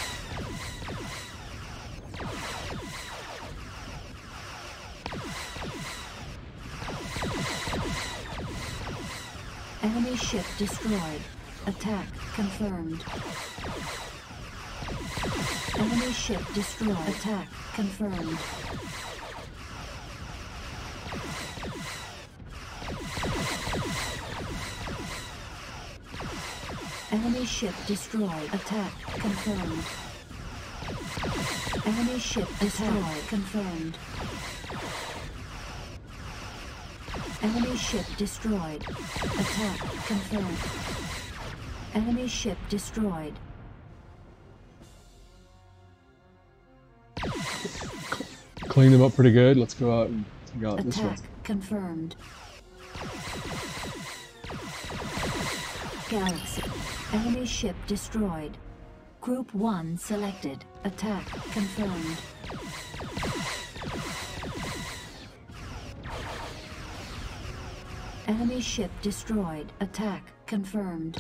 Speaker 3: Enemy ship destroyed. Attack confirmed. Enemy ship destroyed. Attack confirmed. Enemy ship destroyed. Attack confirmed. Enemy ship destroyed. Confirmed. Enemy ship destroyed. Attack confirmed. Enemy ship destroyed.
Speaker 1: cleaned them up pretty good. Let's go out and take out this one.
Speaker 3: Attack confirmed. Galaxy. Enemy ship destroyed. Group 1 selected. Attack confirmed. Enemy ship destroyed. Attack confirmed.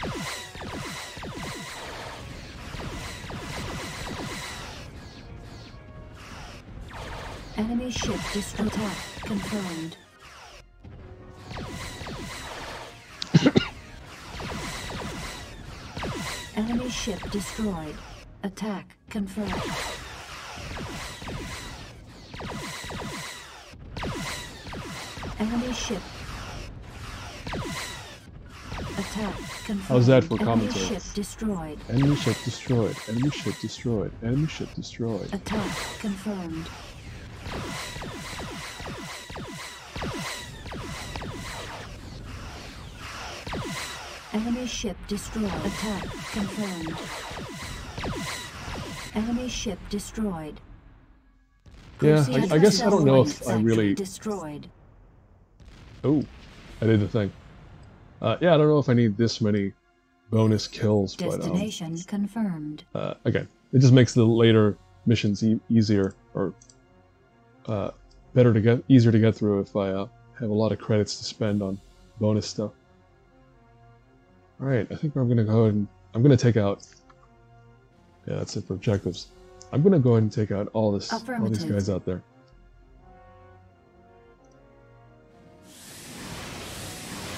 Speaker 3: Enemy ship destroyed. Attack confirmed. Enemy ship destroyed. Attack confirmed. Enemy ship. Attack confirmed.
Speaker 1: How's that for
Speaker 3: Enemy ship destroyed.
Speaker 1: Enemy ship destroyed. Enemy ship destroyed. Enemy ship destroyed.
Speaker 3: Attack confirmed. Enemy ship destroyed. Attack confirmed. Enemy ship destroyed.
Speaker 1: Yeah, I, I guess I don't know if I really.
Speaker 3: destroyed.
Speaker 1: Oh, I did the thing. Uh, yeah, I don't know if I need this many bonus kills, but um,
Speaker 3: Destination confirmed.
Speaker 1: uh, again, it just makes the later missions e- easier or uh, better to get, easier to get through if I uh, have a lot of credits to spend on bonus stuff. All right, I think I'm gonna go ahead and I'm gonna take out. Yeah, that's it for objectives. I'm gonna go ahead and take out all this, all these guys out there.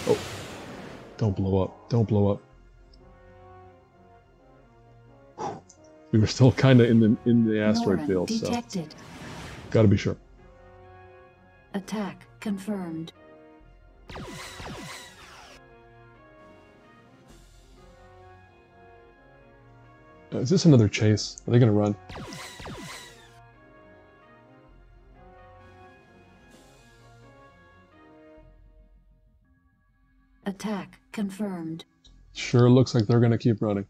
Speaker 1: Oh, don't blow up! Don't blow up! Whew. We were still kind of in the in the asteroid
Speaker 3: Norin
Speaker 1: field, so
Speaker 3: detected.
Speaker 1: gotta be sure.
Speaker 3: Attack confirmed.
Speaker 1: Is this another chase? Are they gonna run?
Speaker 3: Attack confirmed.
Speaker 1: Sure looks like they're gonna keep running.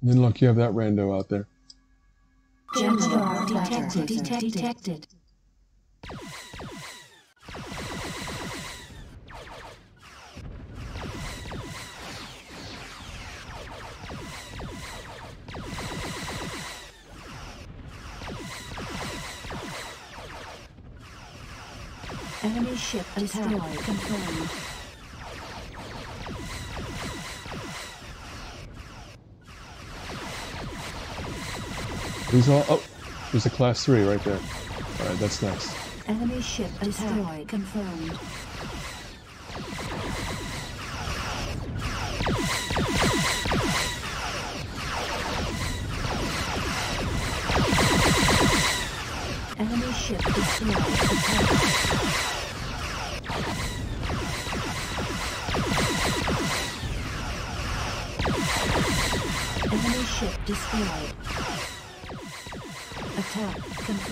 Speaker 1: And then look, you have that rando out there.
Speaker 3: Jem'Hadar detected. Detected. detected. Enemy ship destroyed. Confirmed.
Speaker 1: These all. Oh, there's a class three right there. All right, that's next.
Speaker 3: Enemy ship destroyed. Confirmed.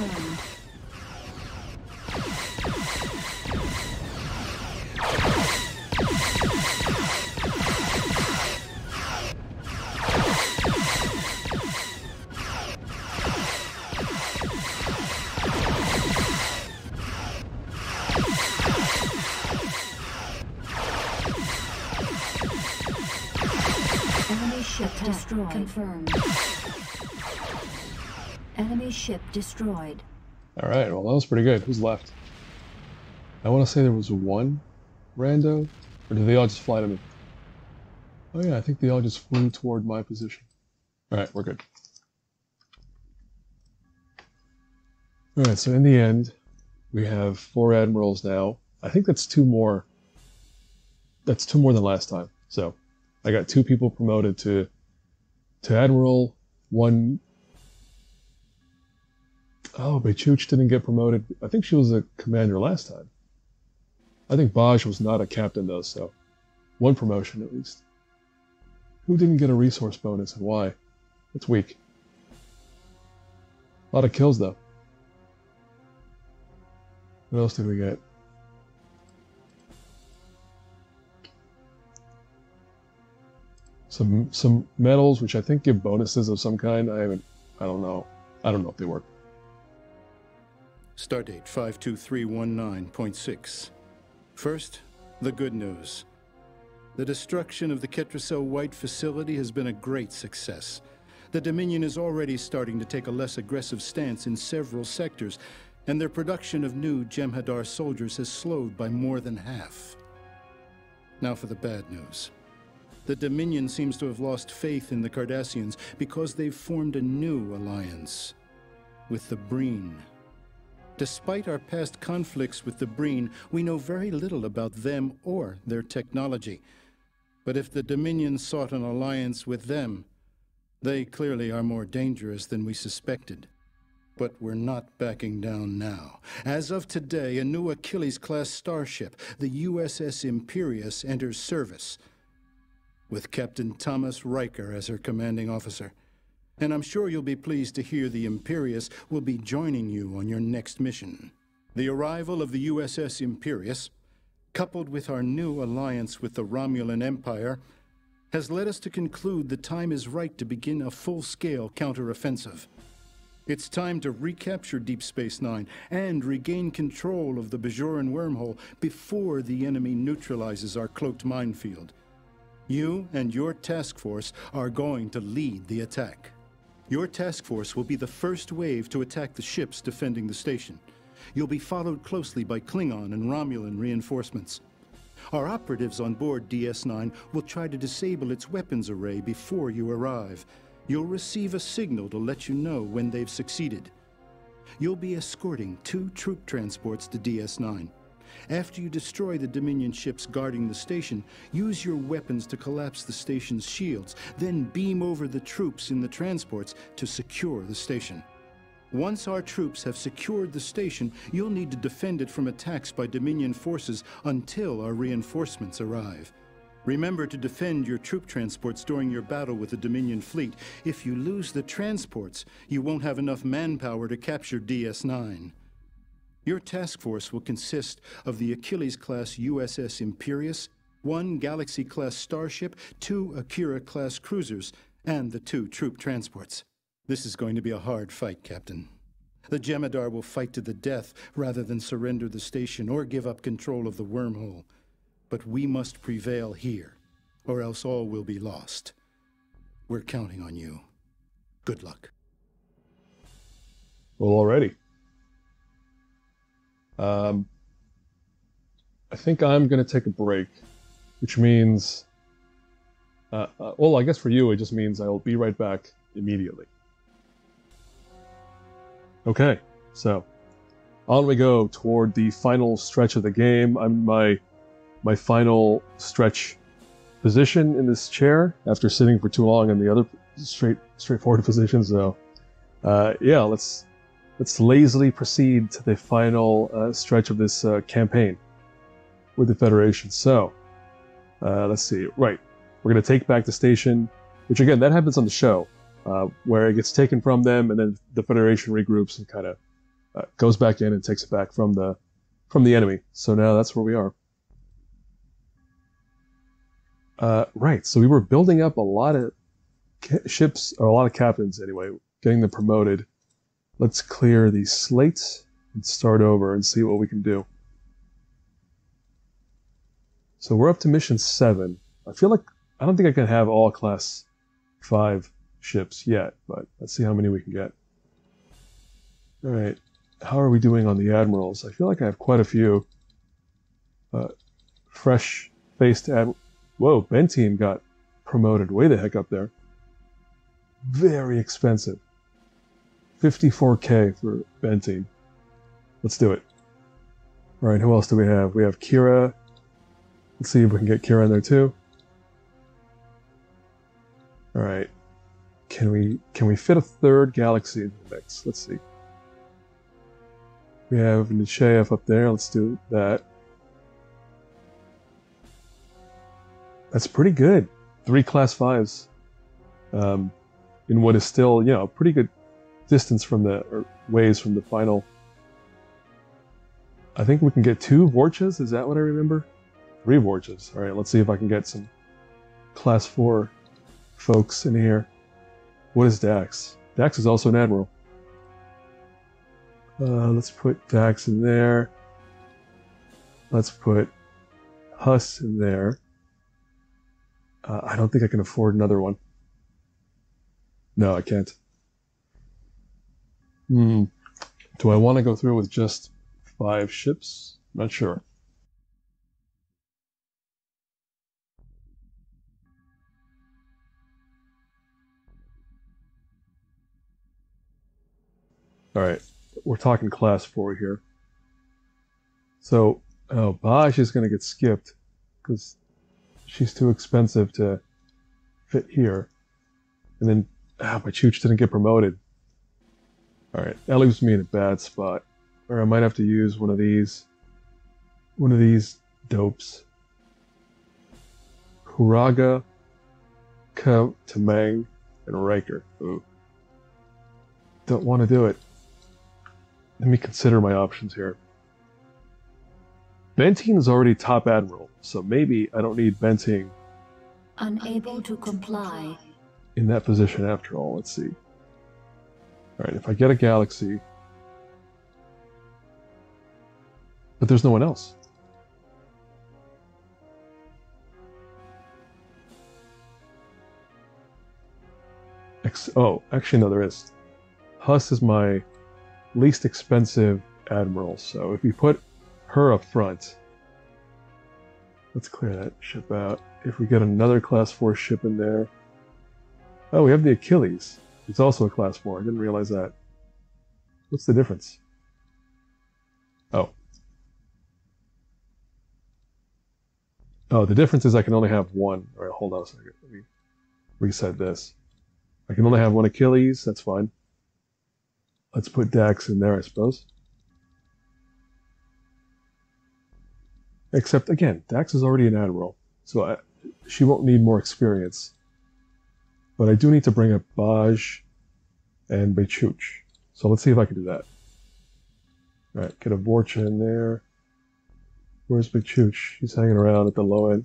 Speaker 3: Confirmed. Enemy ship destroyed. Confirmed. Ship destroyed.
Speaker 1: All right, well that was pretty good. Who's left? I want to say there was one rando, or did they all just fly to me? Oh yeah, I think they all just flew toward my position. All right, we're good. All right, so in the end, we have four admirals now. I think that's two more. That's two more than last time. So, I got two people promoted to to admiral. One Oh, Bechuch didn't get promoted. I think she was a commander last time. I think Baj was not a captain though, so one promotion at least. Who didn't get a resource bonus and why? It's weak. A lot of kills though. What else did we get? Some some medals which I think give bonuses of some kind. I haven't I don't know. I don't know if they work.
Speaker 2: Stardate 52319.6. First, the good news. The destruction of the Ketracel White facility has been a great success. The Dominion is already starting to take a less aggressive stance in several sectors, and their production of new Jem'Hadar soldiers has slowed by more than half. Now for the bad news. The Dominion seems to have lost faith in the Cardassians because they've formed a new alliance with the Breen. Despite our past conflicts with the Breen, we know very little about them or their technology. But if the Dominion sought an alliance with them, they clearly are more dangerous than we suspected. But we're not backing down now. As of today, a new Achilles-class starship, the USS Imperius, enters service, with Captain Thomas Riker as her commanding officer. And I'm sure you'll be pleased to hear the Imperius will be joining you on your next mission. The arrival of the USS Imperius, coupled with our new alliance with the Romulan Empire, has led us to conclude the time is right to begin a full-scale counteroffensive. It's time to recapture Deep Space Nine and regain control of the Bajoran wormhole before the enemy neutralizes our cloaked minefield. You and your task force are going to lead the attack. Your task force will be the first wave to attack the ships defending the station. You'll be followed closely by Klingon and Romulan reinforcements. Our operatives on board DS9 will try to disable its weapons array before you arrive. You'll receive a signal to let you know when they've succeeded. You'll be escorting two troop transports to DS9. After you destroy the Dominion ships guarding the station, use your weapons to collapse the station's shields, then beam over the troops in the transports to secure the station. Once our troops have secured the station, you'll need to defend it from attacks by Dominion forces until our reinforcements arrive. Remember to defend your troop transports during your battle with the Dominion fleet. If you lose the transports, you won't have enough manpower to capture DS-9. Your task force will consist of the Achilles-class USS Imperius, one Galaxy-class starship, two Akira-class cruisers, and the two troop transports. This is going to be a hard fight, Captain. The Jem'Hadar will fight to the death rather than surrender the station or give up control of the wormhole. But we must prevail here, or else all will be lost. We're counting on you. Good luck.
Speaker 1: Well, already. Um, I think I'm going to take a break, which means, uh, uh, well, I guess for you, it just means I'll be right back immediately. Okay, so on we go toward the final stretch of the game. I'm my my final stretch position in this chair after sitting for too long in the other straight straightforward position. So uh, yeah, let's let's lazily proceed to the final uh, stretch of this uh, campaign with the Federation. So uh, let's see. Right, we're gonna take back the station, which again that happens on the show uh, where it gets taken from them, and then the Federation regroups and kind of uh, goes back in and takes it back from the from the enemy. So now that's where we are. Uh, right. So we were building up a lot of ships, or a lot of captains anyway, getting them promoted. Let's clear these slates and start over and see what we can do. So we're up to mission seven. I feel like I don't think I can have all class five ships yet, but let's see how many we can get. All right, how are we doing on the admirals? I feel like I have quite a few. Uh, fresh-faced ad. Whoa, Benteen got promoted way the heck up there. Very expensive. 54k for Benteen. Let's do it. All right, who else do we have? We have Kira. Let's see if we can get Kira in there too. All right, can we can we fit a third galaxy in the mix? Let's see. We have Nechayev up there. Let's do that. That's pretty good. Three class fives. Um, in what is still, you know, pretty good distance from the ways from the final. I think we can get two Vorchas. Is that what I remember? Three Vorchas. All right, let's see if I can get some class four folks in here. What is Dax? Dax is also an admiral. Uh, let's put Dax in there. Let's put Huss in there. Uh, I don't think I can afford another one. No, I can't. Hmm. Do I want to go through with just five ships? Not sure. All right, we're talking class four here. So, oh, Baj is going to get skipped because she's too expensive to fit here. And then, ah, my Chooch didn't get promoted. All right, that leaves me in a bad spot. Or I might have to use one of these, one of these dopes. Kuraga, Count, Tamang, and Riker. Ooh. Don't want to do it. Let me consider my options here. Benteen is already top admiral, so maybe I don't need Benteen
Speaker 3: Unable to comply.
Speaker 1: in that position after all. Let's see. Alright, if I get a galaxy. But there's no one else. Ex- oh, actually, no, there is. Huss is my least expensive admiral, so if we put her up front, let's clear that ship out. If we get another class 4 ship in there, oh, we have the Achilles. It's also a class 4. I didn't realize that. What's the difference? Oh. Oh, the difference is I can only have one. All right, hold on a second. Let me reset this. I can only have one Achilles. That's fine. Let's put Dax in there, I suppose. Except, again, Dax is already an admiral, so I, she won't need more experience. But I do need to bring up Baj and Bechuch. So let's see if I can do that. All right, get a Vorcha in there. Where's Bechuch? She's hanging around at the low end.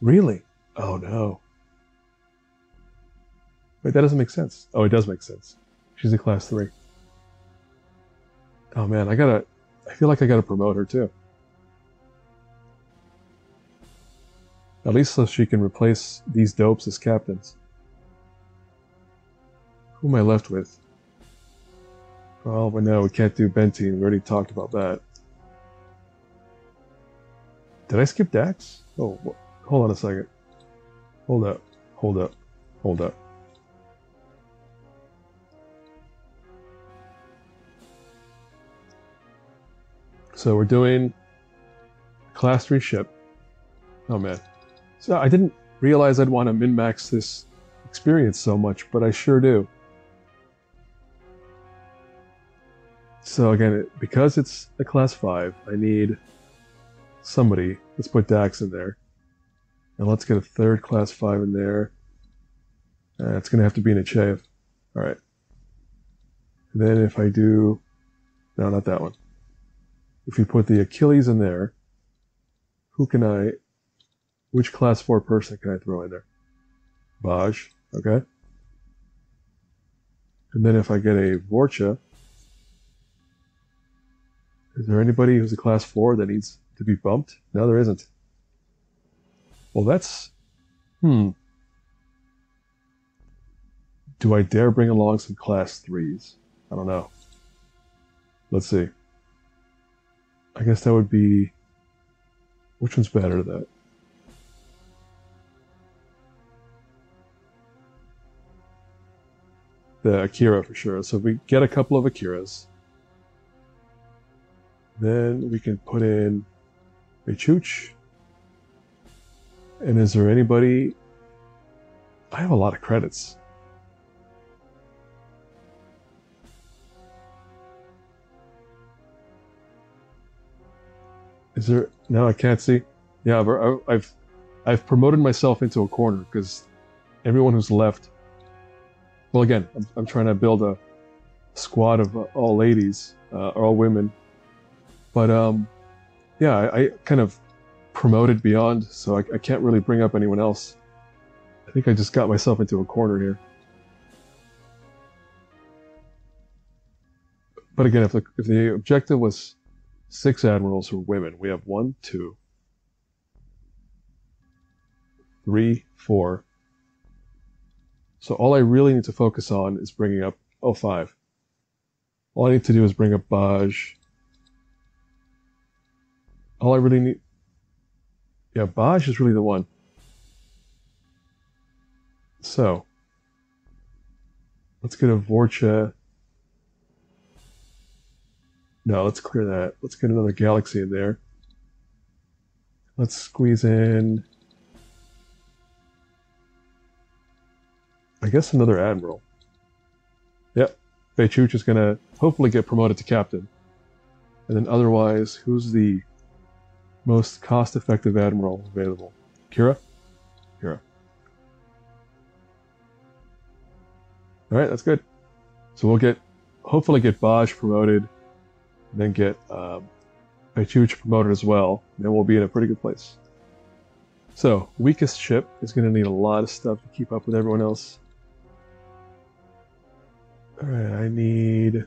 Speaker 1: Really? Oh no. Wait, that doesn't make sense. Oh, it does make sense. She's a class three. Oh man, I gotta. I feel like I gotta promote her too. At least so she can replace these dopes as captains. Who am I left with? Oh, but no, we can't do Benteen. We already talked about that. Did I skip Dax? Oh, hold on a second. Hold up. Hold up. Hold up. So we're doing class 3 ship. Oh man. So I didn't realize I'd want to min-max this experience so much, but I sure do. So again, because it's a class 5, I need somebody. Let's put Dax in there. And let's get a third class 5 in there. Uh, it's going to have to be Nechayev. Alright. Then if I do... No, not that one. If we put the Achilles in there, who can I... Which class 4 person can I throw in there? Baj. Okay. And then if I get a Vorcha, is there anybody who's a class 4 that needs to be bumped? No, there isn't. Well, that's. Hmm. Do I dare bring along some class 3s? I don't know. Let's see. I guess that would be. Which one's better, that? The Akira for sure. So if we get a couple of Akiras. Then we can put in a Chooch. And is there anybody? I have a lot of credits. Is there? No, I can't see. Yeah, I've I've, I've promoted myself into a corner because everyone who's left. Well, again, I'm, I'm trying to build a squad of uh, all ladies, uh, or all women. But um, yeah, I, I kind of promoted beyond, so I, I can't really bring up anyone else. I think I just got myself into a corner here. but again, if the, if the objective was six admirals who are women, we have one, two, three, four. So all I really need to focus on is bringing up 05. All I need to do is bring up Baj. All I really need... Yeah, Baj is really the one. So, let's get a Vorcha. No, let's clear that. Let's get another galaxy in there. Let's squeeze in... I guess another admiral. Yep, Beichuch is going to hopefully get promoted to captain. And then otherwise, who's the most cost-effective admiral available? Kira? Kira. All right, that's good. So we'll get, hopefully get Baj promoted, then get um, promoted as well, and we'll be in a pretty good place. So, weakest ship is going to need a lot of stuff to keep up with everyone else. Alright, I need...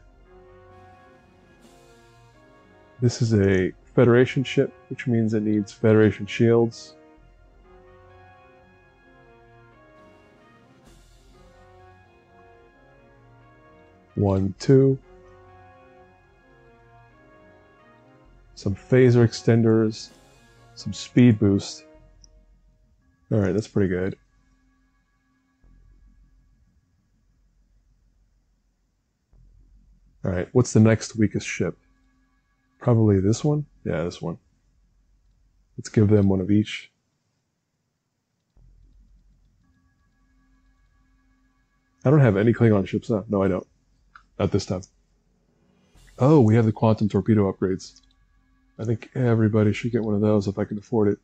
Speaker 1: This is a Federation ship, which means it needs Federation shields. One, two. Some phaser extenders. Some speed boost. Alright, that's pretty good. Alright, what's the next weakest ship? Probably this one? Yeah, this one. Let's give them one of each. I don't have any Klingon ships now. No, I don't. Not this time. Oh, we have the quantum torpedo upgrades. I think everybody should get one of those if I can afford it.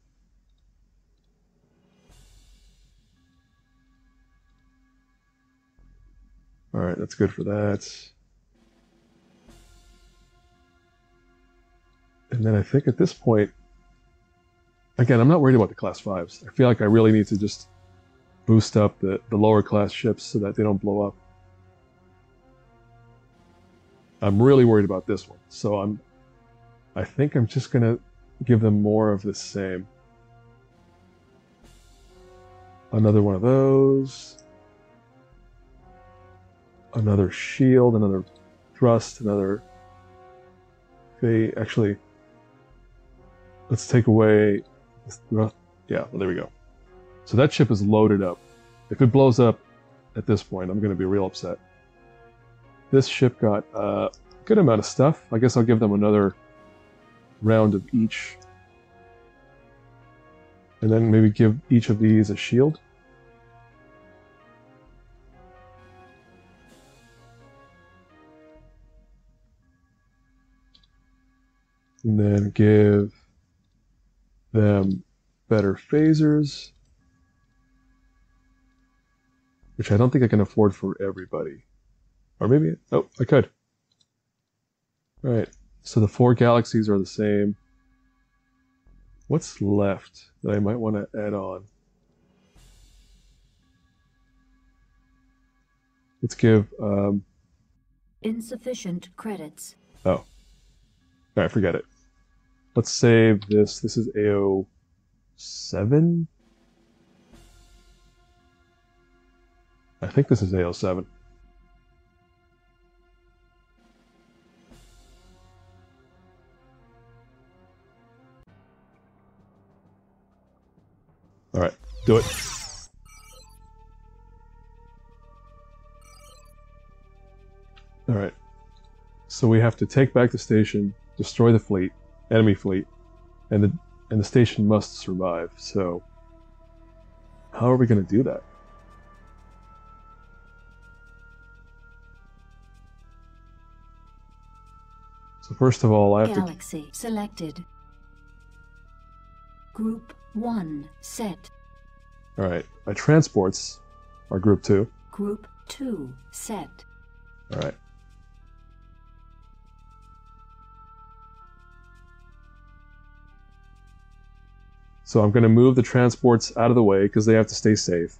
Speaker 1: Alright, that's good for that. And then I think at this point, again, I'm not worried about the class fives. I feel like I really need to just boost up the, the lower class ships so that they don't blow up. I'm really worried about this one. So I'm I think I'm just gonna give them more of the same. Another one of those. Another shield, another thrust, another they actually let's take away yeah, well, there we go. So that ship is loaded up. If it blows up at this point, I'm going to be real upset. This ship got a good amount of stuff. I guess I'll give them another round of each. And then maybe give each of these a shield. And then give them better phasers, which I don't think I can afford for everybody. Or maybe, oh, I could. All right, so the four galaxies are the same. What's left that I might want to add on? Let's give... Um,
Speaker 3: Insufficient credits.
Speaker 1: Oh. All right, forget it. Let's save this. This is AO7? I think this is AO7. All right, do it. All right. So we have to take back the station, destroy the fleet, enemy fleet, and the and the station must survive. So, how are we going to do that? So first of all, I have
Speaker 3: Galaxy to... selected. Group one set.
Speaker 1: All right, my transports are group two.
Speaker 3: Group two set.
Speaker 1: All So I'm going to move the transports out of the way because they have to stay safe.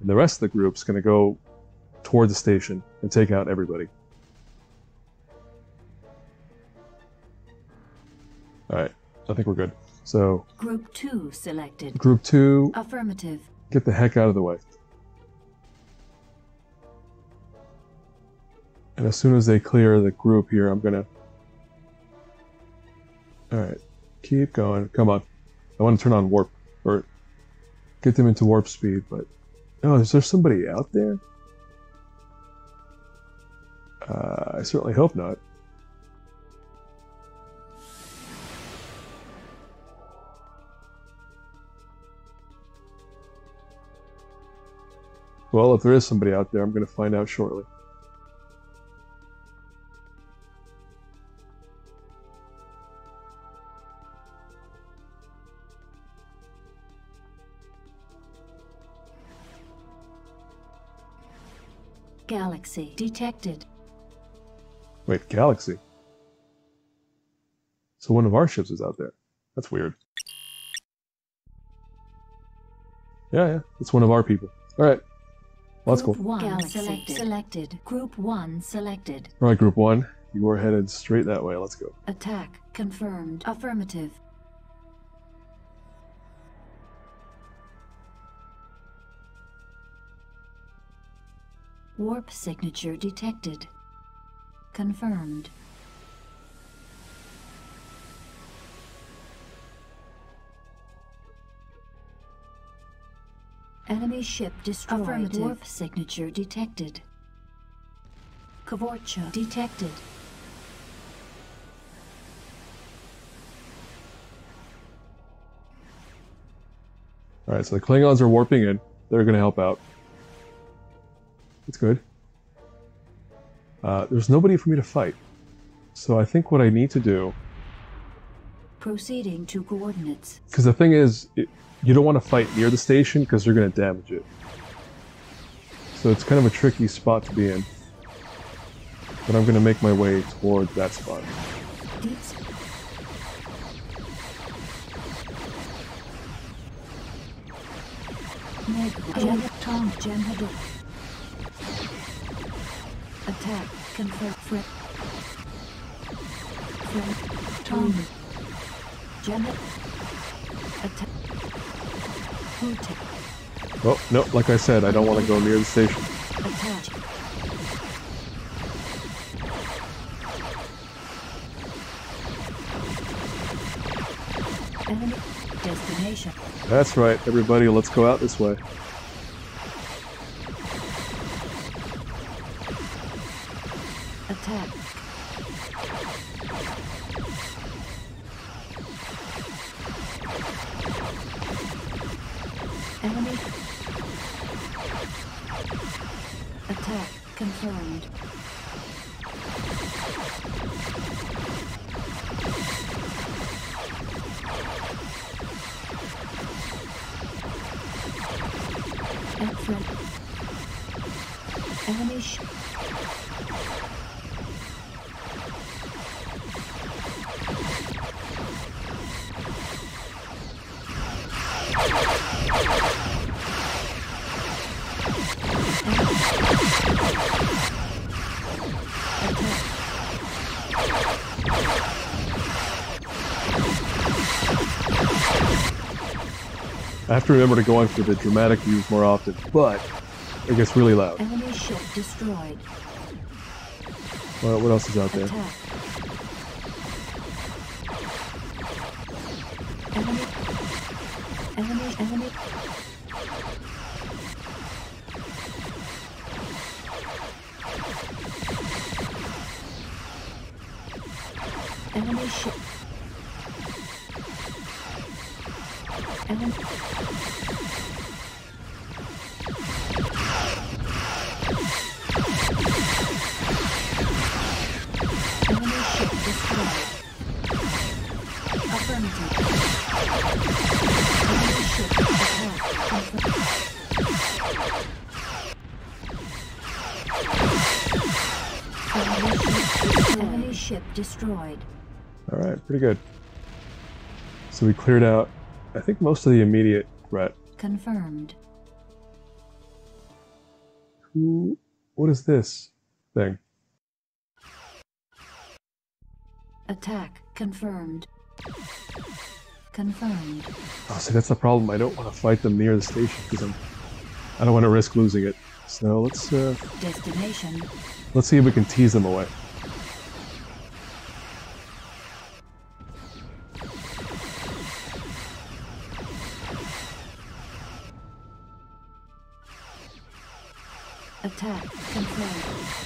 Speaker 1: And the rest of the group's going to go toward the station and take out everybody. All right, I think we're good. So,
Speaker 3: Group 2 selected.
Speaker 1: group two,
Speaker 3: Affirmative.
Speaker 1: get the heck out of the way. And as soon as they clear the group here, I'm gonna. Alright, keep going. Come on. I want to turn on warp. Or get them into warp speed, but. Oh, is there somebody out there? Uh, I certainly hope not. Well, if there is somebody out there, I'm going to find out shortly.
Speaker 3: Galaxy detected.
Speaker 1: Wait, Galaxy? So one of our ships is out there. That's weird. Yeah, yeah, it's one of our people. All right, well, that's cool.
Speaker 3: 1 Galaxy selected. selected. Group 1 selected.
Speaker 1: All right, Group One, you are headed straight that way. Let's go.
Speaker 3: Attack confirmed. Affirmative. Warp signature detected. Confirmed. Enemy ship destroyed. Affirmative. Warp signature detected. Kavorcha detected.
Speaker 1: All right, so the Klingons are warping in. They're going to help out. It's good. Uh, there's nobody for me to fight. So I think what I need to do,
Speaker 3: Proceeding to coordinates.
Speaker 1: because the thing is, it, you don't want to fight near the station because you're going to damage it. So it's kind of a tricky spot to be in. But I'm going to make my way toward that spot.
Speaker 3: Deep Tom Hadouken. Attack. Confirm. Fred. Fred Tom Gen Attack. Hootech
Speaker 1: Oh, no, like I said, I don't want to go near the station.
Speaker 3: Attack. Enemy. Destination.
Speaker 1: That's right, everybody, let's go out this way. Remember to go in for the dramatic views more often, but it gets really loud.
Speaker 3: Enemy ship destroyed.
Speaker 1: Well, what else is out there?
Speaker 3: Attack. Enemy.
Speaker 1: So we cleared out, I think, most of the immediate threat.
Speaker 3: Confirmed.
Speaker 1: Who? What is this thing?
Speaker 3: Attack confirmed. Confirmed.
Speaker 1: Oh, see, that's the problem. I don't want to fight them near the station because I'm. I don't want to risk losing it. So let's uh,
Speaker 3: Destination.
Speaker 1: let's see if we can tease them away.
Speaker 3: Attack confirmed.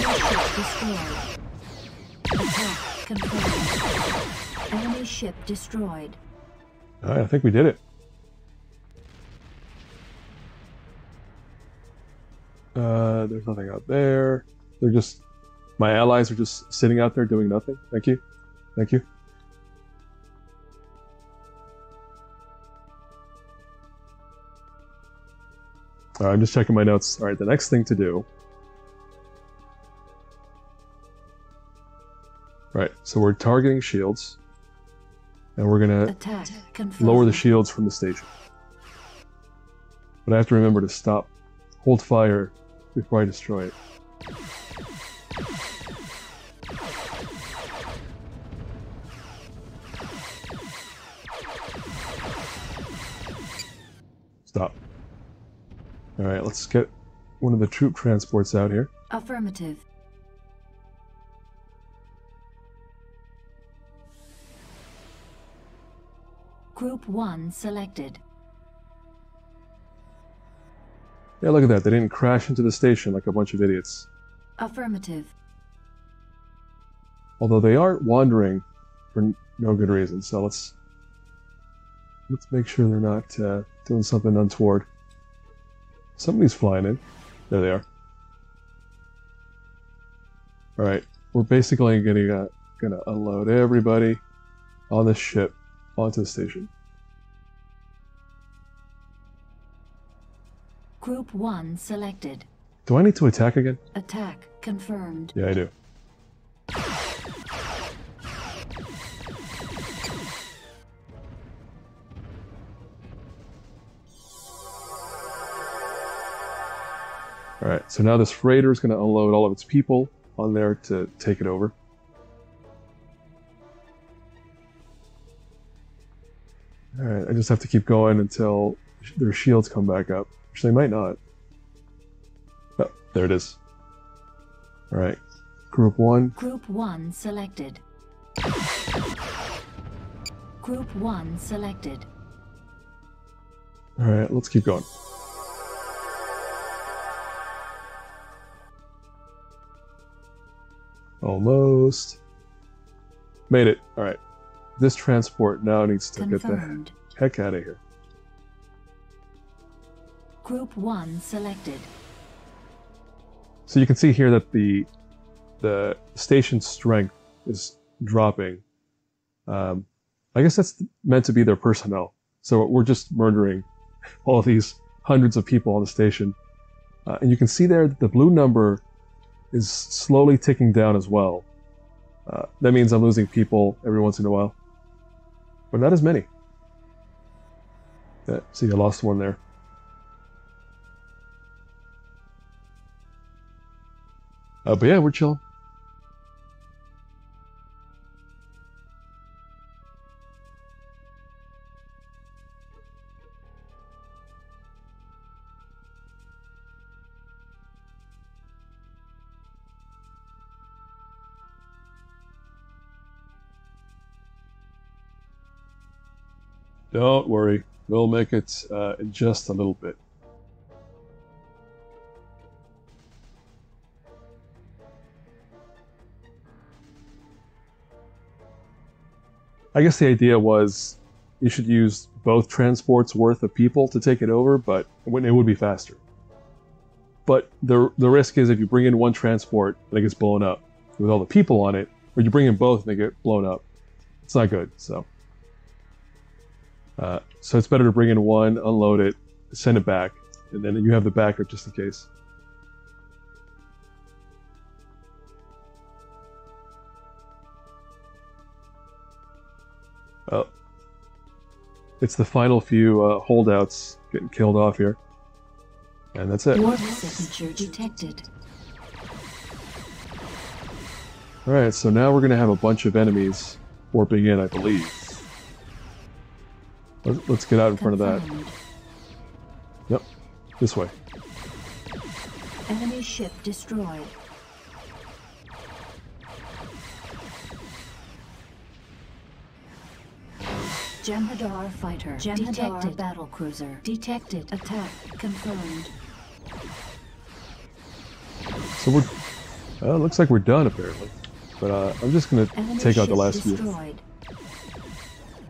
Speaker 3: Ship destroyed. Enemy ship destroyed.
Speaker 1: All right, I think we did it. Uh, there's nothing out there. They're just my allies are just sitting out there doing nothing. Thank you, thank you. All right, I'm just checking my notes. All right, the next thing to do. Right, so we're targeting shields, and we're gonna
Speaker 3: Attack
Speaker 1: lower the shields from the station. But I have to remember to stop, hold fire before I destroy it. Stop. Alright, let's get one of the troop transports out here.
Speaker 3: Affirmative. Group 1 selected.
Speaker 1: Yeah, look at that. They didn't crash into the station like a bunch of idiots.
Speaker 3: Affirmative.
Speaker 1: Although they are wandering for no good reason, so let's let's make sure they're not uh, doing something untoward. Somebody's flying in. There they are. All right, we're basically getting uh, gonna unload everybody on this ship onto the station.
Speaker 3: Group 1 selected.
Speaker 1: Do I need to attack again?
Speaker 3: Attack confirmed.
Speaker 1: Yeah, I do. Alright, so now this freighter is going to unload all of its people on there to take it over. Alright, I just have to keep going until their shields come back up, which they might not. Oh, there it is. Alright, group one.
Speaker 3: Group 1 selected. Group 1 selected.
Speaker 1: Alright, let's keep going. Almost. Made it. Alright. This transport now needs to get the heck out of here.
Speaker 3: Group 1 selected.
Speaker 1: So you can see here that the the station strength is dropping. Um, I guess that's meant to be their personnel. So we're just murdering all these hundreds of people on the station, uh, and you can see there that the blue number is slowly ticking down as well. Uh, that means I'm losing people every once in a while, but not as many. Yeah, see, I lost one there. Uh, but yeah, we're chilling. Don't worry, we'll make it uh, in just a little bit. I guess the idea was you should use both transports worth of people to take it over, but it would be faster. But the the risk is if you bring in one transport and it gets blown up, with all the people on it, or you bring in both and they get blown up. It's not good. So, uh, so it's better to bring in one, unload it, send it back, and then you have the backup just in case. Oh, it's the final few uh, holdouts getting killed off here, and that's it.
Speaker 3: Signature detected.
Speaker 1: All right, so now we're gonna have a bunch of enemies warping in, I believe. Let's, let's get out in front of that. Yep, this way.
Speaker 3: Enemy ship destroyed. Jem'Hadar fighter. Jem'Hadar
Speaker 4: Detected.
Speaker 3: battle cruiser.
Speaker 4: Detected.
Speaker 3: Attack confirmed.
Speaker 1: So we're. Uh, looks like we're done apparently, but uh, I'm just gonna
Speaker 3: Enemy
Speaker 1: take out the
Speaker 3: ship
Speaker 1: last few.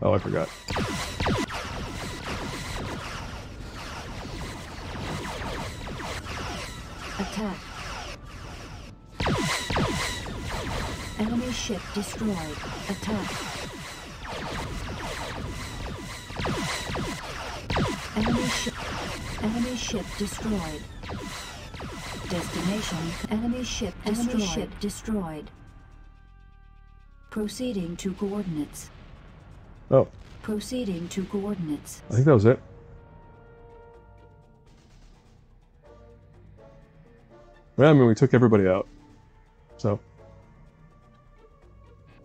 Speaker 3: Destroyed.
Speaker 1: Oh, I forgot.
Speaker 3: Attack. Enemy ship destroyed. Attack. Enemy ship. Enemy ship destroyed. Destination. Enemy ship destroyed. Enemy ship destroyed. Proceeding to coordinates.
Speaker 1: Oh,
Speaker 3: Proceeding to coordinates.
Speaker 1: I think that was it. Well, I mean, we took everybody out. So,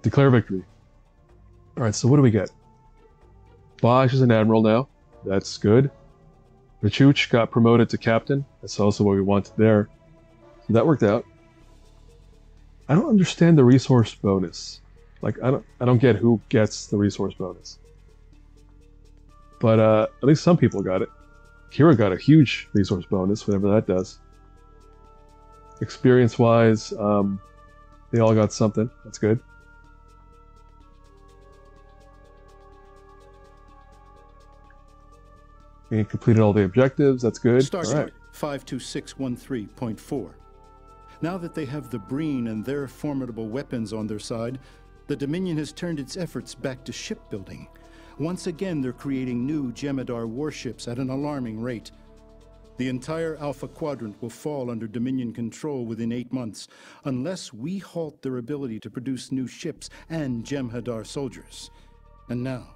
Speaker 1: declare victory. All right, so what do we get? Bosch is an admiral now. That's good. Rachuch got promoted to captain. That's also what we wanted there. So that worked out. I don't understand the resource bonus. Like, I don't, I don't get who gets the resource bonus. But uh, at least some people got it. Kira got a huge resource bonus, whatever that does. Experience wise, um, they all got something. That's good. We completed all the objectives. That's good.
Speaker 2: Star
Speaker 1: all right.
Speaker 2: 52613.4. Now that they have the Breen and their formidable weapons on their side, the Dominion has turned its efforts back to shipbuilding. Once again, they're creating new Jem'Hadar warships at an alarming rate. The entire Alpha Quadrant will fall under Dominion control within eight months, unless we halt their ability to produce new ships and Jem'Hadar soldiers. And now,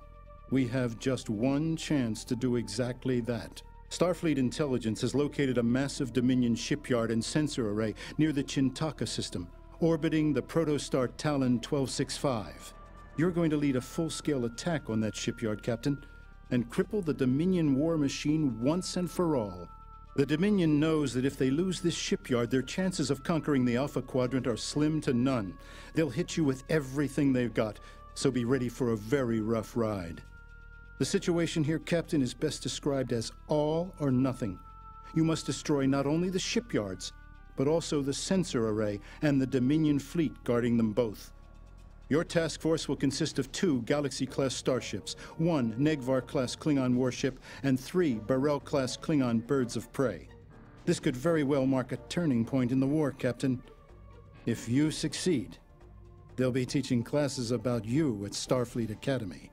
Speaker 2: we have just one chance to do exactly that. Starfleet Intelligence has located a massive Dominion shipyard and sensor array near the Chin'toka system, orbiting the protostar Talon 1265. You're going to lead a full scale attack on that shipyard, Captain, and cripple the Dominion war machine once and for all. The Dominion knows that if they lose this shipyard, their chances of conquering the Alpha Quadrant are slim to none. They'll hit you with everything they've got, so be ready for a very rough ride. The situation here, Captain, is best described as all or nothing. You must destroy not only the shipyards, but also the sensor array and the Dominion fleet guarding them both. Your task force will consist of two Galaxy class starships, one Negh'Var class Klingon warship, and three B'rel class Klingon birds of prey. This could very well mark a turning point in the war, Captain. If you succeed, they'll be teaching classes about you at Starfleet Academy.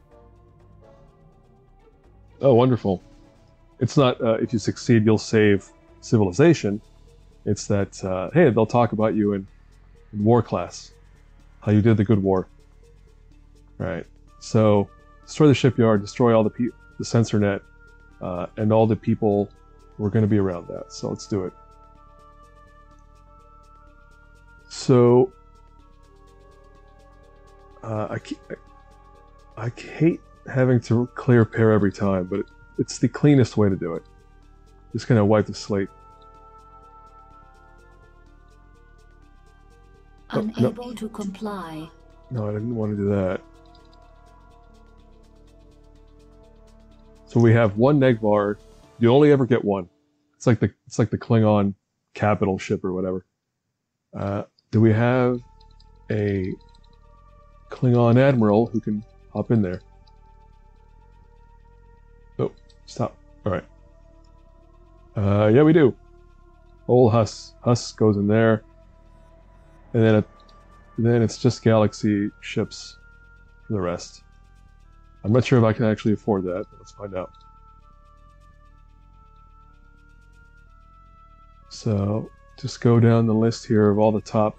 Speaker 1: Oh, wonderful. It's not uh, if you succeed, you'll save civilization. It's that, uh, hey, they'll talk about you in, in war class, how you did the good war. Right. So, destroy the shipyard, destroy all the pe- the sensor net, uh, and all the people who are going to be around that. So, let's do it. So, uh, I, I hate having to clear pair every time, but it, it's the cleanest way to do it. Just kind of wipe the slate. Oh, no.
Speaker 3: Unable to comply.
Speaker 1: No, I didn't want to do that. So we have one Negh'Var. You only ever get one. It's like the it's like the Klingon capital ship or whatever. Uh, do we have a Klingon admiral who can hop in there? Oh, stop. All right. Uh, yeah, we do. Old Huss. Huss goes in there, and then a then it's just Galaxy ships for the rest. I'm not sure if I can actually afford that, let's find out. So, just go down the list here of all the top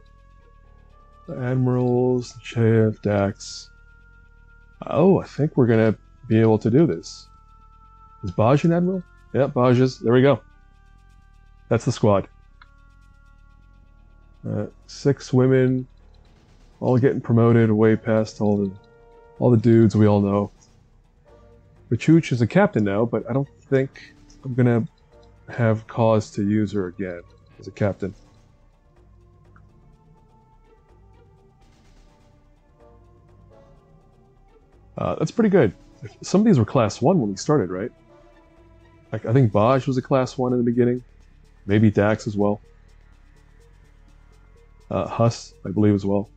Speaker 1: admirals, Chaev, Dax. Oh, I think we're gonna be able to do this. Is Baj an admiral? Yeah, Baj is. There we go. That's the squad. Uh, six women, all getting promoted way past all the all the dudes we all know. Rachuch is a captain now, but I don't think I'm gonna have cause to use her again as a captain. Uh, that's pretty good. Some of these were class one when we started, right? Like I think Baj was a class one in the beginning, maybe Dax as well. Uh, Huss, I believe, as well.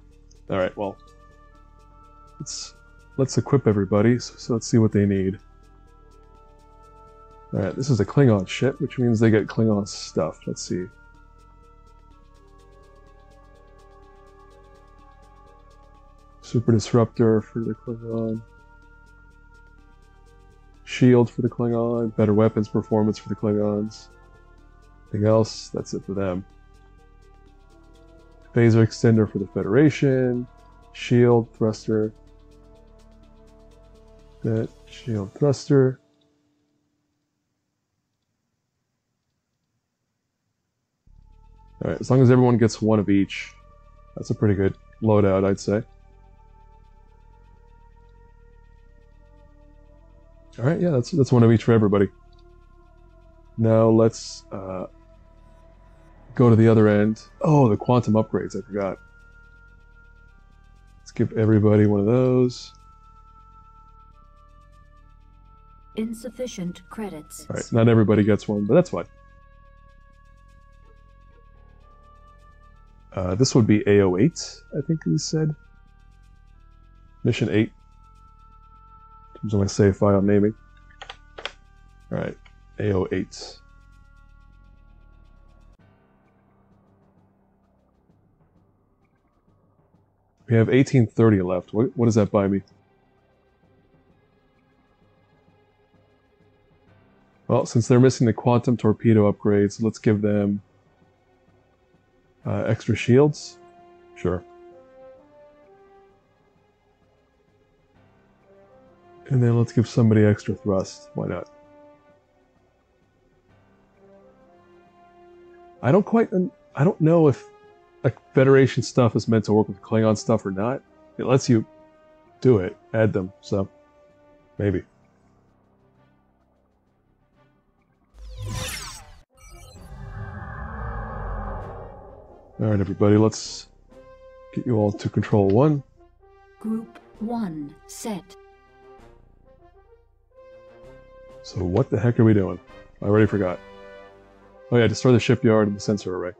Speaker 1: All right, well, let's let's equip everybody. So, so let's see what they need. All right, this is a Klingon ship, which means they get Klingon stuff. Let's see. Super Disruptor for the Klingon. Shield for the Klingon. Better weapons performance for the Klingons. Anything else? That's it for them. Phaser extender for the Federation. Shield thruster. That shield thruster. Alright, as long as everyone gets one of each, that's a pretty good loadout, I'd say. Alright, yeah, that's that's one of each for everybody. Now let's uh, go to the other end. Oh, the quantum upgrades, I forgot. Let's give everybody one of those.
Speaker 3: Insufficient credits.
Speaker 1: Alright, not everybody gets one, but that's fine. Uh, this would be AO8, I think he said. Mission 8. In terms of my save file naming. Alright, AO8. We have 1830 left. What, what does that buy me? Well, since they're missing the quantum torpedo upgrades, let's give them uh, extra shields? Sure. And then let's give somebody extra thrust. Why not? I don't quite. I don't know if like Federation stuff is meant to work with Klingon stuff or not. It lets you do it, add them. So maybe. All right, everybody, let's get you all to control one.
Speaker 3: Group 1 set.
Speaker 1: So what the heck are we doing? I already forgot. Oh yeah, destroy the shipyard and the sensor array.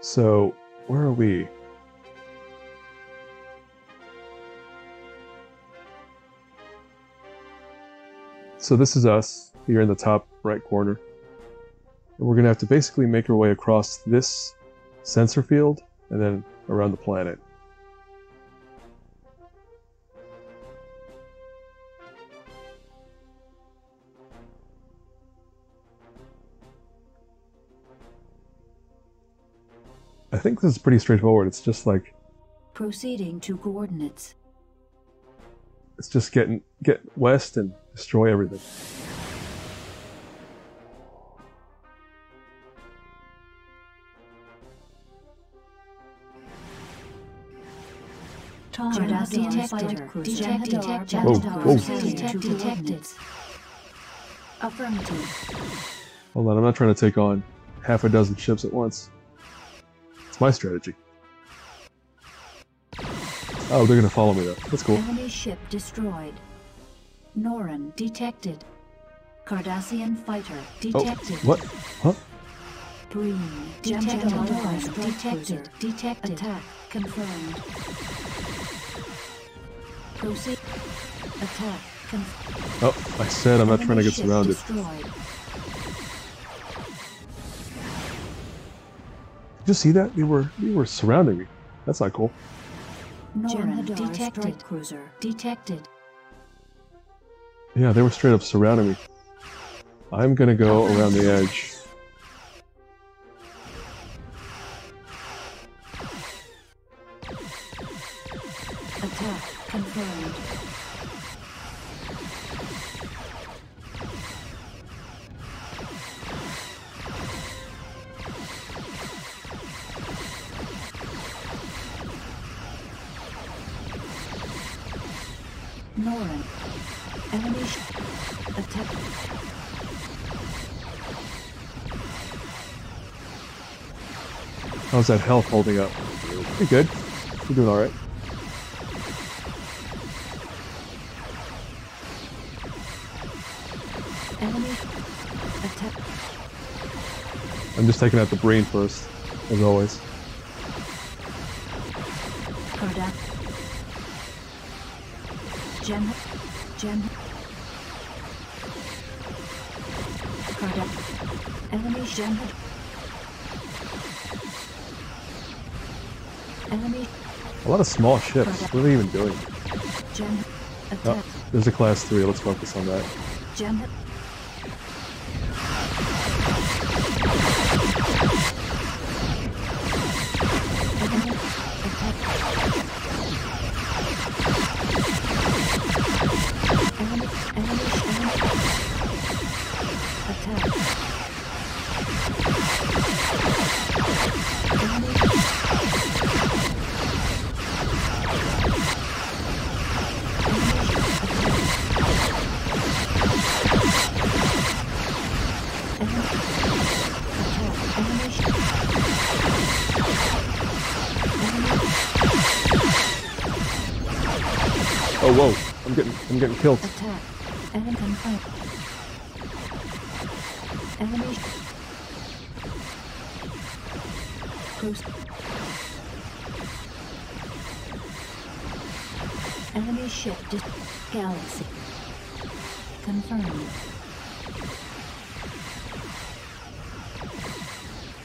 Speaker 1: So, where are we? So this is us, here in the top right corner. And we're going to have to basically make our way across this sensor field and then around the planet. Think this is pretty straightforward. It's just like
Speaker 3: Proceeding to coordinates.
Speaker 1: it's just getting get west and destroy everything.
Speaker 3: Cardassian detected. Detected. Detected.
Speaker 1: Whoa, whoa.
Speaker 3: Detected. Detected. Affirmative.
Speaker 1: Hold on, I'm not trying to take on half a dozen ships at once. It's my strategy. Oh, they're gonna follow me though. That's cool.
Speaker 3: Enemy ship destroyed. Norin detected. Cardassian fighter
Speaker 1: Oh,
Speaker 3: detected.
Speaker 1: what? Huh?
Speaker 3: Breen detected. Detected. Detected. Attack confirmed. Proceed. Attack confirmed.
Speaker 1: Oh, I said I'm not trying to get surrounded.
Speaker 3: Destroyed.
Speaker 1: You see that? They were they were surrounding me. That's not cool.
Speaker 3: Norin detected.
Speaker 4: cruiser
Speaker 3: Detected.
Speaker 1: Yeah, they were straight up surrounding me. I'm gonna go around the edge. How's that health holding up? Pretty good. You're doing all right. I'm just taking out the Breen first, as always. Small ships. What are they even doing? Oh, there's a class three. Let's focus on that.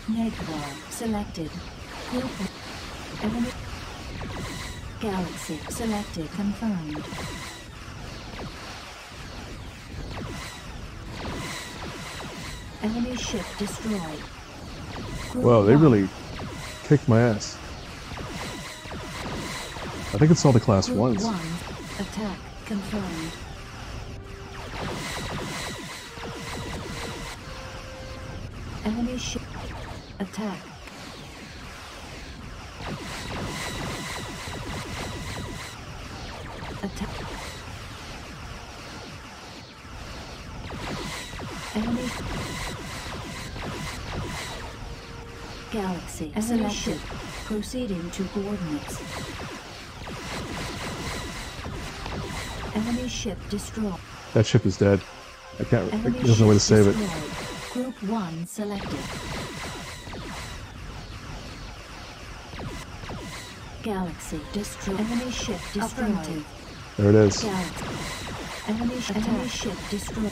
Speaker 3: Negh'Var selected. Galaxy selected. Confirmed. Enemy ship destroyed. Group
Speaker 1: Whoa, they really kicked my ass. I think it's all the class
Speaker 3: Group
Speaker 1: ones.
Speaker 3: one. Attack confirmed. Enemy ship. Attack. Attack. Enemy. Galaxy. Enemy ship. Proceeding to coordinates. Enemy ship destroyed.
Speaker 1: That ship is dead. I can't.
Speaker 3: Enemy
Speaker 1: There's no way to
Speaker 3: ship
Speaker 1: save it.
Speaker 3: Destroyed. Group 1 selected. Galaxy destroyed. Enemy ship destroyed.
Speaker 1: There it is.
Speaker 3: Galaxy. Enemy, sh- enemy ship destroyed.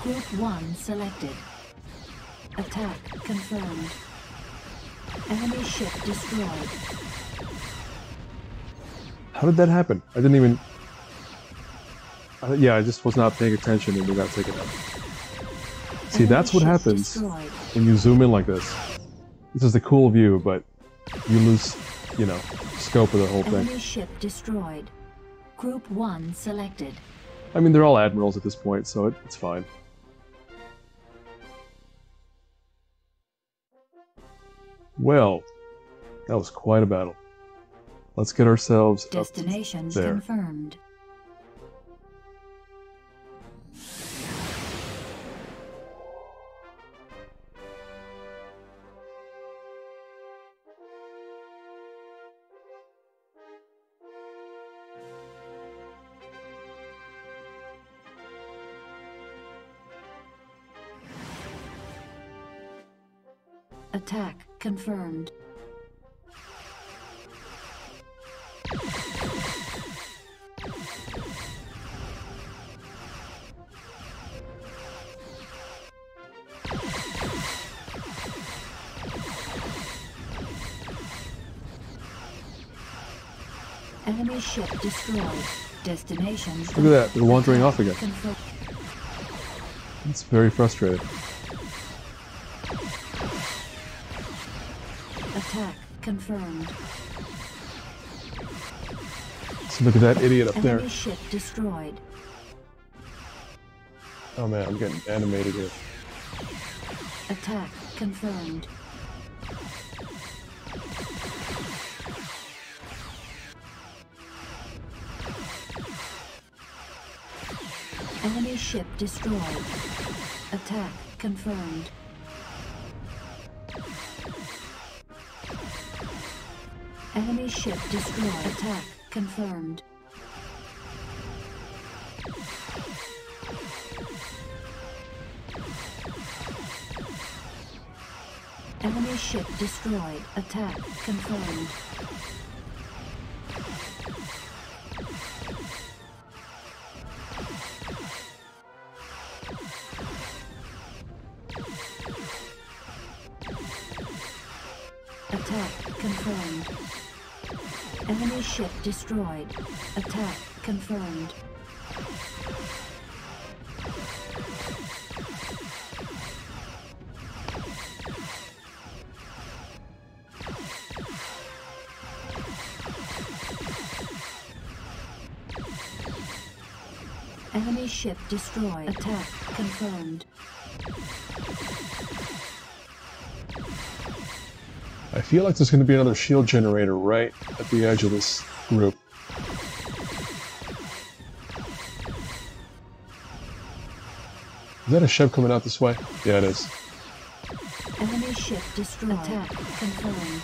Speaker 3: Group 1 selected. Attack confirmed. Enemy ship destroyed.
Speaker 1: How did that happen? I didn't even. I, yeah, I just was not paying attention and we got taken out. See, that's what happens when you zoom in like this. This is the cool view, but you lose, you know, scope of the whole thing.
Speaker 3: Enemy ship destroyed. Group 1 selected.
Speaker 1: I mean, they're all admirals at this point, so it, it's fine. Well, that was quite a battle. Let's get ourselves up to
Speaker 3: Destination
Speaker 1: there.
Speaker 3: confirmed. Attack confirmed. Enemy ship destroyed. Destination.
Speaker 1: Look at that, they're wandering off again. It's very frustrating.
Speaker 3: Attack confirmed.
Speaker 1: So look at that idiot up there.
Speaker 3: Ship destroyed.
Speaker 1: Oh man, I'm getting animated here.
Speaker 3: Attack confirmed. Ship destroyed. Attack confirmed. Enemy ship destroyed. Attack confirmed. Enemy ship destroyed. Attack confirmed. Destroyed. Attack confirmed. Enemy ship destroyed. Attack confirmed.
Speaker 1: I feel like there's going to be another shield generator right at the edge of this group. Is that a ship coming out this way? Yeah, it is.
Speaker 3: Enemy ship destroyed. Attack confirmed.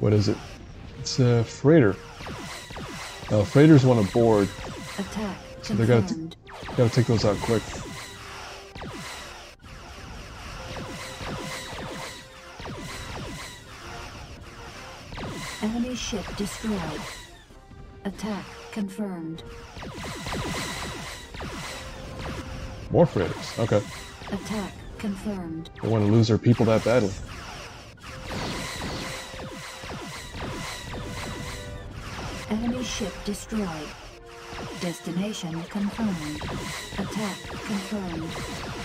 Speaker 1: What is it? It's a freighter. Uh, freighters want to board.
Speaker 3: Attack
Speaker 1: So they gotta
Speaker 3: confirmed.
Speaker 1: Gotta take those out quick.
Speaker 3: Ship destroyed. Attack confirmed.
Speaker 1: More freighters. Okay.
Speaker 3: Attack confirmed.
Speaker 1: They want to lose their people that badly.
Speaker 3: Enemy ship destroyed. Destination confirmed. Attack confirmed.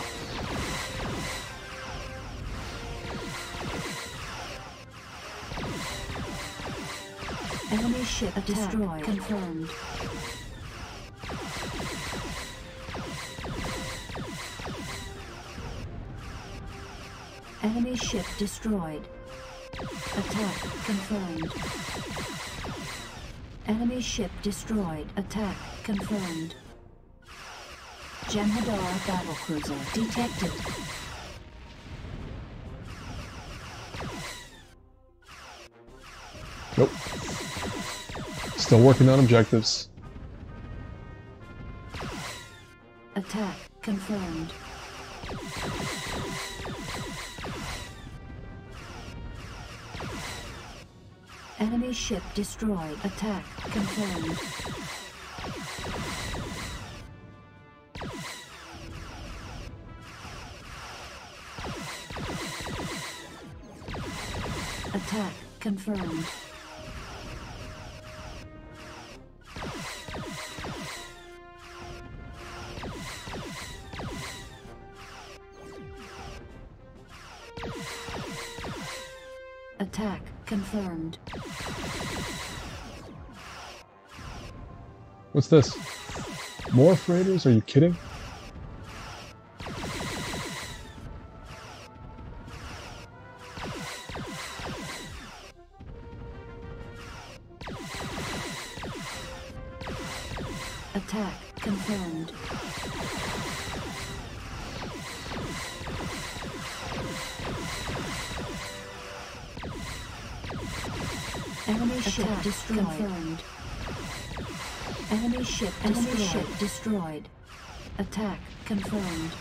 Speaker 3: Enemy ship destroyed. Confirmed. Enemy ship destroyed. Attack confirmed. Enemy ship destroyed. Attack confirmed. Jem'Hadar battle cruiser detected.
Speaker 1: Still working on objectives.
Speaker 3: Attack confirmed. Enemy ship destroyed. Attack confirmed. Attack confirmed.
Speaker 1: What's this? More freighters? Are you kidding?
Speaker 3: Destroyed. Attack confirmed.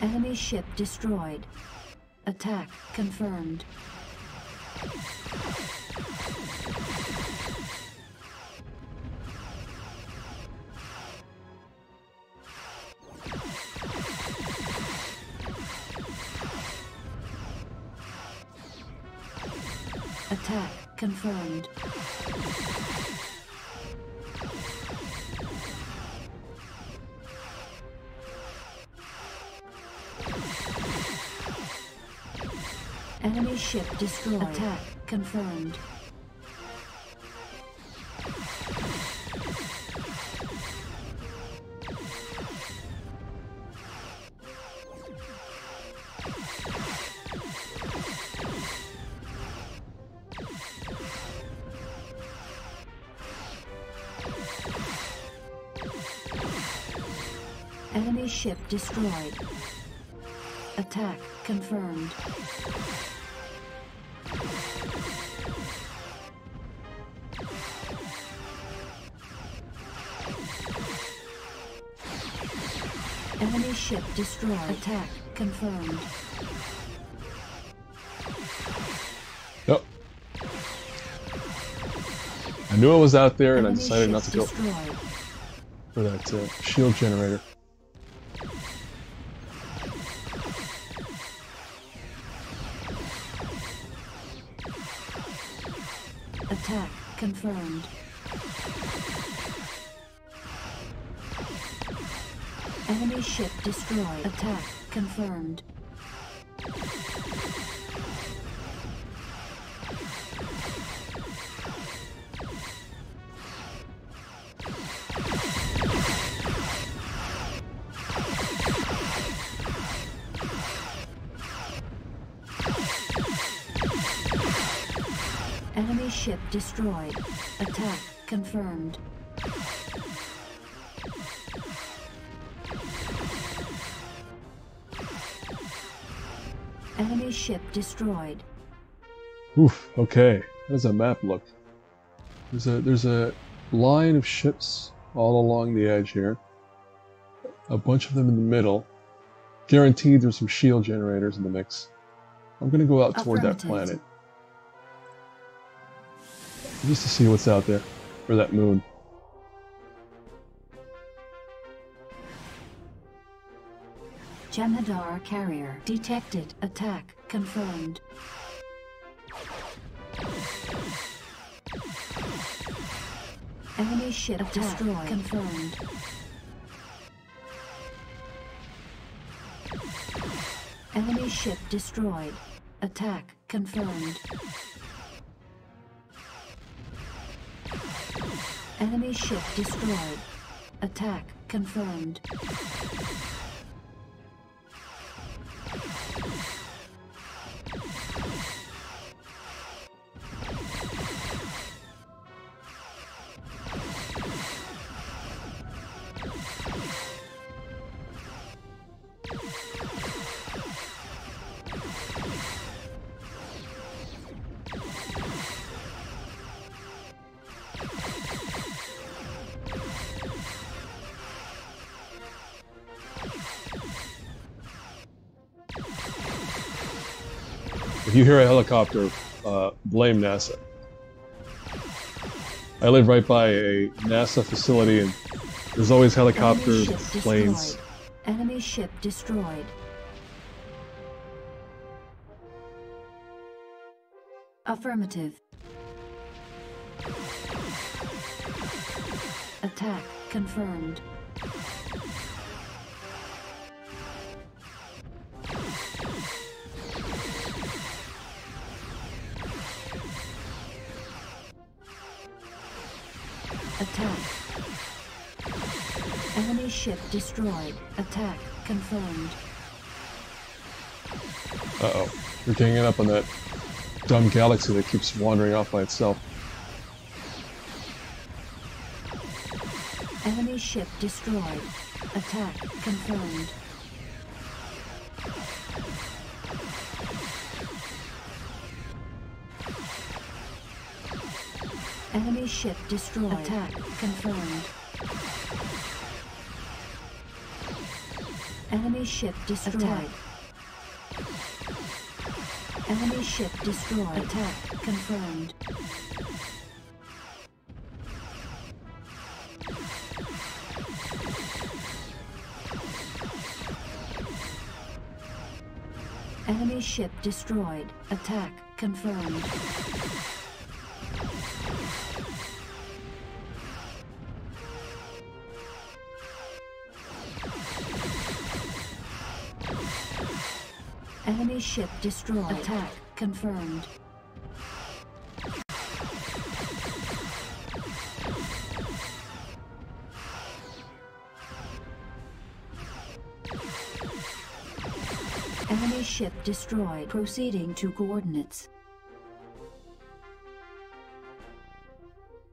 Speaker 3: Enemy ship destroyed. Attack confirmed. Ship destroyed. Attack confirmed. Enemy ship destroyed. Attack confirmed. Enemy ship destroyed. Attack confirmed.
Speaker 1: Yep. I knew it was out there, and I decided not to
Speaker 3: ships
Speaker 1: go for that uh, shield generator.
Speaker 3: Destroyed. Attack confirmed. Enemy ship destroyed. Attack confirmed. Ship destroyed.
Speaker 1: Oof. Okay. How does that map look? There's a there's a line of ships all along the edge here. A bunch of them in the middle. Guaranteed, there's some shield generators in the mix. I'm gonna go out toward that planet just to see what's out there, or that moon.
Speaker 3: Jem'Hadar carrier detected. Attack confirmed. Enemy ship destroyed. Confirmed. Enemy ship destroyed. Attack confirmed. Enemy ship destroyed. Attack confirmed.
Speaker 1: You hear a helicopter, uh, blame NASA. I live right by a NASA facility, and there's always helicopters,
Speaker 3: ship
Speaker 1: planes.
Speaker 3: destroyed. Enemy ship destroyed. Affirmative. Attack confirmed. Attack. Enemy ship destroyed. Attack confirmed.
Speaker 1: Uh oh. We're ganging up on that dumb galaxy that keeps wandering off by itself.
Speaker 3: Enemy ship destroyed. Attack confirmed. Enemy ship destroyed. Attack confirmed. Enemy ship destroyed. Attack. Enemy ship destroyed. Attack confirmed. Enemy ship destroyed. Attack confirmed. Enemy ship destroyed. Attack confirmed. Enemy ship destroyed. Proceeding to coordinates.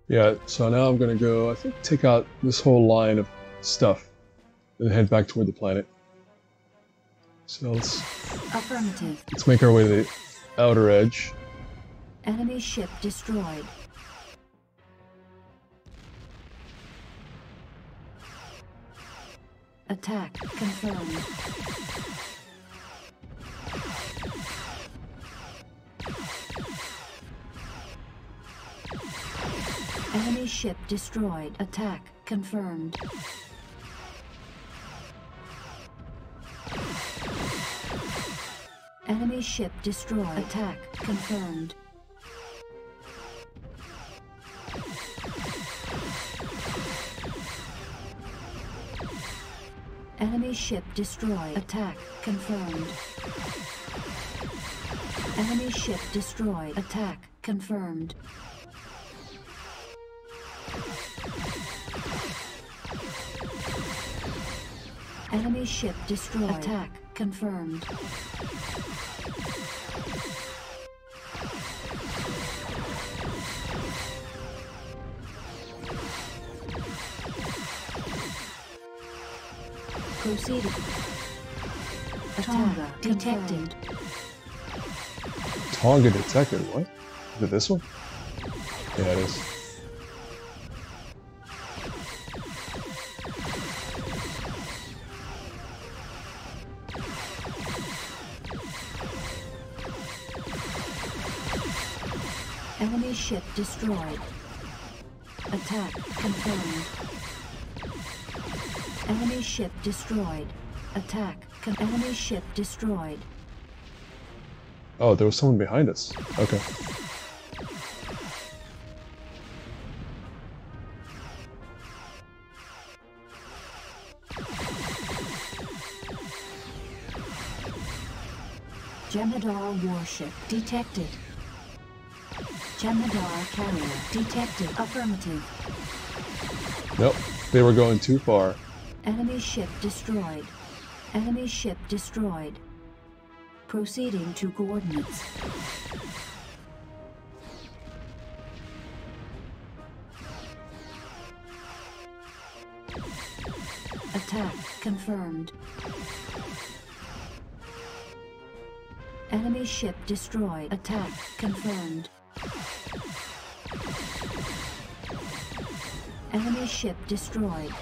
Speaker 1: Yeah, so now I'm gonna go, I think, take out this whole line of stuff and head back toward the planet. So let's,
Speaker 3: Affirmative.
Speaker 1: let's make our way to the outer edge.
Speaker 3: Enemy ship destroyed. Attack confirmed. Enemy ship destroyed. Attack confirmed. Enemy ship destroyed. Attack confirmed. Enemy ship destroyed. Attack confirmed. Enemy ship destroyed. Attack confirmed. Enemy ship destroyed. Attack confirmed. Proceeding. Attack detected.
Speaker 1: K'Tinga detected, what? Is it this one? Yeah, it is.
Speaker 3: Enemy ship destroyed. Attack confirmed. Enemy ship destroyed. Attack. Enemy ship destroyed.
Speaker 1: Oh, there was someone behind us. Okay.
Speaker 3: Jem'Hadar warship detected. Jem'Hadar carrier detected. Affirmative.
Speaker 1: Nope, they were going too far.
Speaker 3: Enemy ship destroyed. Enemy ship destroyed. Proceeding to coordinates. Attack confirmed. Enemy ship destroyed. Attack confirmed. Enemy ship destroyed.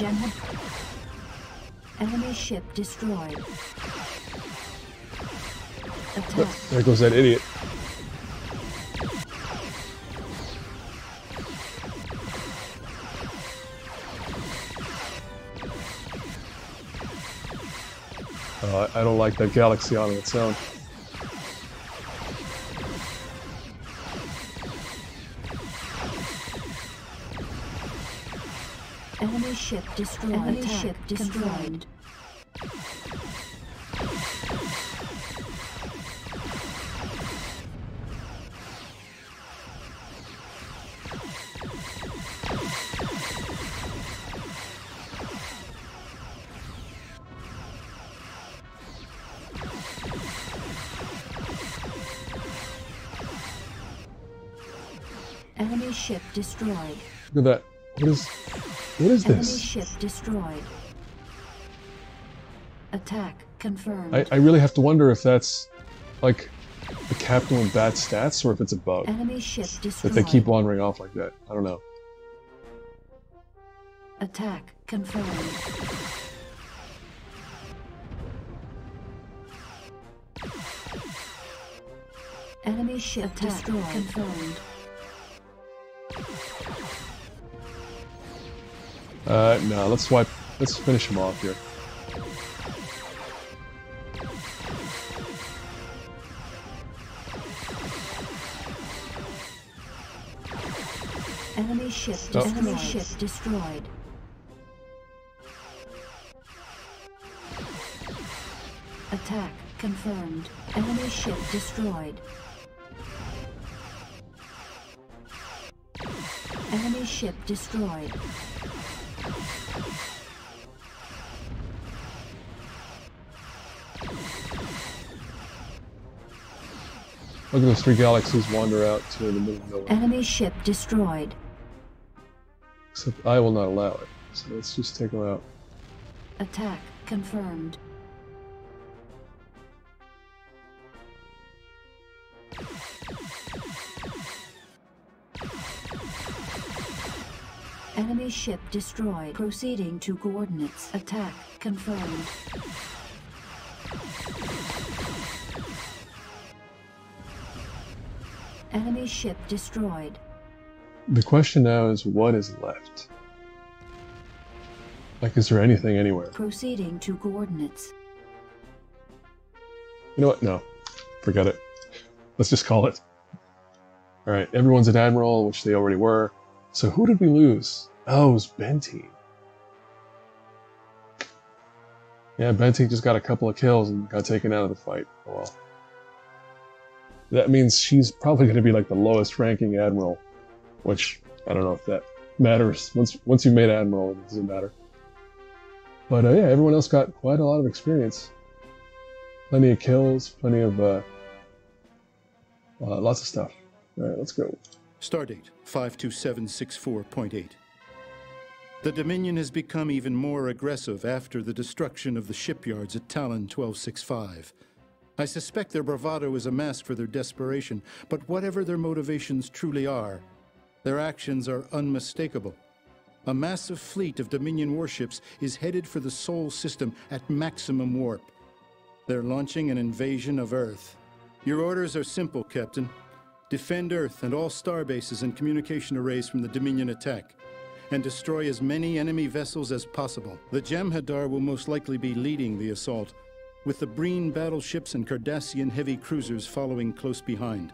Speaker 3: Gen Enemy ship destroyed. Attack.
Speaker 1: There goes that idiot. Uh, I don't like that galaxy on its own.
Speaker 3: Ship destroyed. Enemy ship destroyed. Enemy ship destroyed.
Speaker 1: Look at that. What is what is
Speaker 3: Enemy
Speaker 1: this?
Speaker 3: ship destroyed. Attack confirmed.
Speaker 1: I, I really have to wonder if that's like the captain with bad stats or if it's a bug.
Speaker 3: Enemy ship
Speaker 1: That
Speaker 3: destroyed.
Speaker 1: they keep wandering off like that. I don't know.
Speaker 3: Attack confirmed. Enemy ship destroyed. Confirmed.
Speaker 1: Uh, no, let's swipe. Let's finish him off here.
Speaker 3: Enemy ship,
Speaker 1: Oh.
Speaker 3: enemy ship destroyed. Attack confirmed. Enemy ship destroyed. Enemy ship destroyed.
Speaker 1: Look at those three galaxies wander out to the middle of nowhere.
Speaker 3: Enemy ship destroyed.
Speaker 1: Except I will not allow it. So let's just take them out.
Speaker 3: Attack confirmed. Enemy ship destroyed. Proceeding to coordinates. Attack confirmed. Enemy ship destroyed.
Speaker 1: The question now is what is left? Like, is there anything anywhere?
Speaker 3: Proceeding to coordinates.
Speaker 1: You know what? No. Forget it. Let's just call it. Alright, everyone's an admiral, which they already were. So who did we lose? Oh, it was Benteen. Yeah, Benteen just got a couple of kills and got taken out of the fight. Oh well. That means she's probably going to be like the lowest ranking admiral, which I don't know if that matters. Once once you've made admiral, it doesn't matter. But uh, yeah, everyone else got quite a lot of experience. Plenty of kills, plenty of uh, uh, lots of stuff. All right, let's go.
Speaker 2: Stardate 52764.8. The Dominion has become even more aggressive after the destruction of the shipyards at Talon 1265. I suspect their bravado is a mask for their desperation, but whatever their motivations truly are, their actions are unmistakable. A massive fleet of Dominion warships is headed for the Sol system at maximum warp. They're launching an invasion of Earth. Your orders are simple, Captain. Defend Earth and all starbases and communication arrays from the Dominion attack, and destroy as many enemy vessels as possible. The Jem'Hadar will most likely be leading the assault, with the Breen battleships and Cardassian heavy cruisers following close behind.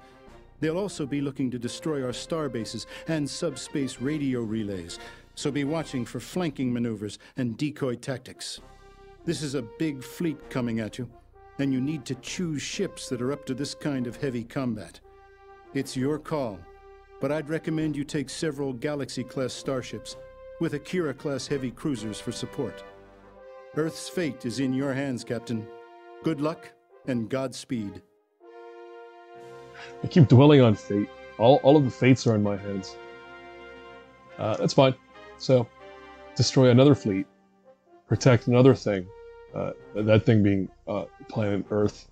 Speaker 2: They'll also be looking to destroy our starbases and subspace radio relays, so be watching for flanking maneuvers and decoy tactics. This is a big fleet coming at you, and you need to choose ships that are up to this kind of heavy combat. It's your call, but I'd recommend you take several Galaxy class starships with Akira class heavy cruisers for support. Earth's fate is in your hands, Captain. Good luck and Godspeed.
Speaker 1: I keep dwelling on fate. All, all of the fates are in my hands. Uh, that's fine. So, destroy another fleet, protect another thing, uh, that thing being uh, planet Earth,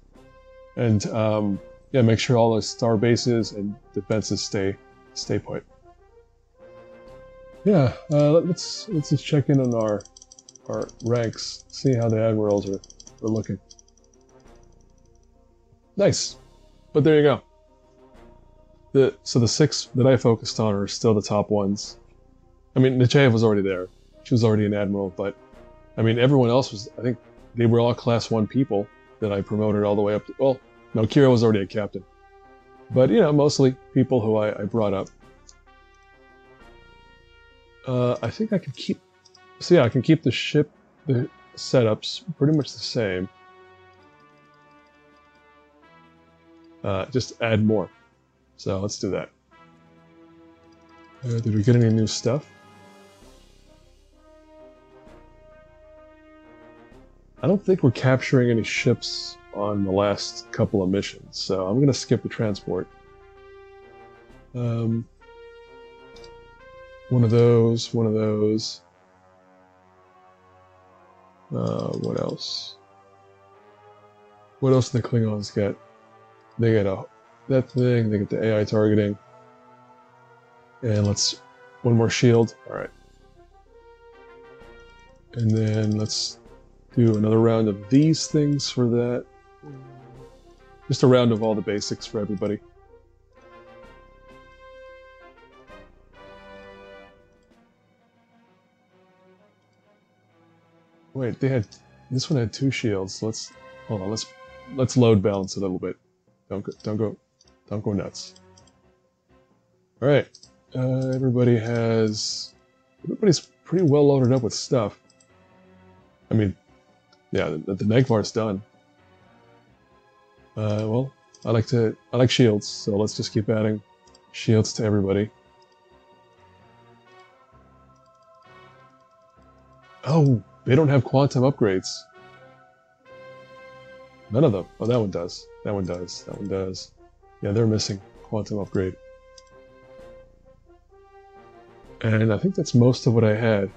Speaker 1: and um, yeah, make sure all the star bases and defenses stay stay put. Yeah, uh, let's let's just check in on our our ranks, see how the admirals are, are looking. Nice, but there you go. The so the six that I focused on are still the top ones. I mean, Nechayev was already there; she was already an admiral, but I mean, everyone else was. I think they were all class one people that I promoted all the way up to. Well, no, Kira was already a captain, but you know, mostly people who I, I brought up. Uh, I think I can keep. So yeah, I can keep the ship, the setups pretty much the same. Uh, just add more. So let's do that. Uh, did we get any new stuff? I don't think we're capturing any ships on the last couple of missions, so I'm going to skip the transport. Um, one of those, one of those. Uh, what else? What else do the Klingons get? They get a that thing. They get the AI targeting. And let's one more shield. All right. And then let's do another round of these things for that. Just a round of all the basics for everybody. Wait, they had this one had two shields. Let's hold on. Let's let's load balance a little bit. Don't go, don't go, don't go nuts. All right, uh, everybody has everybody's pretty well loaded up with stuff. I mean, yeah, the, the Negh'Var's done. Uh, well, I like to I like shields, so let's just keep adding shields to everybody. Oh, they don't have quantum upgrades. None of them. Oh, that one does. That one does. That one does. Yeah, they're missing quantum upgrade. And I think that's most of what I had.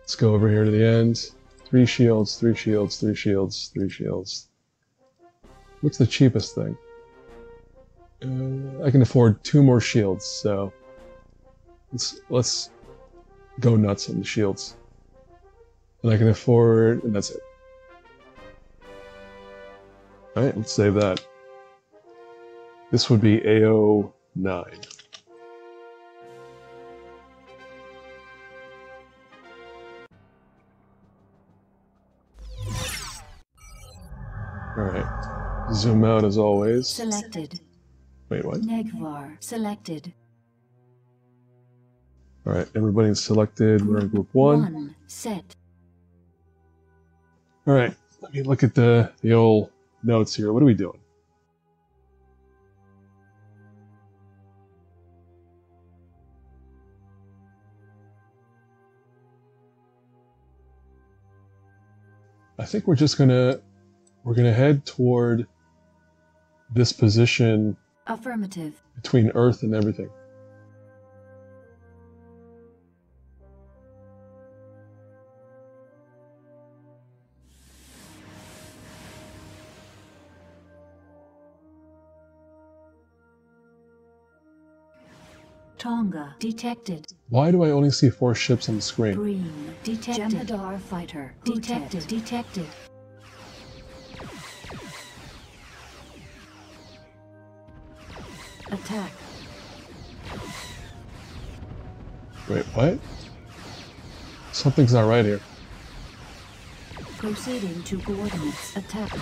Speaker 1: Let's go over here to the end. Three shields, three shields, three shields, three shields. What's the cheapest thing? Uh, I can afford two more shields, so let's let's go nuts on the shields. And I can afford, and that's it. Alright, let's save that. This would be AO9. Alright. Zoom out as always.
Speaker 3: Selected.
Speaker 1: Wait, what?
Speaker 3: Negh'Var. Selected.
Speaker 1: Alright, everybody's selected. We're in group one.
Speaker 3: One. Set.
Speaker 1: Alright, let me look at the, the old notes here. What are we doing? I think we're just gonna we're gonna head toward this position
Speaker 3: Affirmative.
Speaker 1: between Earth and everything.
Speaker 3: K'Tinga. Detected.
Speaker 1: Why do I only see four ships on the screen?
Speaker 3: Breen. Detected. Jem'Hadar fighter. Detected. Detected. Attack.
Speaker 1: Wait, what? Something's not right here.
Speaker 3: Proceeding to coordinates. Attack.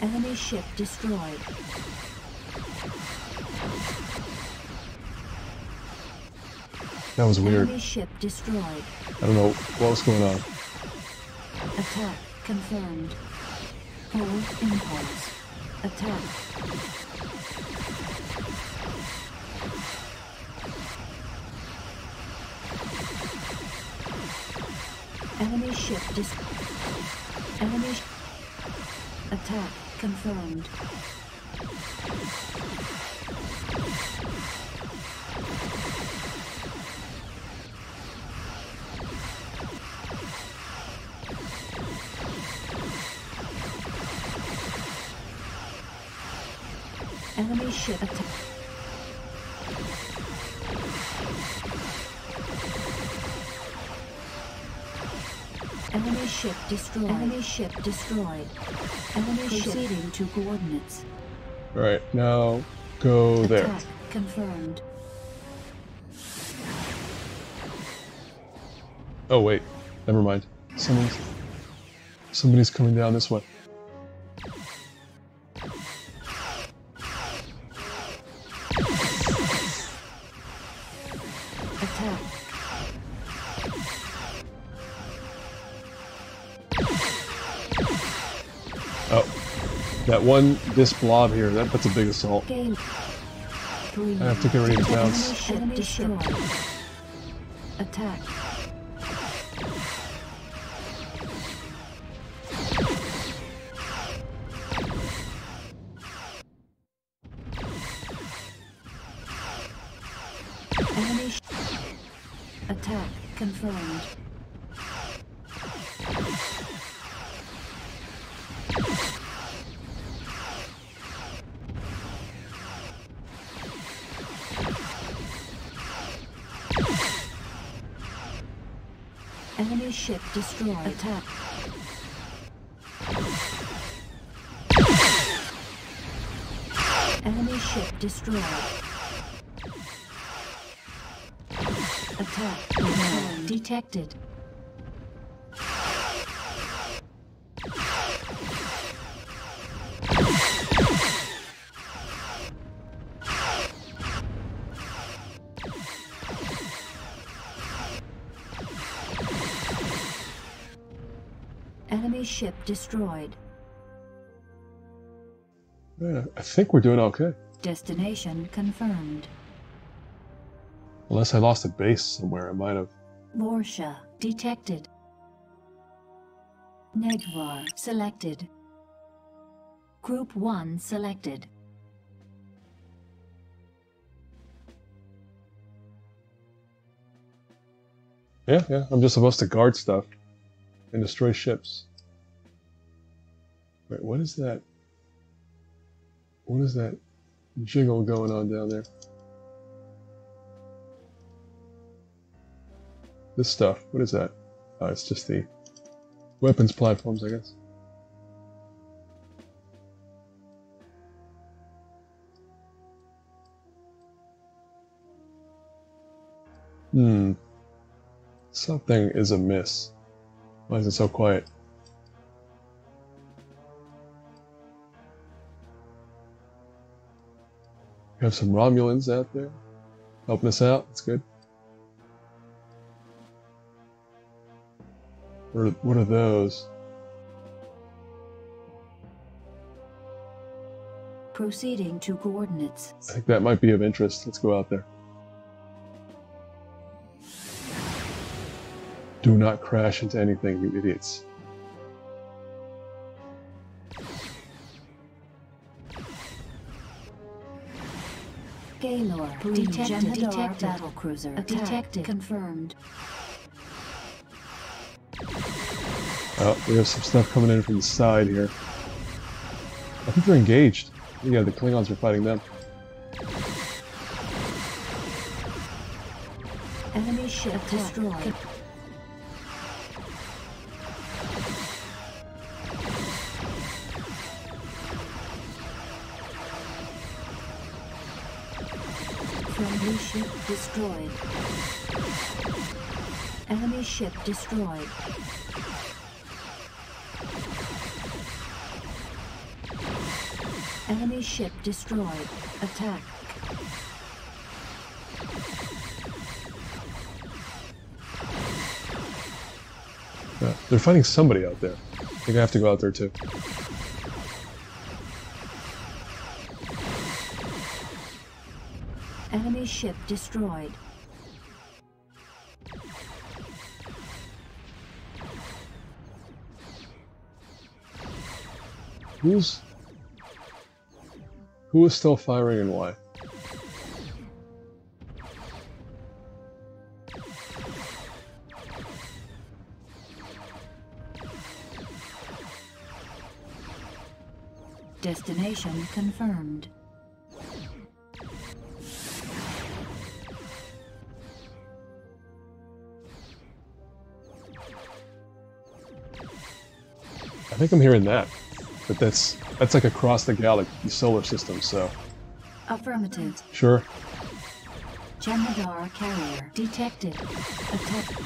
Speaker 3: Enemy ship destroyed.
Speaker 1: That was weird.
Speaker 3: Ship destroyed.
Speaker 1: I don't know what was going on.
Speaker 3: Attack confirmed. Hold impulse. Attack. Enemy ship dis. Enemy. Sh- Attack confirmed. Enemy ship attack. Enemy ship destroyed. Enemy ship destroyed. Enemy Proceeding to coordinates.
Speaker 1: Alright, now go there.
Speaker 3: Confirmed.
Speaker 1: Oh wait, never mind. Someone's somebody's coming down this way. That one, this blob here, that, that's a big assault.
Speaker 3: Breen.
Speaker 1: I have to get ready to bounce.
Speaker 3: Enemy ship destroyed. Attack. Ship destroyed. Attack. Enemy ship destroyed. Attack detected. Ship destroyed.
Speaker 1: Yeah, I think we're doing okay.
Speaker 3: Destination confirmed.
Speaker 1: Unless I lost a base somewhere, I might have.
Speaker 3: Vorcha detected. Negh'Var selected. Group 1 selected.
Speaker 1: Yeah, yeah. I'm just supposed to guard stuff and destroy ships. Wait, what is that? What is that jiggle going on down there? This stuff, what is that? Oh, it's just the weapons platforms, I guess. Hmm. Something is amiss. Why is it so quiet? We have some Romulans out there helping us out. That's good. What are, what are those?
Speaker 3: Proceeding to coordinates.
Speaker 1: I think that might be of interest. Let's go out there. Do not crash into anything, you idiots.
Speaker 3: Galor detected. detected. Battle cruiser detected. Confirmed.
Speaker 1: Oh, we have some stuff coming in from the side here. I think they're engaged. Yeah, the Klingons are fighting them.
Speaker 3: Enemy ship destroyed. Destroyed. Enemy ship destroyed. Enemy ship destroyed. Attack.
Speaker 1: Yeah, they're fighting somebody out there. I think I have to go out there too.
Speaker 3: Enemy ship destroyed.
Speaker 1: Who's who is still firing and why?
Speaker 3: Destination confirmed.
Speaker 1: Think I'm hearing that. But that's that's like across the galaxy solar system, so
Speaker 3: Affirmative.
Speaker 1: sure.
Speaker 3: Jem'Hadar carrier detected. Attack.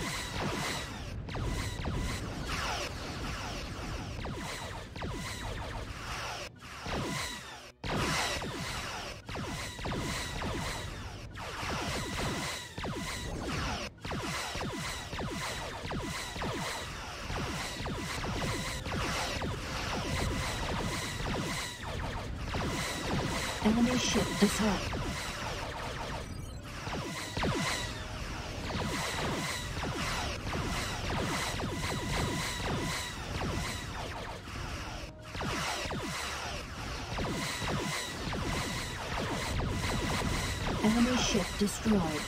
Speaker 3: Destroyed.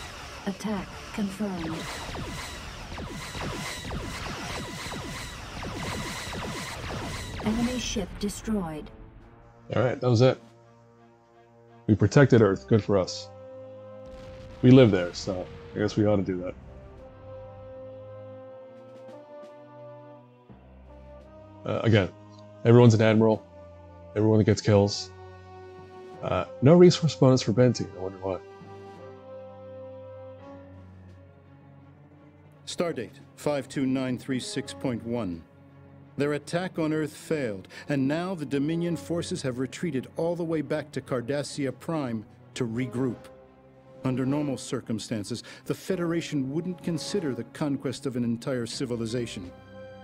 Speaker 3: Attack confirmed. Enemy ship destroyed.
Speaker 1: Alright, that was it. We protected Earth, good for us. We live there, so I guess we ought to do that. Uh, again, everyone's an admiral. Everyone that gets kills. Uh, no resource bonus for Benteen. I wonder why.
Speaker 2: Stardate 52936.1. Their attack on Earth failed, and now the Dominion forces have retreated all the way back to Cardassia Prime to regroup. Under normal circumstances, the Federation wouldn't consider the conquest of an entire civilization.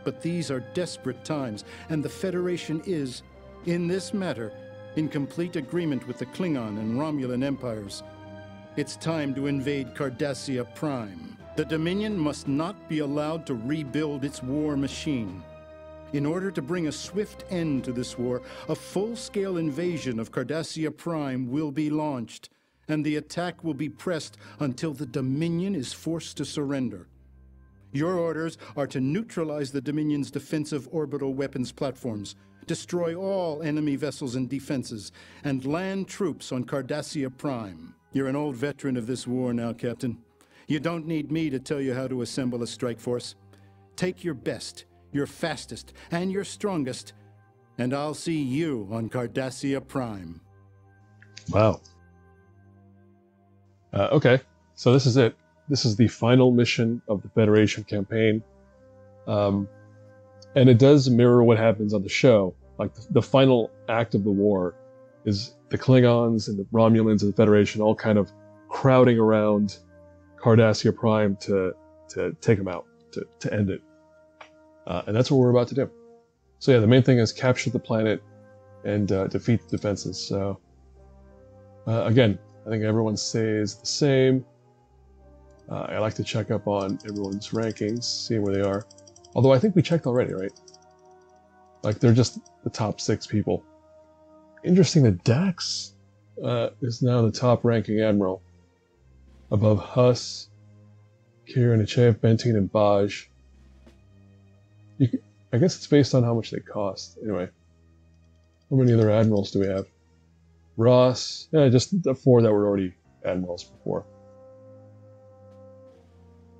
Speaker 2: But these are desperate times, and the Federation is, in this matter, in complete agreement with the Klingon and Romulan empires. It's time to invade Cardassia Prime. The Dominion must not be allowed to rebuild its war machine. In order to bring a swift end to this war, a full-scale invasion of Cardassia Prime will be launched, and the attack will be pressed until the Dominion is forced to surrender. Your orders are to neutralize the Dominion's defensive orbital weapons platforms, destroy all enemy vessels and defenses, and land troops on Cardassia Prime. You're an old veteran of this war now, Captain. You don't need me to tell you how to assemble a strike force. Take your best, your fastest, and your strongest, and I'll see you on Cardassia Prime.
Speaker 1: Wow. Uh, okay, so this is it. This is the final mission of the Federation campaign. Um, and it does mirror what happens on the show. Like the, the final act of the war is the Klingons and the Romulans and the Federation all kind of crowding around Cardassia Prime to to take them out, to, to end it. Uh, and that's what we're about to do. So yeah, the main thing is capture the planet and uh, defeat the defenses. So uh, again, I think everyone stays the same. Uh, I like to check up on everyone's rankings, see where they are. Although I think we checked already, right? Like they're just the top six people. Interesting that Dax uh, is now the top ranking admiral, above Huss, Kira, Nechayev, Benteen, and Baj. Can, I guess it's based on how much they cost. Anyway, how many other admirals do we have? Ross, yeah, just the four that were already admirals before.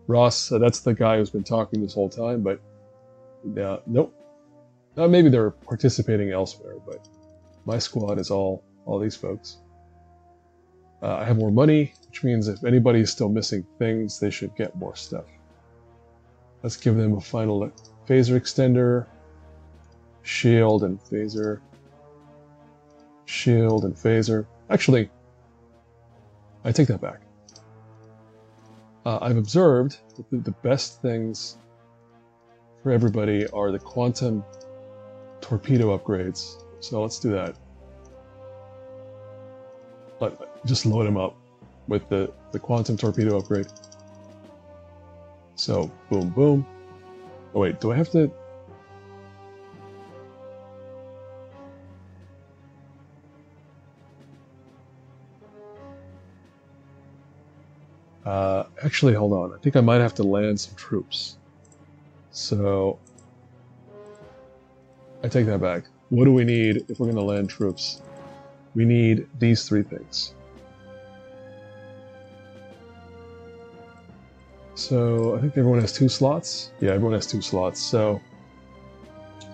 Speaker 1: Ross, uh, that's the guy who's been talking this whole time, but uh, nope. Uh, maybe they're participating elsewhere, but my squad is all all these folks. Uh, I have more money, which means if anybody is still missing things, they should get more stuff. Let's give them a final look. phaser extender, shield and phaser, shield and phaser. Actually, I take that back. Uh, I've observed that the, best things for everybody are the quantum torpedo upgrades. So let's do that. Let, just load them up with the, the quantum torpedo upgrade. So, boom, boom. Oh wait, do I have to... Uh, actually, hold on. I think I might have to land some troops. So, I take that back. What do we need if we're going to land troops? We need these three things. So I think everyone has two slots. Yeah, everyone has two slots. So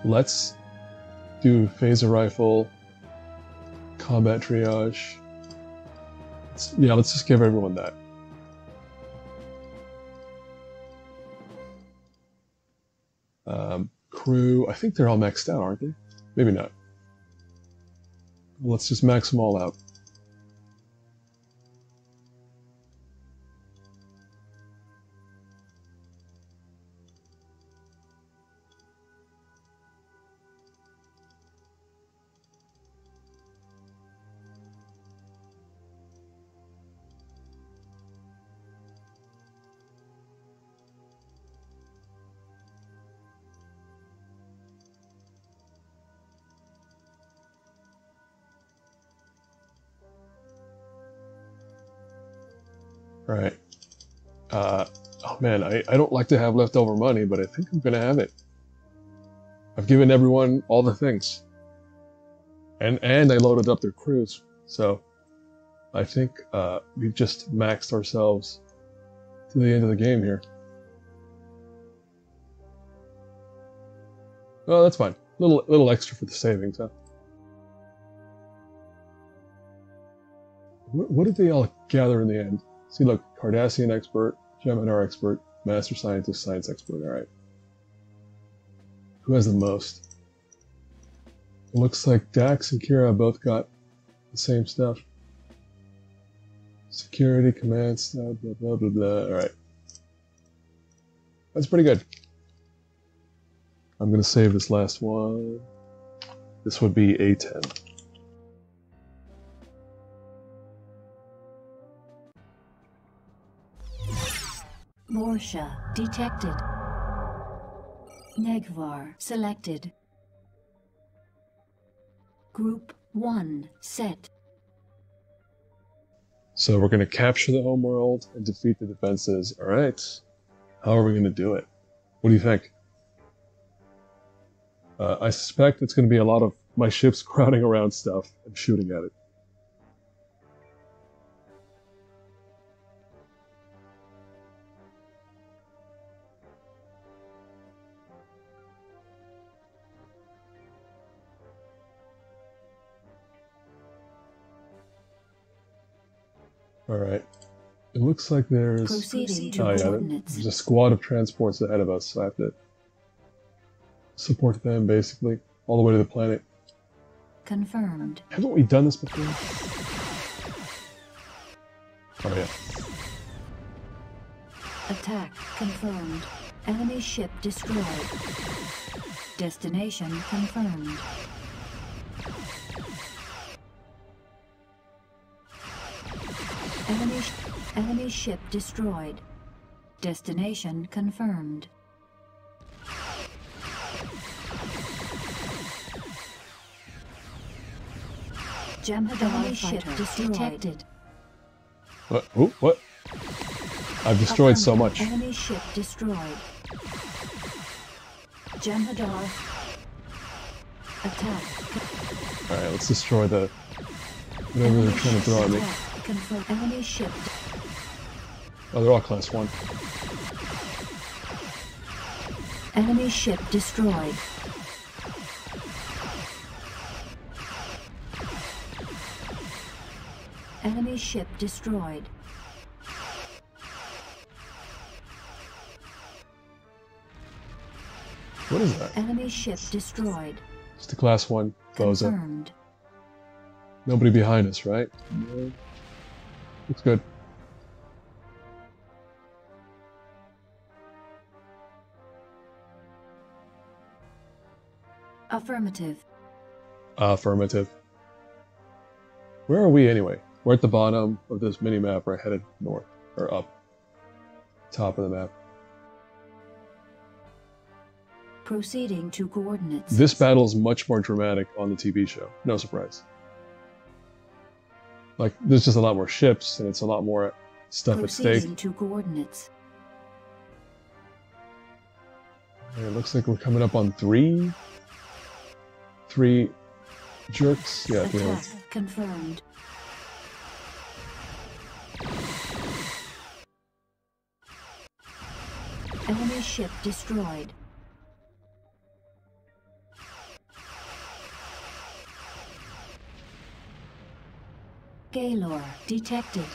Speaker 1: let's do phaser rifle, combat triage. Let's, yeah, let's just give everyone that. Um, crew, I think they're all maxed out, aren't they? Maybe not. Let's just max them all out. Man, I, I don't like to have leftover money, but I think I'm gonna have it. I've given everyone all the things. And and I loaded up their crews. So I think uh, we've just maxed ourselves to the end of the game here. Well, that's fine. Little little extra for the savings, huh? What, what did they all gather in the end? See, look, Cardassian expert, Jem'Hadar expert, Master Scientist, Science Expert. All right. Who has the most? It looks like Dax and Kira both got the same stuff. Security, command stuff, blah, blah, blah, blah. All right. That's pretty good. I'm going to save this last one. This would be A10.
Speaker 3: Vorcha detected. Negh'Var selected. Group 1 set.
Speaker 1: So we're going to capture the homeworld and defeat the defenses. All right. How are we going to do it? What do you think? Uh, I suspect it's going to be a lot of my ships crowding around stuff and shooting at it. All right. It looks like there's
Speaker 3: Proceeding to
Speaker 1: oh yeah, there's a squad of transports ahead of us, so I have to support them basically all the way to the planet.
Speaker 3: Confirmed.
Speaker 1: Haven't we done this before? Oh yeah.
Speaker 3: Attack confirmed. Enemy ship destroyed. Destination confirmed. Enemy, sh- enemy ship destroyed. Destination confirmed. Jem'Hadar ship detected.
Speaker 1: What? Ooh, what? I've destroyed so much.
Speaker 3: Enemy ship destroyed. Jem'Hadar. Attack.
Speaker 1: All right, let's destroy the whatever they're trying to throw at me.
Speaker 3: Attack. Confirm. Enemy ship.
Speaker 1: Oh, they're all class one.
Speaker 3: Enemy ship destroyed. Enemy ship destroyed.
Speaker 1: What is that?
Speaker 3: Enemy ship destroyed.
Speaker 1: Just a class one Boza.
Speaker 3: Confirmed.
Speaker 1: Nobody behind us, right? No. Looks good.
Speaker 3: Affirmative.
Speaker 1: Affirmative. Where are we anyway? We're at the bottom of this mini map. We're headed north or up. Top of the map.
Speaker 3: Proceeding to coordinates.
Speaker 1: This battle is much more dramatic on the TV show. No surprise. Like, there's just a lot more ships, and it's a lot more stuff at stake.
Speaker 3: Proceeding to coordinates.
Speaker 1: And it looks like we're coming up on three. Three jerks. Yeah,
Speaker 3: Attack
Speaker 1: ones.
Speaker 3: confirmed. Enemy ship destroyed. Galor detected.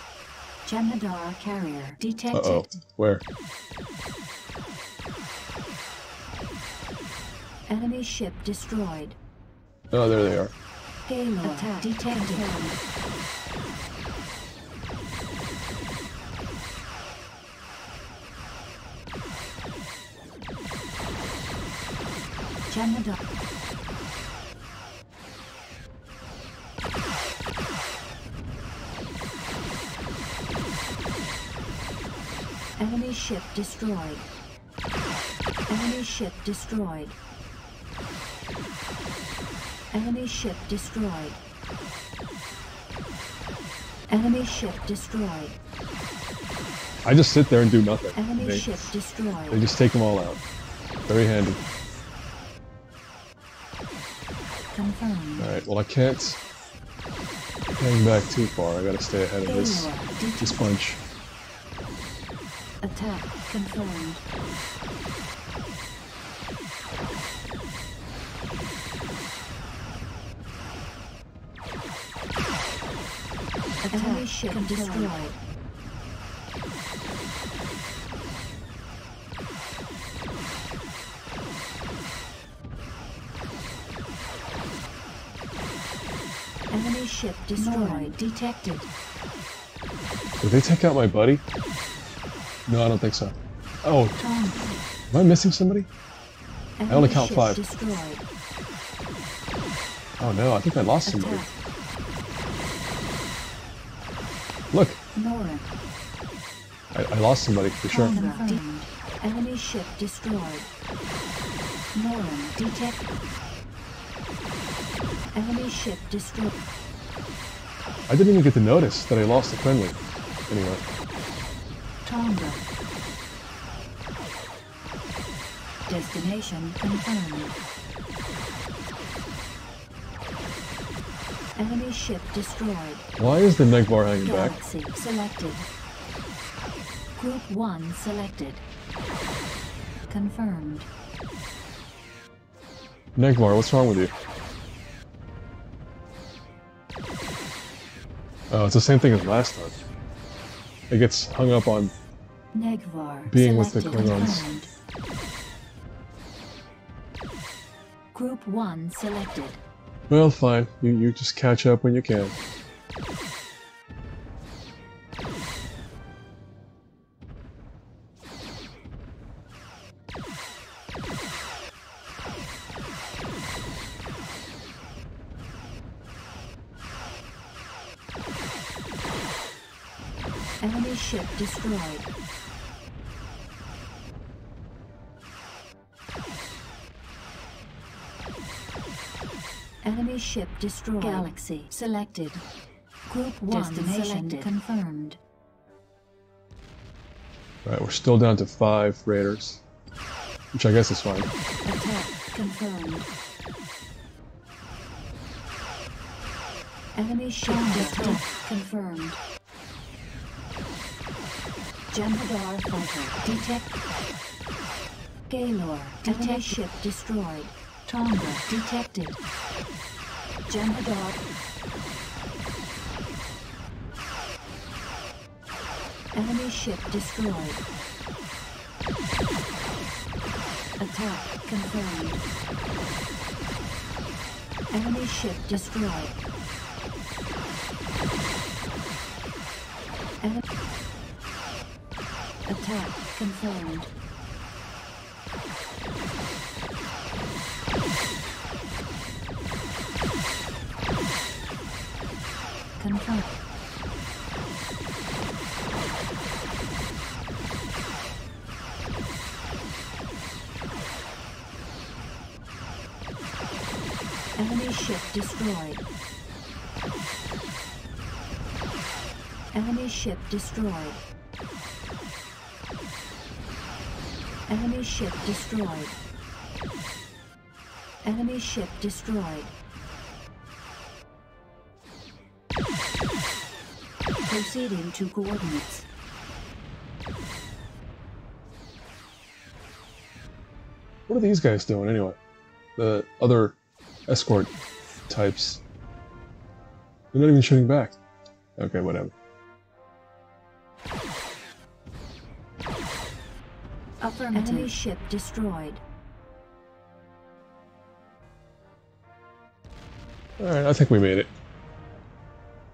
Speaker 3: Jem'Hadar carrier detected.
Speaker 1: Uh oh. Where?
Speaker 3: Enemy ship destroyed.
Speaker 1: Oh, there they are.
Speaker 3: Galor attack detected. Jem'Hadar. Enemy ship destroyed. Enemy ship destroyed. Enemy ship destroyed. Enemy ship destroyed.
Speaker 1: I just sit there and do nothing.
Speaker 3: Enemy
Speaker 1: They,
Speaker 3: ship destroyed.
Speaker 1: they just take them all out. Very handy.
Speaker 3: Confirmed.
Speaker 1: Alright, well, I can't hang back too far. I gotta stay ahead of this, this
Speaker 3: detected. Attack confirmed. Attack ship destroyed. Enemy ship destroyed. Detected.
Speaker 1: Did they take out my buddy? No, I don't think so. Oh, am I missing somebody?
Speaker 3: I
Speaker 1: only count five. Oh no, I think I lost somebody. Look, I, I lost somebody for sure.
Speaker 3: Enemy ship destroyed. Norin detected. Enemy ship destroyed.
Speaker 1: I didn't even get to notice that I lost a friendly. Anyway,
Speaker 3: Tonga. Destination confirmed. Enemy ship destroyed.
Speaker 1: why is the Negh'Var hanging back?
Speaker 3: Galaxy selected. Group 1 selected. Confirmed.
Speaker 1: Negh'Var, what's wrong with you? Oh, it's the same thing as last time. It gets hung up on
Speaker 3: Negh'Var
Speaker 1: Being with the. Klingons.
Speaker 3: Group 1 selected.
Speaker 1: Well, fine. You, you just catch up when you can.
Speaker 3: Destroyed. Enemy ship destroyed. Galaxy selected. Group 1
Speaker 4: Destination
Speaker 3: selected. confirmed.
Speaker 1: Alright, we're still down to five raiders. Which I guess is fine.
Speaker 3: Attack confirmed. Enemy ship destroyed. confirmed. Jem'Hadar fighter detect. Galor enemy ship destroyed. Tonga detected. Jem'Hadar. Enemy ship destroyed. Attack confirmed. Enemy ship destroyed. Enemy Attack confirmed. Confirmed. Enemy ship destroyed. Enemy ship destroyed. Enemy ship destroyed. Enemy ship destroyed. Proceeding to coordinates.
Speaker 1: What are these guys doing anyway? The other escort types. They're not even shooting back. Okay, whatever.
Speaker 3: Affirmative. Enemy ship destroyed.
Speaker 1: Alright, I think we made it.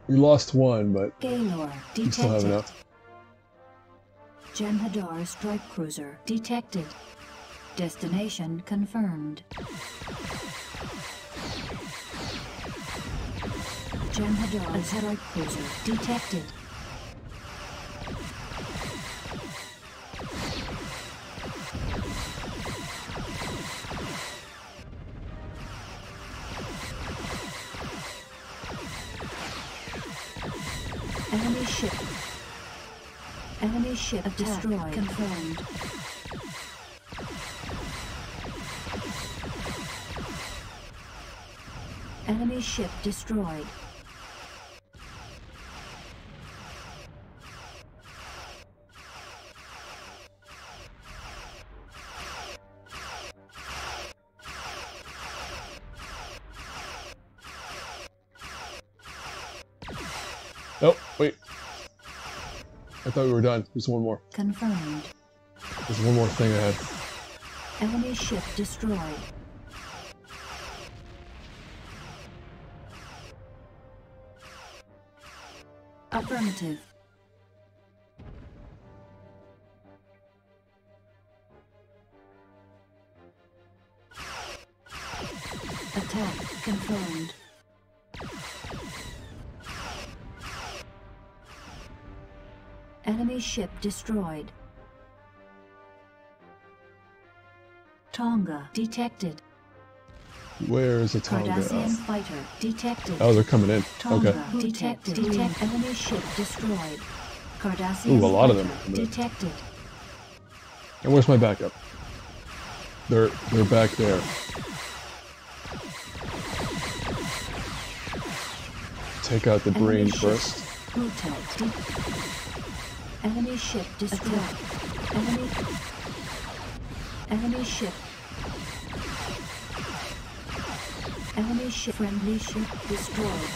Speaker 1: We lost one, but
Speaker 3: Galor
Speaker 1: we still have enough.
Speaker 3: Jem'Hadar strike cruiser detected. Destination confirmed. Jem'Hadar strike cruiser detected. Enemy ship. Enemy ship destroyed. Confirmed. Enemy ship destroyed.
Speaker 1: Oh, wait. I thought we were done. There's one more.
Speaker 3: Confirmed.
Speaker 1: There's one more thing ahead.
Speaker 3: Enemy ship destroyed. Affirmative. Attack confirmed. Enemy ship destroyed. Tonga detected.
Speaker 1: Where is the Tonga?
Speaker 3: Cardassian fighter detected.
Speaker 1: Oh, they're coming in.
Speaker 3: Tonga
Speaker 1: Okay.
Speaker 3: detected. Detect enemy ship destroyed. Cardassian
Speaker 1: Ooh, a lot of them
Speaker 3: fighter
Speaker 1: are coming in.
Speaker 3: detected.
Speaker 1: And where's my backup? They're they're back there. Take out the
Speaker 3: Enemy
Speaker 1: Breen
Speaker 3: ship.
Speaker 1: first.
Speaker 3: Enemy ship destroyed. Enemy. Enemy ship. Enemy ship. Friendly ship destroyed.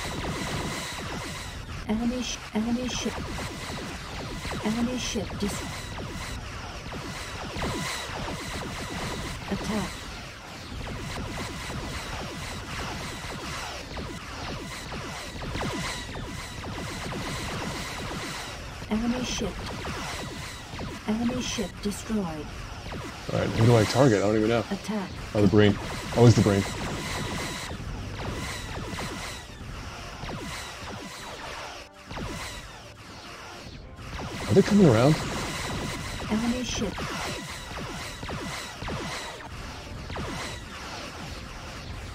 Speaker 3: Enemy sh- Enemy ship. Enemy ship dis. Attack. Enemy ship. Enemy ship destroyed.
Speaker 1: All right, who do I target? I don't even know.
Speaker 3: Attack.
Speaker 1: Oh, the Breen. Always the Breen. Are they coming around?
Speaker 3: Enemy ship.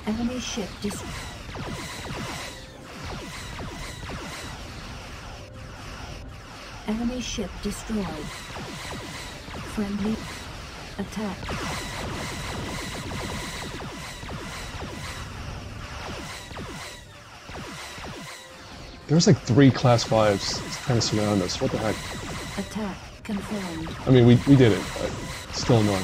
Speaker 3: Enemy ship dis- Enemy ship destroyed. Friendly attack.
Speaker 1: There's like three class fives trying to surround us. What the heck?
Speaker 3: Attack confirmed.
Speaker 1: I mean, we, we did it, but still annoying.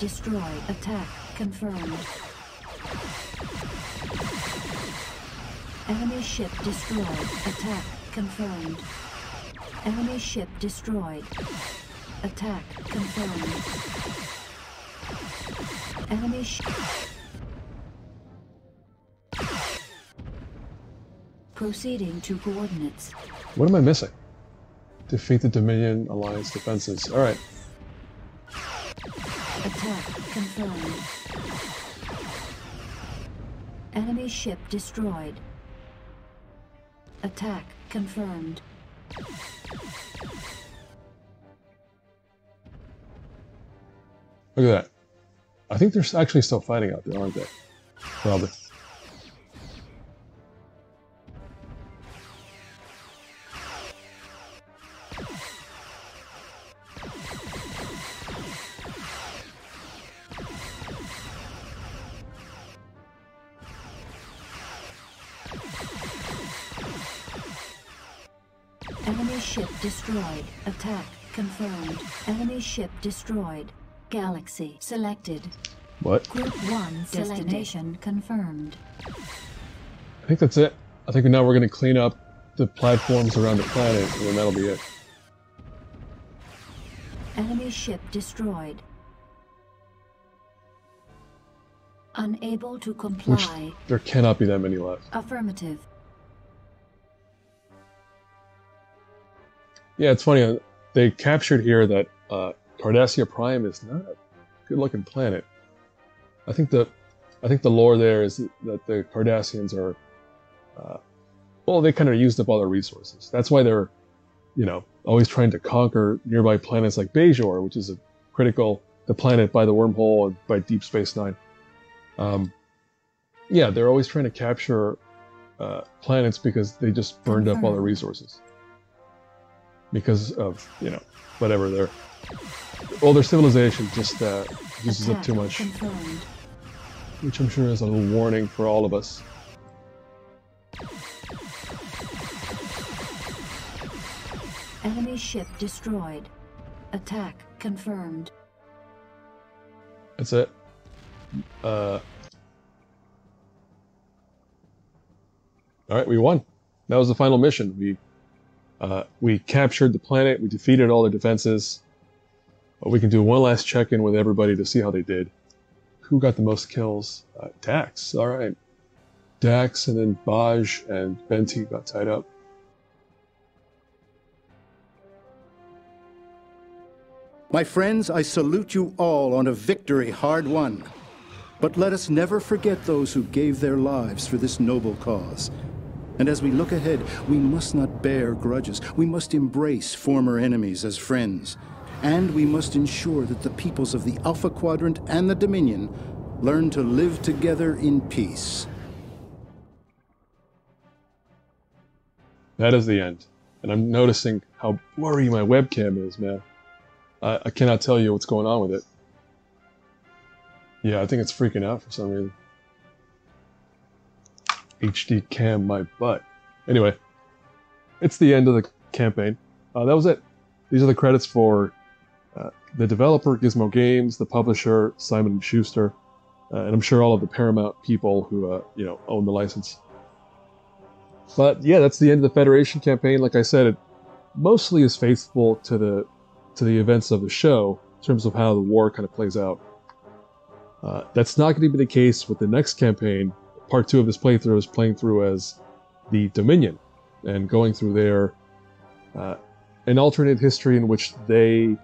Speaker 3: Destroyed. Attack confirmed. Enemy ship destroyed. Attack confirmed. Enemy ship destroyed. Attack confirmed. Enemy ship. Proceeding to coordinates.
Speaker 1: What am I missing? Defeat the Dominion Alliance defenses. All right.
Speaker 3: Attack confirmed. Enemy ship destroyed. Attack confirmed.
Speaker 1: Look at that. I think they're actually still fighting out there, aren't they? Probably.
Speaker 3: Enemy ship destroyed. Galaxy selected.
Speaker 1: What?
Speaker 3: Group 1 destination confirmed.
Speaker 1: I think that's it. I think now we're going to clean up the platforms around the planet, and then that'll be it.
Speaker 3: Enemy ship destroyed. Unable to comply.
Speaker 1: Which there cannot be that many left.
Speaker 3: Affirmative.
Speaker 1: Yeah, it's funny. uh, They captured here that uh, Cardassia Prime is not a good-looking planet. I think the, I think the lore there is that the Cardassians are, uh, well, they kind of used up all their resources. That's why they're, you know, always trying to conquer nearby planets like Bajor, which is a critical, the planet by the wormhole and by Deep Space Nine. Um, yeah, they're always trying to capture uh, planets because they just burned up all their resources because of you know whatever their well their civilization just uh, uses up too much,
Speaker 3: Confirmed.
Speaker 1: which I'm sure is a little warning for all of us.
Speaker 3: Enemy ship destroyed. Attack confirmed.
Speaker 1: That's it. Uh, all right, we won. that was the final mission. We uh, we captured the planet. We defeated all the defenses. But we can do one last check in with everybody to see how they did. Who got the most kills? Uh, Dax. All right. Dax and then Baj and Benteen got tied up.
Speaker 2: My friends, I salute you all on a victory hard won. But let us never forget those who gave their lives for this noble cause. And as we look ahead, we must not bear grudges. We must embrace former enemies as friends. And we must ensure that the peoples of the Alpha Quadrant and the Dominion learn to live together in peace.
Speaker 1: That is the end. And I'm noticing how blurry my webcam is, man. I, I cannot tell you what's going on with it. Yeah, I think it's freaking out for some reason. HD cam my butt. Anyway, it's the end of the campaign. Uh, that was it. These are the credits for uh, the developer, Gizmo Games, the publisher, Simon & Schuster, uh, and I'm sure all of the Paramount people who, uh, you know, own the license. But yeah, that's the end of the Federation campaign. Like I said, it mostly is faithful to the to the events of the show in terms of how the war kind of plays out. Uh, that's not going to be the case with the next campaign. Part two of this playthrough is playing through as the Dominion and going through their uh, an alternate history in which they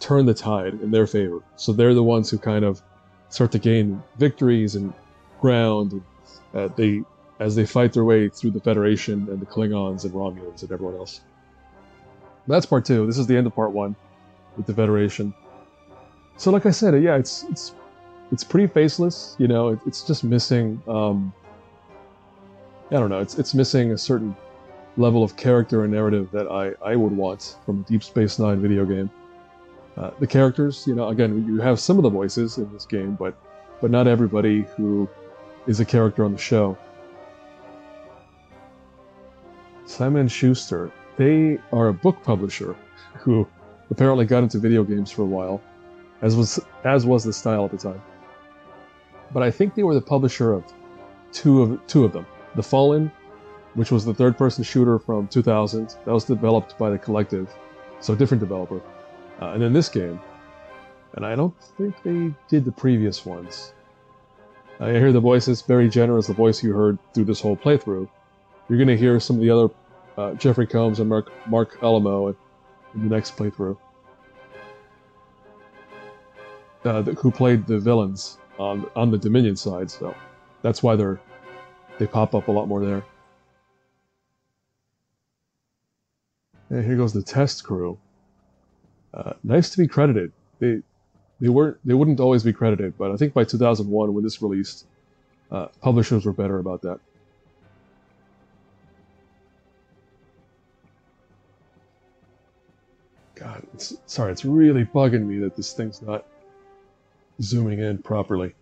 Speaker 1: turn the tide in their favor. So they're the ones who kind of start to gain victories and ground. Uh, they as they fight their way through the Federation and the Klingons and Romulans and everyone else. That's part two. This is the end of part one with the Federation. So, like I said, yeah, it's it's it's pretty faceless. You know, it, it's just missing. Um, I don't know. It's it's missing a certain level of character and narrative that I I would want from a Deep Space Nine video game. Uh, the characters, you know, again, you have some of the voices in this game, but but not everybody who is a character on the show. Simon Schuster, they are a book publisher who apparently got into video games for a while, as was as was the style at the time. But I think they were the publisher of two of two of them. The Fallen, which was the third-person shooter from 2000, that was developed by the Collective, so a different developer. Uh, and then this game, and I don't think they did the previous ones. I hear the voices. Barry Jenner is the voice you heard through this whole playthrough. You're going to hear some of the other uh, Jeffrey Combs and Mark Marc Alaimo in the next playthrough, uh, who played the villains on on the Dominion side. So that's why they're they pop up a lot more there. And here goes the test crew. Uh, nice to be credited. They they weren't they wouldn't always be credited, but I think by 2001 when this released, uh, publishers were better about that. God, it's, sorry, it's really bugging me that this thing's not zooming in properly.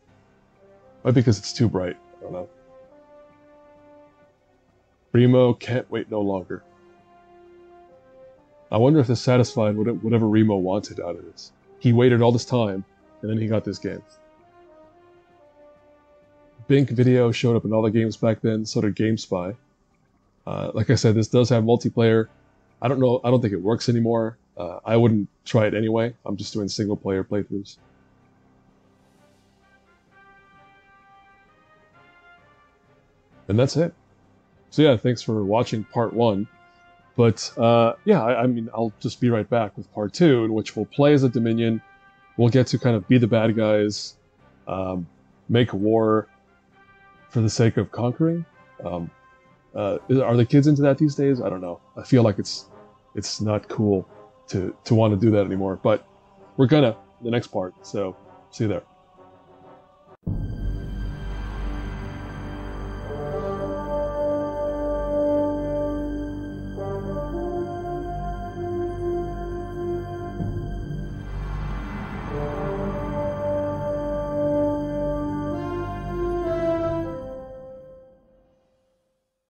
Speaker 1: Might because it's too bright. I don't know. Remo can't wait no longer. I wonder if this satisfied whatever Remo wanted out of this. He waited all this time, and then he got this game. Bink Video showed up in all the games back then, so did GameSpy. Uh, like I said, this does have multiplayer. I don't know. I don't think it works anymore. Uh, I wouldn't try it anyway. I'm just doing single player playthroughs. And that's it. So yeah, thanks for watching part one. But uh, yeah, I, I, mean, I'll just be right back with part two, in which we'll play as a Dominion. We'll get to kind of be the bad guys, um, make war for the sake of conquering. Um, uh, are the kids into that these days? I don't know. I feel like it's it's not cool to to want to do that anymore. But we're gonna the next part. So see you there.